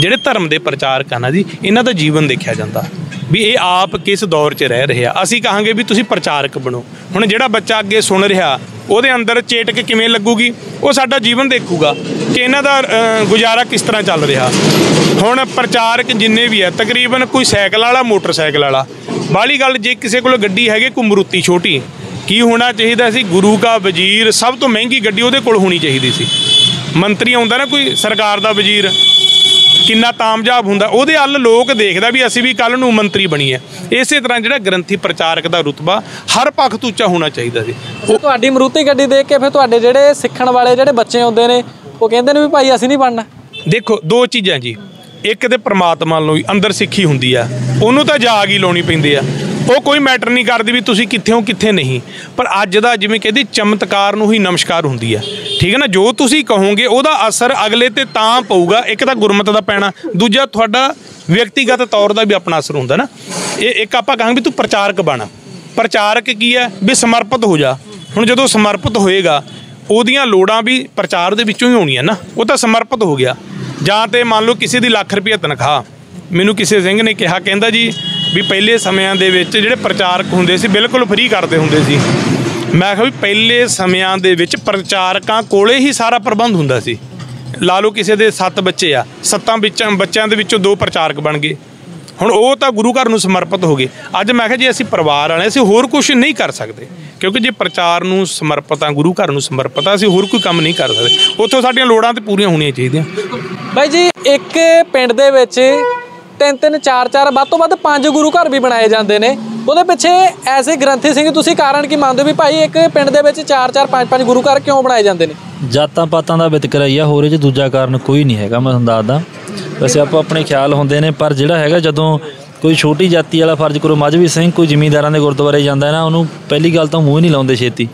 ਜਿਹੜੇ ਧਰਮ ਦੇ ਪ੍ਰਚਾਰਕ ਆ ਨਾ ਜੀ, ਇਹਨਾਂ ਦਾ ਜੀਵਨ ਦੇਖਿਆ ਜਾਂਦਾ। ਵੀ ਇਹ ਆਪ ਕਿਸ ਦੌਰ 'ਚ ਰਹਿ ਰਹੇ? ਆ ਅਸੀਂ ਕਹਾਂਗੇ ਵੀ ਤੁਸੀਂ ਪ੍ਰਚਾਰਕ ਬਣੋ। ਹੁਣ ਜਿਹੜਾ ਬੱਚਾ ਅੱਗੇ ਸੁਣ ਰਿਹਾ, ਉਹਦੇ ਅੰਦਰ ਚੇਟਕ ਕਿਵੇਂ ਲੱਗੂਗੀ? ਉਹ ਸਾਡਾ ਜੀਵਨ ਦੇਖੂਗਾ ਕਿ ਇਹਨਾਂ ਦਾ ਗੁਜ਼ਾਰਾ ਕਿਸ ਤਰ੍ਹਾਂ ਚੱਲ ਰਿਹਾ। ਹੁਣ ਪ੍ਰਚਾਰਕ ਜਿੰਨੇ ਵੀ ਹੈ ਤਕਰੀਬਨ ਕੋਈ ਸਾਈਕਲ ਵਾਲਾ, ਮੋਟਰਸਾਈਕਲ ਵਾਲਾ। ਬਾਹਲੀ ਗੱਲ, ਜੇ ਕਿਸੇ ਕੋਲ ਗੱਡੀ ਹੈਗੀ ਕੋਈ ਛੋਟੀ, ਕੀ ਹੋਣਾ ਚਾਹੀਦਾ ਸੀ? ਗੁਰੂ ਕਾ ਵਜ਼ੀਰ, ਸਭ ਤੋਂ ਮਹਿੰਗੀ ਗੱਡੀ ਉਹਦੇ ਕੋਲ ਹੋਣੀ ਚਾਹੀਦੀ ਸੀ। ਮੰਤਰੀ ਆਉਂਦਾ ਨਾ ਕੋਈ ਸਰਕਾਰ ਦਾ ਵਜ਼ੀਰ ਕਿੰਨਾ ਤਾਮਯਾਬ ਹੁੰਦਾ ਉਹਦੇ ਹੱਲ ਲੋਕ ਦੇਖਦਾ ਵੀ ਅਸੀਂ ਵੀ ਕੱਲ ਨੂੰ ਮੰਤਰੀ ਬਣੀਏ। ਇਸੇ ਤਰ੍ਹਾਂ ਜਿਹੜਾ ਗ੍ਰੰਥੀ ਪ੍ਰਚਾਰਕ ਦਾ ਰੁਤਬਾ ਹਰ ਪੱਖ ਤੋਂ ਉੱਚਾ ਹੋਣਾ ਚਾਹੀਦਾ ਤੇ ਤੁਹਾਡੀ ਮਰੂਤੀ ਗੱਡੀ ਦੇਖ ਕੇ ਫਿਰ ਤੁਹਾਡੇ ਜਿਹੜੇ ਸਿੱਖਣ ਵਾਲੇ ਜਿਹੜੇ ਬੱਚੇ ਆਉਂਦੇ ਨੇ ਉਹ ਕਹਿੰਦੇ ਨੇ ਵੀ ਭਾਈ ਅਸੀਂ ਨਹੀਂ ਬਣਨਾ। ਦੇਖੋ ਦੋ ਚੀਜ਼ਾਂ ਜੀ। ਇੱਕ ਤੇ ਪ੍ਰਮਾਤਮਾ ਨੂੰ ਅੰਦਰ ਸਿੱਖੀ ਹੁੰਦੀ ਆ। ਉਹਨੂੰ ਤਾਂ ਜਾਗ ਹੀ ਲਾਉਣੀ ਪੈਂਦੀ ਆ। ਉਹ ਕੋਈ ਮੈਟਰ ਨਹੀਂ ਕਰਦੀ ਵੀ ਤੁਸੀਂ ਕਿੱਥੇ ਹੋ, ਕਿੱਥੇ ਨਹੀਂ। ਪਰ ਅੱਜ ਦਾ ਜਿਵੇਂ ਕਹਿੰਦੇ ਚਮਤਕਾਰ ਨੂੰ ਹੀ ਨਮਸਕਾਰ ਹੁੰਦੀ ਹੈ ਠੀਕ ਹੈ ਨਾ? ਜੋ ਤੁਸੀਂ ਕਹੋਗੇ, ਉਹਦਾ ਅਸਰ ਅਗਲੇ ਤੇ ਤਾਂ ਪਊਗਾ, ਇੱਕ ਤਾਂ ਗੁਰਮਤ ਦਾ ਪੈਣਾ, ਦੂਜਾ ਤੁਹਾਡਾ ਵਿਅਕਤੀਗਤ ਤੌਰ ਦਾ ਵੀ ਆਪਣਾ ਅਸਰ ਹੁੰਦਾ ਨਾ। ਇਹ ਇੱਕ ਆਪਾਂ ਕਹਾਂਗੇ ਵੀ ਤੂੰ ਪ੍ਰਚਾਰਕ ਬਣ। ਪ੍ਰਚਾਰਕ ਕੀ ਹੈ? ਵੀ ਸਮਰਪਿਤ ਹੋ ਜਾ। ਹੁਣ ਜਦੋਂ ਸਮਰਪਿਤ ਹੋਏਗਾ, ਉਹਦੀਆਂ ਲੋੜਾਂ ਵੀ ਪ੍ਰਚਾਰ ਦੇ ਵਿੱਚੋਂ ਹੀ ਹੋਣੀਆਂ ਨਾ। ਉਹ ਤਾਂ ਸਮਰਪਿਤ ਹੋ ਗਿਆ। ਜਾਂ ਤੇ ਮੰਨ ਲਓ ਕਿਸੇ ਦੀ ਲੱਖ ਰੁਪਏ ਤਨਖਾਹ। ਮੈਨੂੰ ਕਿਸੇ ਸਿੰਘ ਨੇ ਕਿਹਾ, ਕਹਿੰਦਾ ਜੀ ਵੀ ਪਹਿਲੇ ਸਮਿਆਂ ਦੇ ਵਿੱਚ ਜਿਹੜੇ ਪ੍ਰਚਾਰਕ ਹੁੰਦੇ ਸੀ ਬਿਲਕੁਲ ਫ੍ਰੀ ਕਰਦੇ ਹੁੰਦੇ ਸੀ। ਮੈਂ ਕਿਹਾ ਵੀ ਪਹਿਲੇ ਸਮਿਆਂ ਦੇ ਵਿੱਚ ਪ੍ਰਚਾਰਕਾਂ ਕੋਲੇ ਹੀ ਸਾਰਾ ਪ੍ਰਬੰਧ ਹੁੰਦਾ ਸੀ। ਲਾ ਲਓ ਕਿਸੇ ਦੇ 7 ਬੱਚੇ ਆ, ਸੱਤਾਂ ਵਿੱਚੋਂ, ਬੱਚਿਆਂ ਦੇ ਵਿੱਚੋਂ ਦੋ ਪ੍ਰਚਾਰਕ ਬਣ ਗਏ। ਹੁਣ ਉਹ ਤਾਂ ਗੁਰੂ ਘਰ ਨੂੰ ਸਮਰਪਿਤ ਹੋ ਗਏ। ਅੱਜ ਮੈਂ ਕਿਹਾ ਜੇ ਅਸੀਂ ਪਰਿਵਾਰ ਵਾਲੇ, ਅਸੀਂ ਹੋਰ ਕੁਝ ਨਹੀਂ ਕਰ ਸਕਦੇ। ਕਿਉਂਕਿ ਜੇ ਪ੍ਰਚਾਰ ਨੂੰ ਸਮਰਪਿਤ ਆ, ਗੁਰੂ ਘਰ ਨੂੰ ਸਮਰਪਿਤ ਆ, ਅਸੀਂ ਹੋਰ ਕੋਈ ਕੰਮ ਨਹੀਂ ਕਰ ਸਕਦੇ। ਉੱਥੋਂ ਸਾਡੀਆਂ ਲੋੜਾਂ ਤੇ ਪੂਰੀਆਂ ਹੋਣੀਆਂ ਚਾਹੀਦੀਆਂ। ਬਾਈ ਜੀ, ਇੱਕ ਪਿੰਡ ਦੇ ਵਿੱਚ ਤਿੰਨ ਤਿੰਨ ਚਾਰ ਚਾਰ ਵੱਧ ਤੋਂ ਵੱਧ ਪੰਜ ਗੁਰੂ ਘਰ ਵੀ ਬਣਾਏ ਜਾਂਦੇ ਨੇ। ਉਹਦੇ ਪਿੱਛੇ ਐਸੇ ਗ੍ਰੰਥੀ ਸਿੰਘ, ਤੁਸੀਂ ਕਾਰਨ ਕੀ ਮੰਨਦੇ ਹੋ ਵੀ ਭਾਈ ਇੱਕ ਪਿੰਡ ਦੇ ਵਿੱਚ ਚਾਰ ਚਾਰ ਪੰਜ ਪੰਜ ਗੁਰੂ ਘਰ ਕਿਉਂ ਬਣਾਏ ਜਾਂਦੇ ਨੇ? ਜਾਤਾਂ ਪਾਤਾਂ ਦਾ ਵਿਤਕਰਾ ਹੀ ਆ, ਹੋਰ ਇਹ 'ਚ ਦੂਜਾ ਕਾਰਨ ਕੋਈ ਨਹੀਂ ਹੈਗਾ, ਮੈਂ ਤੁਹਾਨੂੰ ਦੱਸਦਾ। ਵੈਸੇ ਆਪਾਂ ਆਪਣੇ ਖਿਆਲ ਹੁੰਦੇ ਨੇ, ਪਰ ਜਿਹੜਾ ਹੈਗਾ ਜਦੋਂ ਕੋਈ ਛੋਟੀ ਜਾਤੀ ਵਾਲਾ ਫਰਜ਼ ਕਰੋ ਮਜਬੀ ਸਿੰਘ ਕੋਈ ਜ਼ਿਮੀਂਦਾਰਾਂ ਦੇ ਗੁਰਦੁਆਰੇ ਜਾਂਦਾ ਨਾ, ਉਹਨੂੰ ਪਹਿਲੀ ਗੱਲ ਤਾਂ ਮੂੰਹ ਹੀ ਨਹੀਂ ਲਾਉਂਦੇ ਛੇਤੀ।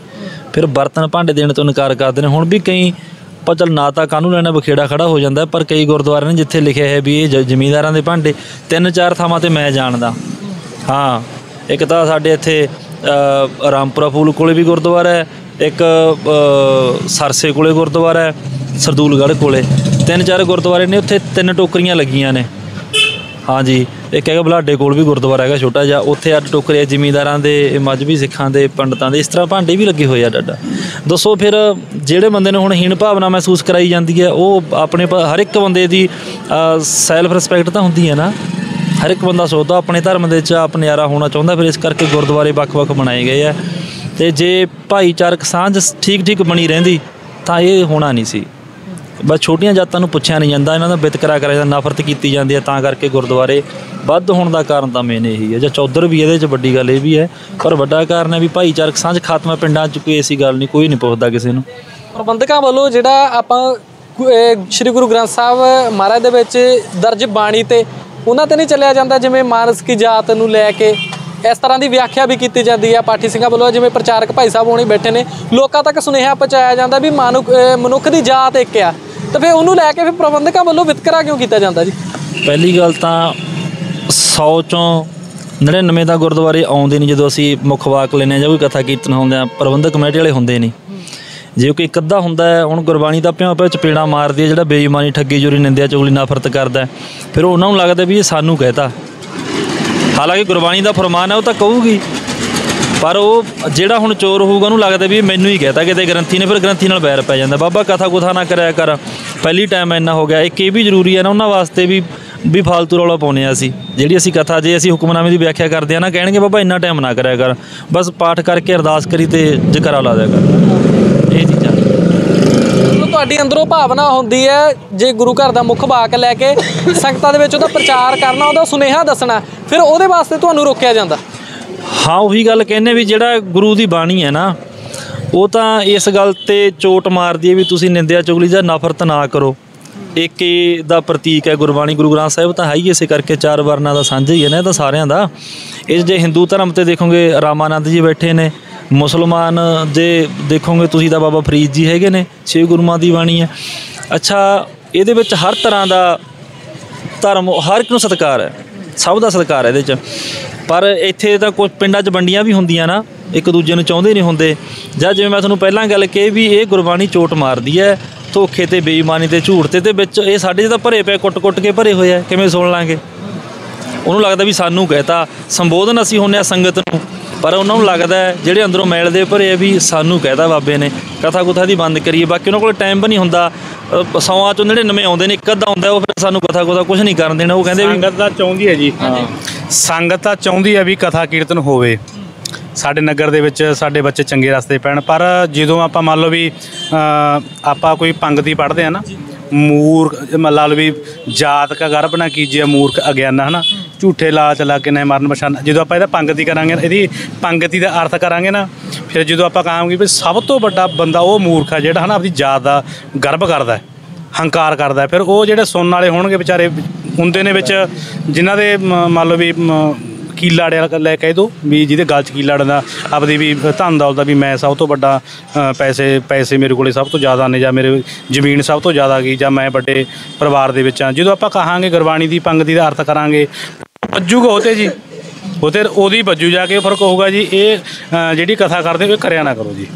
ਫਿਰ ਬਰਤਨ ਭਾਂਡੇ ਦੇਣ ਤੋਂ ਇਨਕਾਰ ਕਰਦੇ ਨੇ। ਹੁਣ ਵੀ ਕਈ ਆਪਾਂ ਚੱਲ ਨਾ ਤਾਂ ਕਾਨੂੰਨ ਲੈਣਾ ਬਖੇੜਾ ਖੜਾ ਹੋ ਜਾਂਦਾ ਪਰ ਕਈ ਗੁਰਦੁਆਰੇ ਨੇ ਜਿੱਥੇ ਲਿਖਿਆ ਹੈ ਵੀ ਇਹ ਜ- ਜ਼ਮੀਂਦਾਰਾਂ ਦੇ ਭਾਂਡੇ ਤਿੰਨ ਚਾਰ ਥਾਵਾਂ ਤੇ ਮੈਂ ਜਾਣਦਾ। ਹਾਂ ਇੱਕ ਤਾਂ ਸਾਡੇ ਇੱਥੇ ਅ, ਰਾਮਪੁਰਾ ਫੂਲ ਕੋਲੇ ਵੀ ਗੁਰਦੁਆਰਾ ਹੈ ਇੱਕ ਅ, ਸਰਸੇ ਕੋਲੇ ਗੁਰਦੁਆਰਾ ਹੈ ਸਰਦੂਲਗੜ੍ਹ ਕੋਲੇ। ਤਿੰਨ ਚਾਰ ਗੁਰਦੁਆਰੇ ਨੇ ਉੱਥੇ ਤਿੰਨ ਟੋਕਰੀਆਂ ਲੱਗੀਆਂ ਨੇ। ਹਾਂਜੀ, ਇੱਕ ਹੈਗਾ ਬਲਾਡੇ ਕੋਲ ਵੀ ਗੁਰਦੁਆਰਾ ਹੈਗਾ ਛੋਟਾ ਜਿਹਾ, ਉੱਥੇ ਅੱਡ ਟੋਕਰੇ ਜ਼ਿਮੀਂਦਾਰਾਂ ਦੇ ਮਜਬੀ ਸਿੱਖਾਂ ਦੇ, ਪੰਡਤਾਂ ਦੇ, ਇਸ ਤਰ੍ਹਾਂ ਭਾਂਡੇ ਵੀ ਲੱਗੇ ਹੋਏ ਆ ਡਾਡਾ ਦੱਸੋ ਫਿਰ, ਜਿਹੜੇ ਬੰਦੇ ਨੂੰ ਹੁਣ ਹੀਣ ਭਾਵਨਾ ਮਹਿਸੂਸ ਕਰਾਈ ਜਾਂਦੀ ਹੈ, ਉਹ ਆਪਣੇ ਹਰ ਇੱਕ ਬੰਦੇ ਦੀ ਸੈਲਫ ਰਿਸਪੈਕਟ ਤਾਂ ਹੁੰਦੀ ਹੈ ਨਾ? ਹਰ ਇੱਕ ਬੰਦਾ ਸੋਚਦਾ ਆਪਣੇ ਧਰਮ ਦੇ ਵਿੱਚ ਆਪ ਨਿਆਰਾ ਹੋਣਾ ਚਾਹੁੰਦਾ, ਫਿਰ ਇਸ ਕਰਕੇ ਗੁਰਦੁਆਰੇ ਵੱਖ-ਵੱਖ ਬਣਾਏ ਗਏ ਆ। ਤੇ ਜੇ ਭਾਈਚਾਰਕ ਸਾਂਝ ਠੀਕ ਠੀਕ ਬਣੀ ਰਹਿੰਦੀ, ਤਾਂ ਇਹ ਹੋਣਾ ਨਹੀਂ ਸੀ। ਬਸ ਛੋਟੀਆਂ ਜਾਤਾਂ ਨੂੰ ਪੁੱਛਿਆ ਨਹੀਂ ਜਾਂਦਾ, ਇਹਨਾਂ ਦਾ ਵਿਤਕਰਾ ਕਰਿਆ ਜਾਂਦਾ, ਨਫ਼ਰਤ ਕੀਤੀ ਜਾਂਦੀ ਹੈ ਤਾਂ ਕਰਕੇ ਗੁਰਦੁਆਰੇ ਵੱਧ ਹੋਣ ਦਾ ਕਾਰਨ ਤਾਂ ਮੇਨ ਇਹੀ ਹੈ। ਜਾਂ ਚੌਧਰ ਵੀ ਇਹਦੇ 'ਚ ਵੱਡੀ ਗੱਲ ਇਹ ਵੀ ਹੈ, ਪਰ ਵੱਡਾ ਕਾਰਨ ਹੈ ਵੀ ਭਾਈਚਾਰਕ ਸਾਂਝ ਖਾਤਮਾ ਪਿੰਡਾਂ 'ਚ ਕੋਈ ਐਸੀ ਗੱਲ ਨਹੀਂ, ਕੋਈ ਨਹੀਂ ਪੁੱਛਦਾ ਕਿਸੇ ਨੂੰ। ਪ੍ਰਬੰਧਕਾਂ ਵੱਲੋਂ ਜਿਹੜਾ ਆਪਾਂ ਸ਼੍ਰੀ ਗੁਰੂ ਗ੍ਰੰਥ ਸਾਹਿਬ ਮਹਾਰਾਜ ਦੇ ਵਿੱਚ ਦਰਜ ਬਾਣੀ ਤੇ ਉਹਨਾਂ ਤੇ ਨਹੀਂ ਚੱਲਿਆ ਜਾਂਦਾ, ਜਿਵੇਂ ਮਾਨਸ ਕੀ ਜਾਤ ਨੂੰ ਲੈ ਕੇ ਇਸ ਤਰ੍ਹਾਂ ਦੀ ਵਿਆਖਿਆ ਵੀ ਕੀਤੀ ਜਾਂਦੀ ਹੈ। ਪਾਠੀ ਸਿੰਘਾਂ ਵੱਲੋਂ ਜਿਵੇਂ ਪ੍ਰਚਾਰਕ ਭਾਈ ਸਾਹਿਬ ਹੋਣੀ ਬੈਠੇ ਨੇ, ਲੋਕਾਂ ਤੱਕ ਸੁਨੇਹਾ ਪਹੁੰਚਾਇਆ ਜਾਂਦਾ ਵੀ ਮਾਨੁ ਮਨੁੱਖ ਦੀ ਜਾਤ ਇੱਕ ਆ। ਤੇ ਫਿਰ ਉਹਨੂੰ ਲੈ ਕੇ ਫਿਰ ਪ੍ਰਬੰਧਕਾਂ ਵੱਲੋਂ ਵਿਤਕਰਾ ਕਿਉਂ ਕੀਤਾ ਜਾਂਦਾ ਜੀ? ਪਹਿਲੀ ਗੱਲ ਤਾਂ 100 ਚੋਂ 99 ਦਾ ਗੁਰਦੁਆਰੇ ਆਉਂਦੇ ਨਹੀਂ ਜਦੋਂ ਅਸੀਂ ਮੁੱਖ ਵਾਕ ਲੈਨੇ ਆ ਜਾਂ ਕੋਈ ਕਥਾ ਕੀਰਤਨ ਹੁੰਦੇ ਆ ਪ੍ਰਬੰਧਕ ਕਮੇਟੀ ਵਾਲੇ ਹੁੰਦੇ ਨਹੀਂ। ਜੇ ਕੋਈ ਇੱਕ ਅੱਧਾ ਹੁੰਦਾ ਹੈ, ਹੁਣ ਗੁਰਬਾਣੀ ਦਾ ਭਿਉਂ ਭਿਉ ਚਪੇੜਾ ਮਾਰਦੀ ਹੈ, ਜਿਹੜਾ ਬੇਈਮਾਨੀ, ਠੱਗੀ ਚੋਰੀ ਨਿੰਦਿਆ, ਚੁਗਲੀ, ਨਫ਼ਰਤ ਕਰਦਾ ਫਿਰ ਉਹਨਾਂ ਨੂੰ ਲੱਗਦਾ ਵੀ ਇਹ ਸਾਨੂੰ ਕਹਿਤਾ। ਹਾਲਾਂਕਿ ਗੁਰਬਾਣੀ ਦਾ ਫਰਮਾਨ ਹੈ, ਉਹ ਤਾਂ ਕਹੂਗੀ। ਪਰ ਉਹ ਜਿਹੜਾ ਹੁਣ ਚੋਰ ਹੋਊਗਾ, ਉਹਨੂੰ ਲੱਗਦਾ ਵੀ ਇਹ ਮੈਨੂੰ ਹੀ ਕਹਿਤਾ, ਕਿਤੇ ਗ੍ਰੰਥੀ ਨੇ, ਫਿਰ ਗ੍ਰੰਥੀ ਨਾਲ ਬੈਰ ਪੈ ਜਾਂਦਾ। ਬਾਬਾ ਕਥਾ ਕੁਥਾ ਨਾ ਕਰਿਆ ਕਰ। ਪਹਿਲੀ ਟਾਈਮ ਇੰਨਾ ਹੋ ਗਿਆ। ਇੱਕ ਇਹ ਵੀ ਜ਼ਰੂਰੀ ਹੈ ਨਾ, ਉਹਨਾਂ ਵਾਸਤੇ ਵੀ ਵੀ ਫਾਲਤੂ ਰੌਲਾ ਪਾਉਨੇ ਆ ਅਸੀਂ। ਜਿਹੜੀ ਅਸੀਂ ਕਥਾ, ਜੇ ਅਸੀਂ ਹੁਕਮਨਾਮੇ ਦੀ ਵਿਆਖਿਆ ਕਰਦੇ ਆ ਨਾ, ਕਹਿਣਗੇ, ਬਾਬਾ, ਇੰਨਾ ਟਾਈਮ ਨਾ ਕਰਿਆ ਕਰ। ਬਸ ਪਾਠ ਕਰਕੇ ਅਰਦਾਸ ਕਰੀ ਤੇ ਜਕਰਾ ਲਾ ਦਿਆ ਕਰ। ਇਹ ਚੀਜ਼ਾਂ ਤੁਹਾਡੀ ਅੰਦਰੋਂ ਭਾਵਨਾ ਹੁੰਦੀ ਹੈ, ਜੇ ਗੁਰੂ ਘਰ ਦਾ ਮੁੱਖ ਵਾਕ ਲੈ ਕੇ ਸੰਗਤਾਂ ਦੇ ਵਿੱਚ ਉਹਦਾ ਪ੍ਰਚਾਰ ਕਰਨਾ, ਉਹਦਾ ਸੁਨੇਹਾ ਦੱਸਣਾ, ਫਿਰ ਉਹਦੇ ਵਾਸਤੇ ਤੁਹਾਨੂੰ ਰੋਕਿਆ ਜਾਂਦਾ। ਹਾਂ, ਉਹੀ ਗੱਲ ਕਹਿੰਦੇ ਵੀ ਜਿਹੜਾ ਗੁਰੂ ਦੀ ਬਾਣੀ ਹੈ ਨਾ, ਉਹ ਤਾਂ ਇਸ ਗੱਲ ਤੇ ਚੋਟ ਮਾਰਦੀ ਹੈ ਵੀ ਤੁਸੀਂ ਨਿੰਦਿਆ ਚੁਗਲੀ ਜਾਂ ਨਫ਼ਰਤ ਨਾ ਕਰੋ। ਏਕੇ ਦਾ ਪ੍ਰਤੀਕ ਹੈ ਗੁਰਬਾਣੀ, ਗੁਰੂ ਗ੍ਰੰਥ ਸਾਹਿਬ ਤਾਂ ਹੈ ਹੀ ਇਸੇ ਕਰਕੇ ਚਾਰ ਵਰਨਾਂ ਦਾ ਸਾਂਝਾ ਹੀ ਹੈ ਨਾ ਇਹ ਤਾਂ ਸਾਰਿਆਂ ਦਾ। ਇਹ ਜੇ ਹਿੰਦੂ ਧਰਮ ਤੇ ਦੇਖੋਗੇ, ਰਾਮਾਨੰਦ ਜੀ ਬੈਠੇ ਨੇ, ਮੁਸਲਮਾਨ ਜੇ ਦੇਖੋਗੇ, ਤੁਸੀਂ ਤਾਂ ਬਾਬਾ ਫਰੀਦ ਜੀ ਹੈਗੇ ਨੇ, ਛੇ ਗੁਰੂਆਂ ਦੀ ਬਾਣੀ ਹੈ। ਅੱਛਾ, ਇਹਦੇ ਵਿੱਚ ਹਰ ਤਰ੍ਹਾਂ ਦਾ ਧਰਮ, ਹਰ ਇੱਕ ਨੂੰ ਸਤਿਕਾਰ ਹੈ। ਸਭ ਦਾ ਸਤਿਕਾਰ ਇਹਦੇ 'ਚ। ਪਰ ਇੱਥੇ ਤਾਂ ਕੁਝ ਪਿੰਡਾਂ 'ਚ ਵੰਡੀਆਂ ਵੀ ਹੁੰਦੀਆਂ ਨਾ, ਇੱਕ ਦੂਜੇ ਨੂੰ ਚਾਹੁੰਦੇ ਨਹੀਂ ਹੁੰਦੇ। ਜਾਂ ਜਿਵੇਂ ਮੈਂ ਤੁਹਾਨੂੰ ਪਹਿਲਾਂ ਗੱਲ ਕਹੀ ਵੀ ਇਹ ਗੁਰਬਾਣੀ ਚੋਟ ਮਾਰਦੀ ਹੈ, ਧੋਖੇ ਤੇ ਬੇਈਮਾਨੀ ਤੇ ਝੂਠ ਤੇ ਤੇ ਵਿੱਚ ਇਹ ਸਾਡੇ 'ਚ ਤਾਂ ਭਰੇ ਪਏ, ਕੁੱਟ-ਕੁੱਟ ਕੇ ਭਰੇ ਹੋਏ ਆ, ਕਿਵੇਂ ਸੁਣ ਲਾਂਗੇ? ਉਹਨੂੰ ਲੱਗਦਾ ਵੀ ਸਾਨੂੰ ਕਹਿਤਾ। ਸੰਬੋਧਨ ਅਸੀਂ ਹੁੰਨੇ ਆ ਸੰਗਤ ਨੂੰ ਪਰ ਉਹਨਾਂ ਨੂੰ ਲੱਗਦਾ ਜਿਹੜੇ ਅੰਦਰੋਂ ਮੈਲ ਦੇ ਭਰੇ ਆ ਵੀ ਸਾਨੂੰ ਕਹਿਤਾ ਬਾਬੇ ਨੇ। ਕਥਾ ਕੁਥਾ ਦੀ ਬੰਦ ਕਰੀਏ ਬਾਕੀ ਉਹਨਾਂ ਕੋਲ ਟਾਈਮ ਵੀ ਨਹੀਂ ਹੁੰਦਾ। ਸੌਆਂ ਚੋਂ 99 ਆਉਂਦੇ ਨੇ ਇੱਕ ਅੱਧਾ ਆਉਂਦਾ ਉਹ ਫਿਰ ਸਾਨੂੰ ਕਥਾ ਕੁਥਾ ਕੁਝ ਨਹੀਂ ਕਰਨ ਦੇਣਾ ਉਹ ਕਹਿੰਦੇ ਵੀ ਸੰਗਤ ਤਾਂ ਚਾਹੁੰਦੀ ਹੈ ਜੀ। ਸੰਗਤ ਤਾਂ ਚਾਹੁੰਦੀ ਹੈ ਵੀ ਕਥਾ ਕੀਰਤਨ ਹੋਵੇ। ਸਾਡੇ ਨਗਰ ਦੇ ਵਿੱਚ ਸਾਡੇ ਬੱਚੇ ਚੰਗੇ ਰਸਤੇ ਪੈਣ ਪਰ ਜਦੋਂ ਆਪਾਂ ਮੰਨ ਲਓ ਵੀ ਆਪਾਂ ਕੋਈ ਪੰਗਤੀ ਪੜ੍ਹਦੇ ਆ ਨਾ ਮੂਰਖ ਮੰਨ ਲਓ ਵੀ ਜਾਤ ਕਾ ਗਰਭ ਨਾ ਕੀਜੀਏ ਮੂਰਖ ਅਗਿਆਨਾ ਹਨਾ? ਝੂਠੇ ਲਾਲਚ ਲਾ ਕੇ ਨਾ ਮਰਨ ਪਛਾਨ ਜਦੋਂ ਆਪਾਂ ਇਹਦਾ ਪੰਗਤੀ ਕਰਾਂਗੇ ਨਾ, ਇਹਦੀ ਪੰਗਤੀ ਦਾ ਅਰਥ ਕਰਾਂਗੇ ਨਾ ਫਿਰ ਜਦੋਂ ਆਪਾਂ ਕਹਾਂਗੇ ਵੀ ਸਭ ਤੋਂ ਵੱਡਾ ਬੰਦਾ ਉਹ ਮੂਰਖ ਹੈ ਜਿਹੜਾ ਹਨਾ ਆਪਣੀ ਜਾਤ ਦਾ ਗਰਭ ਕਰਦਾ ਹੈ ਹੰਕਾਰ ਕਰਦਾ ਫਿਰ ਉਹ ਜਿਹੜੇ ਸੁਣਨ ਵਾਲੇ ਹੋਣਗੇ ਵਿਚਾਰੇ ਹੁੰਦੇ ਨੇ ਵਿੱਚ ਜਿਨ੍ਹਾਂ ਦੇ ਮ- ਮੰਨ ਲਓ ਵੀ ਮ- ਕੀਲਾ ਅੜਿਆ ਲੈ ਕਹਿ ਦੋ ਵੀ ਜਿਹਦੇ ਗਲ 'ਚ ਕੀਲਾ ਅੜਦਾ ਆਪਦੀ ਵੀ ਧਨ ਦੌਲਤ ਵੀ ਮੈਂ ਸਭ ਤੋਂ ਵੱਡਾ ਪੈਸੇ ਪੈਸੇ ਮੇਰੇ ਕੋਲੇ ਸਭ ਤੋਂ ਜ਼ਿਆਦਾ ਨੇ ਜਾਂ ਮੇਰੇ ਜ਼ਮੀਨ ਸਭ ਤੋਂ ਜ਼ਿਆਦਾ ਗਈ ਜਾਂ ਮੈਂ ਵੱਡੇ ਪਰਿਵਾਰ ਦੇ ਵਿੱਚ ਆ ਜਦੋਂ ਆਪਾਂ ਕਹਾਂਗੇ ਗੁਰਬਾਣੀ ਦੀ ਪੰਗਤੀ ਦਾ ਅਰਥ ਕਰਾਂਗੇ ਵੱਜੂਗਾ ਉਹਤੇ ਜੀ? ਉਹਤੇ ਉਹਦੀ ਵੱਜੂ ਜਾ ਕੇ ਫ਼ਰਕ ਹੋਊਗਾ ਜੀ। ਇਹ ਜਿਹੜੀ ਕਥਾ ਕਰਦੇ ਹੋ ਇਹ ਕਰਿਆ ਨਾ ਕਰੋ ਜੀ।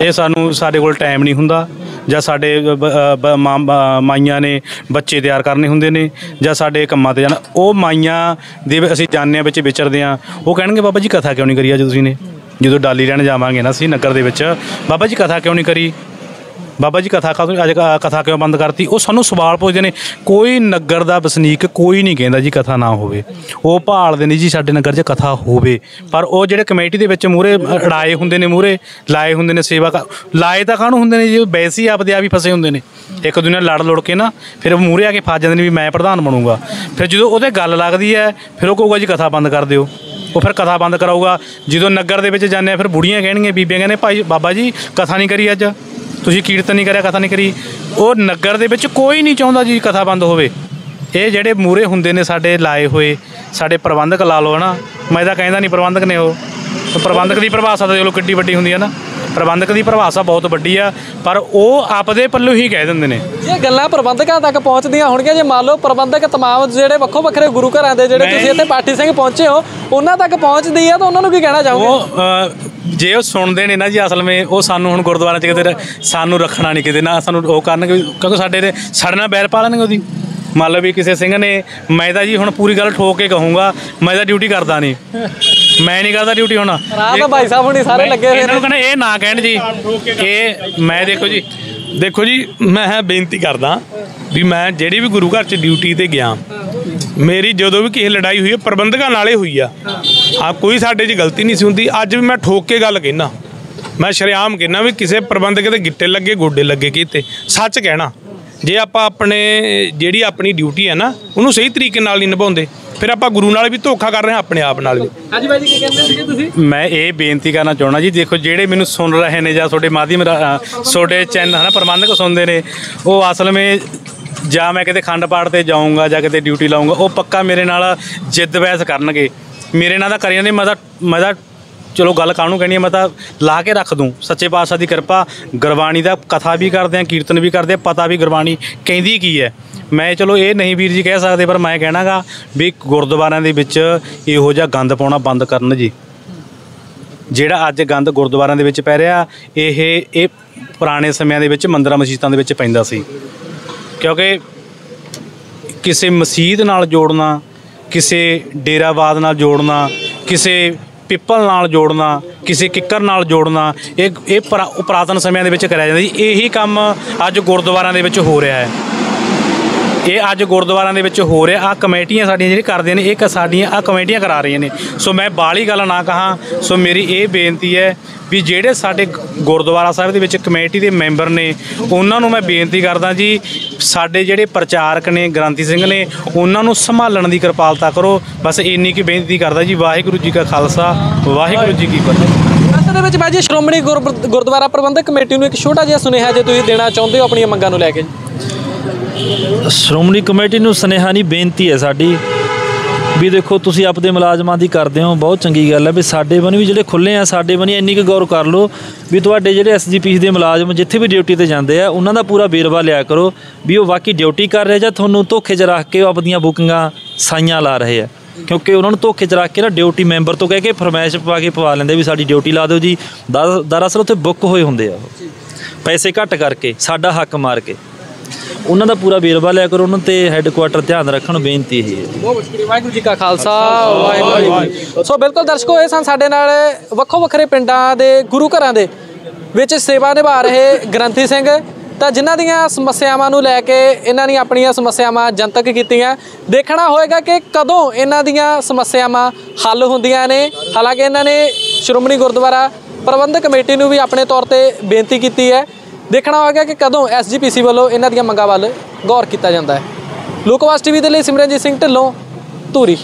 ਇਹ ਸਾਨੂੰ ਸਾਡੇ ਕੋਲ ਟਾਈਮ ਨਹੀਂ ਹੁੰਦਾ। ਜਾਂ ਸਾਡੇ ਮਾਈਆਂ ਨੇ ਬੱਚੇ ਤਿਆਰ ਕਰਨੇ ਹੁੰਦੇ ਨੇ। ਜਾਂ ਸਾਡੇ ਕੰਮਾਂ ਤੇ ਜਾਣਾ। ਉਹ ਮਾਈਆਂ ਦੇ ਅਸੀਂ ਜਾਣਦੇ ਹਾਂ, ਵਿੱਚ ਵਿਚਰਦੇ ਹਾਂ। ਉਹ ਕਹਿਣਗੇ, ਬਾਬਾ ਜੀ ਕਥਾ ਕਿਉਂ ਨਹੀਂ ਕਰੀ ਅੱਜ ਤੁਸੀਂ ਨੇ? ਜਦੋਂ ਡਾਲੀ ਲੈਣ ਜਾਵਾਂਗੇ ਨਾ ਅਸੀਂ ਨਗਰ ਦੇ ਵਿੱਚ, ਬਾਬਾ ਜੀ ਕਥਾ ਕਿਉਂ ਨਹੀਂ ਕਰੀ? ਬਾਬਾ ਜੀ ਕਥਾ ਕਾਹਤੋਂ ਅੱਜ ਕ- ਕਥਾ ਕਿਉਂ ਬੰਦ ਕਰਤੀ? ਉਹ ਸਾਨੂੰ ਸਵਾਲ ਪੁੱਛਦੇ ਨੇ, ਕੋਈ ਨਗਰ ਦਾ ਵਸਨੀਕ ਕੋਈ ਨਹੀਂ ਕਹਿੰਦਾ ਜੀ ਕਥਾ ਨਾ ਹੋਵੇ। ਉਹ ਭਾਲਦੇ ਨੇ ਜੀ ਸਾਡੇ ਨਗਰ 'ਚ ਕਥਾ ਹੋਵੇ। ਪਰ ਉਹ ਜਿਹੜੇ ਕਮੇਟੀ ਦੇ ਵਿੱਚ ਮੂਰੇ ਅੜਾਏ ਹੁੰਦੇ ਨੇ ਮੂਰੇ ਲਾਏ ਹੁੰਦੇ ਨੇ ਸੇਵਾ ਕਰ- ਲਾਏ ਤਾਂ ਕਾਹਨੂੰ ਹੁੰਦੇ ਨੇ ਜੀ? ਉਹ ਵੈਸੇ ਹੀ ਆਪਦੇ ਆਪ ਹੀ ਫਸੇ ਹੁੰਦੇ ਨੇ। ਇੱਕ ਦੂਜੇ ਨਾਲ ਲੜ ਲੜ ਕੇ ਨਾ, ਫਿਰ ਮੂਰੇ ਆ ਕੇ ਫਸ ਜਾਂਦੇ ਨੇ ਵੀ ਮੈਂ ਪ੍ਰਧਾਨ ਬਣੂੰਗਾ। ਫਿਰ ਜਦੋਂ ਉਹਦੇ ਗੱਲ ਲੱਗਦੀ ਹੈ, ਫਿਰ ਉਹ ਕਹੂਗਾ ਜੀ ਕਥਾ ਬੰਦ ਕਰ ਦਿਓ। ਉਹ ਫਿਰ ਕਥਾ ਬੰਦ ਕਰਾਊਗਾ। ਜਦੋਂ ਨਗਰ ਦੇ ਵਿੱਚ ਜਾਂਦੇ ਆ, ਫਿਰ ਬੁੜੀਆਂ ਕਹਿਣਗੀਆਂ, ਬੀਬੀਆਂ ਕਹਿੰਦੇ, ਭਾਈ, ਬਾਬਾ ਜੀ, ਕਥਾ ਨਹੀਂ ਕਰੀ ਅੱਜ। ਤੁਸੀਂ ਕੀਰਤਨ ਨਹੀਂ ਕਰਿਆ ਕਥਾ ਨਹੀਂ ਕਰੀ ਉਹ ਨਗਰ ਦੇ ਵਿੱਚ ਕੋਈ ਨਹੀਂ ਚਾਹੁੰਦਾ ਜੀ ਕਥਾ ਬੰਦ ਹੋਵੇ। ਇਹ ਜਿਹੜੇ ਮੂਰੇ ਹੁੰਦੇ ਨੇ ਸਾਡੇ ਲਾਏ ਹੋਏ ਸਾਡੇ ਪ੍ਰਬੰਧਕ ਲਾ ਲਓ ਹਨਾ। ਮੈਂ ਤਾਂ ਕਹਿੰਦਾ ਨਹੀਂ ਪ੍ਰਬੰਧਕ ਨੇ ਉਹ। ਪ੍ਰਬੰਧਕ ਦੀ ਪ੍ਰਭਾਸ਼ਾ ਤਾਂ ਚਲੋ ਕਿੱਡੀ ਵੱਡੀ ਹੁੰਦੀ ਹੈ ਨਾ। ਪ੍ਰਬੰਧਕ ਦੀ ਪਰਿਭਾਸ਼ਾ ਬਹੁਤ ਵੱਡੀ ਆ ਪਰ ਉਹ ਆਪਦੇ ਪੱਲੋਂ ਹੀ ਕਹਿ ਦਿੰਦੇ ਨੇ। ਇਹ ਗੱਲਾਂ ਪ੍ਰਬੰਧਕਾਂ ਤੱਕ ਪਹੁੰਚਦੀਆਂ ਹੋਣਗੀਆਂ ਜੇ ਮੰਨ ਲਓ ਪ੍ਰਬੰਧਕ ਤਮਾਮ ਜਿਹੜੇ ਵੱਖੋ ਵੱਖਰੇ ਗੁਰੂ ਘਰਾਂ ਦੇ ਜਿਹੜੇ ਤੁਸੀਂ ਇੱਥੇ ਪਾਠੀ ਸਿੰਘ ਪਹੁੰਚੇ ਹੋ ਉਹਨਾਂ ਤੱਕ ਪਹੁੰਚਦੀ ਆ ਤਾਂ ਉਹਨਾਂ ਨੂੰ ਕੀ ਕਹਿਣਾ ਚਾਹੋਗੇ? ਉਹ ਜੇ ਉਹ ਸੁਣਦੇ ਨੇ ਨਾ ਜੀ ਅਸਲ ਵਿੱਚ ਉਹ ਸਾਨੂੰ ਹੁਣ ਗੁਰਦੁਆਰਾ 'ਚ ਕਿਤੇ ਸਾਨੂੰ ਰੱਖਣਾ ਨਹੀਂ ਕਿਤੇ ਨਾ ਸਾਨੂੰ ਉਹ ਕਰਨਗੇ ਕਿਉਂਕਿ ਸਾਡੇ ਦੇ ਸਾਡੇ ਨਾਲ ਬੈਰ ਪਾ ਲੈਣਗੇ ਉਹਦੀ। ਮੰਨ ਲਓ ਵੀ ਕਿਸੇ ਸਿੰਘ ਨੇ ਮੈਂ ਤਾਂ ਜੀ ਹੁਣ ਪੂਰੀ ਗੱਲ ਠੋਕ ਕੇ ਕਹੂੰਗਾ ਮੈਂ ਤਾਂ ਡਿਊਟੀ ਕਰਦਾ ਨਹੀਂ। ਮੈਂ ਨਹੀਂ ਕਰਦਾ ਡਿਊਟੀ ਹੁਣ। ਰਾਹ ਤਾਂ ਭਾਈ ਸਾਹਿਬ ਹੁਣੀ ਸਾਰੇ ਲੱਗੇ ਹੋਏ ਇਹਨਾਂ ਨੇ ਕਹਿੰਦਾ ਇਹ ਨਾ ਕਹਿਣ ਜੀ ਇਹ ਮੈਂ ਦੇਖੋ ਜੀ ਦੇਖੋ ਜੀ ਮੈਂ ਇਹ ਬੇਨਤੀ ਕਰਦਾ ਵੀ ਮੈਂ ਜਿਹੜੀ ਵੀ ਗੁਰੂ ਘਰ 'ਚ ਡਿਊਟੀ ਤੇ ਗਿਆ ਮੇਰੀ ਜਦੋਂ ਵੀ ਕਿਸੇ ਲੜਾਈ ਹੋਈ ਹੈ ਪ੍ਰਬੰਧਕਾਂ ਨਾਲੇ ਹੋਈ ਆ। ਆ ਕੋਈ ਸਾਡੇ 'ਚ ਗਲਤੀ ਨਹੀਂ ਸੀ ਹੁੰਦੀ। ਅੱਜ ਵੀ ਮੈਂ ਠੋਕ ਕੇ ਗੱਲ ਕਹਿਣਾ ਮੈਂ ਸ਼ਰੇਆਮ ਕਹਿਣਾ ਵੀ ਕਿਸੇ ਪ੍ਰਬੰਧਕ ਦੇ ਗਿੱਟੇ ਲੱਗੇ ਗੋਡੇ ਲੱਗੇ ਕੀਤੇ ਸੱਚ ਕਹਿਣਾ ਜੇ ਆਪਾਂ ਆਪਣੇ ਜਿਹੜੀ ਆਪਣੀ ਡਿਊਟੀ ਹੈ ਨਾ ਉਹਨੂੰ ਸਹੀ ਤਰੀਕੇ ਨਾਲ ਨਹੀਂ ਨਿਭਾਉਂਦੇ ਫਿਰ ਆਪਾਂ ਗੁਰੂ ਨਾਲ ਵੀ ਧੋਖਾ ਕਰ ਰਹੇ ਹਾਂ ਆਪਣੇ ਆਪ ਨਾਲ ਵੀ। ਹਾਂਜੀ ਬਾਈ ਜੀ ਕੀ ਕਹਿੰਦੇ ਸੀਗੇ ਤੁਸੀਂ? ਮੈਂ ਇਹ ਬੇਨਤੀ ਕਰਨਾ ਚਾਹਣਾ ਜੀ ਦੇਖੋ ਜਿਹੜੇ ਮੈਨੂੰ ਸੁਣ ਰਹੇ ਨੇ ਜਾਂ ਤੁਹਾਡੇ ਮਾਧਿਅਮ ਤੁਹਾਡੇ ਚੈਨਲ ਹਨਾ ਪ੍ਰਬੰਧਕ ਸੁਣਦੇ ਨੇ ਉਹ ਅਸਲ ਵਿੱਚ ਜਾਂ ਮੈਂ ਕਿਤੇ ਖੰਡ ਪਾਠ ਤੇ ਜਾਊਂਗਾ ਜਾਂ ਕਿਤੇ ਡਿਊਟੀ ਲਾਊਂਗਾ ਉਹ ਪੱਕਾ ਮੇਰੇ ਨਾਲ ਜਿੱਦ ਬਹਿਸ ਕਰਨਗੇ। ਮੇਰੇ ਨਾਲ ਤਾਂ ਕਰੀ ਜਾਂਦੇ ਮੈਂ ਤਾਂ ਮੈਂ ਤਾਂ ਚਲੋ ਗੱਲ ਕਾਹਨੂੰ ਕਹਿਣੀ ਹੈ ਮੈਂ ਤਾਂ ਲਾ ਕੇ ਰੱਖ ਦੂੰ। ਸੱਚੇ ਪਾਤਸ਼ਾਹ ਦੀ ਕਿਰਪਾ, ਗੁਰਬਾਣੀ ਦਾ ਕਥਾ ਵੀ ਕਰਦੇ ਆ, ਕੀਰਤਨ ਵੀ ਕਰਦੇ ਆ, ਪਤਾ ਵੀ ਗੁਰਬਾਣੀ ਕਹਿੰਦੀ ਕੀ ਹੈ। ਮੈਂ ਚਲੋ ਇਹ ਨਹੀਂ ਵੀਰ ਜੀ ਕਹਿ ਸਕਦੇ, ਪਰ ਮੈਂ ਕਹਿਣਾਗਾ ਵੀ ਗੁਰਦੁਆਰਿਆਂ ਦੇ ਵਿੱਚ ਇਹੋ ਜਿਹਾ ਗੰਦ ਪਾਉਣਾ ਬੰਦ ਕਰਨ ਜੀ। ਜਿਹੜਾ ਅੱਜ ਗੰਦ ਗੁਰਦੁਆਰਿਆਂ ਦੇ ਵਿੱਚ ਪੈ ਰਿਹਾ, ਇਹ ਇਹ ਪੁਰਾਣੇ ਸਮਿਆਂ ਦੇ ਵਿੱਚ ਮੰਦਰਾਂ, ਮਸਜਿਦਾਂ ਦੇ ਵਿੱਚ ਪੈਂਦਾ ਸੀ। ਕਿਉਂਕਿ ਕਿਸੇ ਮਸਜਿਦ ਨਾਲ ਜੋੜਨਾ ਕਿਸੇ ਡੇਰਾਵਾਦ ਨਾਲ ਜੋੜਨਾ, ਕਿਸੇ ਪਿੱਪਲ ਨਾਲ ਜੋੜਨਾ, ਕਿਸੇ ਕਿੱਕਰ ਨਾਲ ਜੋੜਨਾ, ਇਹ ਇਹ ਪੁਰਾ- ਪੁਰਾਤਨ ਸਮਿਆਂ ਦੇ ਵਿੱਚ ਕਰਿਆ ਜਾਂਦਾ ਜੀ। ਇਹੀ ਕੰਮ ਅੱਜ ਗੁਰਦੁਆਰਿਆਂ ਦੇ ਵਿੱਚ ਹੋ ਰਿਹਾ ਹੈ। ਇਹ ਅੱਜ ਗੁਰਦੁਆਰਿਆਂ ਦੇ ਵਿੱਚ ਹੋ ਰਿਹਾ। ਆ ਕਮੇਟੀਆਂ ਸਾਡੀਆਂ ਜਿਹੜੀ ਕਰਦੀਆਂ ਨੇ ਇਹ ਕ- ਸਾਡੀਆਂ ਆ ਕਮੇਟੀਆਂ ਕਰਾ ਰਹੀਆਂ ਨੇ। ਸੋ ਮੈਂ ਬਾਲੀ ਗੱਲ ਨਾ ਕਹਾ, ਸੋ ਮੇਰੀ ਇਹ ਬੇਨਤੀ ਹੈ ਵੀ ਜਿਹੜੇ ਸਾਡੇ ਗੁਰਦੁਆਰਾ ਸਾਹਿਬ ਦੇ ਵਿੱਚ ਕਮੇਟੀ ਦੇ ਮੈਂਬਰ ਨੇ, ਉਹਨਾਂ ਨੂੰ ਮੈਂ ਬੇਨਤੀ ਕਰਦਾ ਜੀ, ਸਾਡੇ ਜਿਹੜੇ ਪ੍ਰਚਾਰਕ ਨੇ, ਗ੍ਰੰਥੀ ਸਿੰਘ ਨੇ, ਉਹਨਾਂ ਨੂੰ ਸੰਭਾਲਣ ਦੀ ਕਿਰਪਾਲਤਾ ਕਰੋ। ਬਸ ਇੰਨੀ ਕੀ ਬੇਨਤੀ ਕਰਦਾ ਜੀ, ਵਾਹਿਗੁਰੂ ਜੀ ਕਾ ਖਾਲਸਾ, ਵਾਹਿਗੁਰੂ ਜੀ ਕੀ ਫਤਿਹ। ਦੇ ਵਿੱਚ ਬਾਈ ਜੀ ਸ਼੍ਰੋਮਣੀ ਗੁਰ- ਗੁਰਦੁਆਰਾ ਪ੍ਰਬੰਧਕ ਕਮੇਟੀ ਨੂੰ ਇੱਕ ਛੋਟਾ ਜਿਹਾ ਸੁਨੇਹਾ ਜੇ ਤੁਸੀਂ ਦੇਣਾ ਚਾਹੁੰਦੇ ਹੋ, ਆਪਣੀਆਂ ਮੰਗਾਂ ਨੂੰ ਲੈ ਕੇ। ਸ਼੍ਰੋਮਣੀ ਕਮੇਟੀ ਨੂੰ ਸੁਨੇਹਾ ਨਹੀਂ, ਬੇਨਤੀ ਹੈ ਸਾਡੀ ਵੀ ਦੇਖੋ ਤੁਸੀਂ ਆਪਦੇ ਮੁਲਾਜ਼ਮਾਂ ਦੀ ਕਰਦੇ ਹੋ, ਬਹੁਤ ਚੰਗੀ ਗੱਲ ਹੈ ਵੀ ਸਾਡੇ ਬਣੀ ਵੀ ਜਿਹੜੇ ਖੁੱਲੇ ਆ, ਸਾਡੇ ਬਣੀ ਇੰਨੀ ਕੁ ਗੌਰ ਕਰ ਲਓ ਵੀ ਤੁਹਾਡੇ ਜਿਹੜੇ ਐਸਜੀਪੀ ਦੇ ਮੁਲਾਜ਼ਮ ਜਿੱਥੇ ਵੀ ਡਿਊਟੀ ਤੇ ਜਾਂਦੇ ਆ, ਉਹਨਾਂ ਦਾ ਪੂਰਾ ਵੇਰਵਾ ਲਿਆ ਕਰੋ ਵੀ ਉਹ ਵਾਕਈ ਡਿਊਟੀ ਕਰ ਰਹੇ ਜਾਂ ਤੁਹਾਨੂੰ ਧੋਖੇ 'ਚ ਰੱਖ ਕੇ ਉਹ ਆਪਣੀਆਂ ਬੁਕਿੰਗਾਂ ਸਾਈਆਂ ਲਾ ਰਹੇ ਆ। ਕਿਉਂਕਿ ਉਹਨਾਂ ਨੂੰ ਧੋਖੇ 'ਚ ਰੱਖ ਕੇ ਨਾ ਡਿਊਟੀ ਮੈਂਬਰ ਤੋਂ ਕਹਿ ਕੇ ਫਰਮਾਇਸ਼ ਪਵਾ ਕੇ ਪਵਾ ਲੈਂਦੇ ਵੀ ਸਾਡੀ ਡਿਊਟੀ ਲਾ ਦਿਓ ਜੀ। ਦਰਅਸਲ ਉੱਥੇ ਬੁੱਕ ਹੋਏ ਹੁੰਦੇ ਆ ਉਹ। ਪੈਸੇ ਘੱਟ ਕਰਕੇ, ਸਾਡਾ ਹੱਕ ਮਾਰ ਕੇ। ਉਹਨਾਂ ਦਾ ਪੂਰਾ ਵੇਰਵਾ ਲਿਆ ਕਰੋ ਉਹਨਾਂ ਤੇ ਹੈੱਡਕੁਆਟਰ ਧਿਆਨ ਰੱਖਣ ਬੇਨਤੀ ਇਹ ਹੈ। ਬਹੁਤ ਮੁਸ਼ਕਿਲ ਵਾਹਿਗੁਰੂ ਜੀ ਕਾ ਖਾਲਸਾ ਵਾਹਿਗੁਰੂ ਜੀ। ਸੋ ਬਿਲਕੁਲ ਦਰਸ਼ਕੋ ਇਹ ਸਨ ਸਾਡੇ ਨਾਲ ਵੱਖੋ ਵੱਖਰੇ ਪਿੰਡਾਂ ਦੇ ਗੁਰੂ ਘਰਾਂ ਦੇ ਵਿੱਚ ਸੇਵਾ ਨਿਭਾ ਰਹੇ ਗ੍ਰੰਥੀ ਸਿੰਘ। ਤਾਂ ਜਿਨ੍ਹਾਂ ਦੀਆਂ ਸਮੱਸਿਆਵਾਂ ਨੂੰ ਲੈ ਕੇ ਇਹਨਾਂ ਨੇ ਆਪਣੀਆਂ ਸਮੱਸਿਆਵਾਂ ਜਨਤਕ ਕੀਤੀਆਂ। ਦੇਖਣਾ ਹੋਏਗਾ ਕਿ ਕਦੋਂ ਇਹਨਾਂ ਦੀਆਂ ਸਮੱਸਿਆਵਾਂ ਹੱਲ ਹੁੰਦੀਆਂ ਨੇ। ਹਾਲਾਂਕਿ ਇਹਨਾਂ ਨੇ ਸ਼੍ਰੋਮਣੀ ਗੁਰਦੁਆਰਾ ਪ੍ਰਬੰਧਕ ਕਮੇਟੀ ਨੂੰ ਵੀ ਆਪਣੇ ਤੌਰ ਤੇ ਬੇਨਤੀ ਕੀਤੀ ਹੈ। ਦੇਖਣਾ ਹੋਵੇਗਾ ਕਿ ਕਦੋਂ ਐਸਜੀਪੀਸੀ ਵੱਲੋਂ ਇਹਨਾਂ ਦੀਆਂ ਮੰਗਾਂ ਵੱਲ ਗੌਰ ਕੀਤਾ ਜਾਂਦਾ ਹੈ। ਲੋਕਵਾਸ ਟੀਵੀ ਦੇ ਲਈ ਸਿਮਰਨਜੀਤ ਸਿੰਘ ਢਿੱਲੋਂ, ਧੂਰੀ।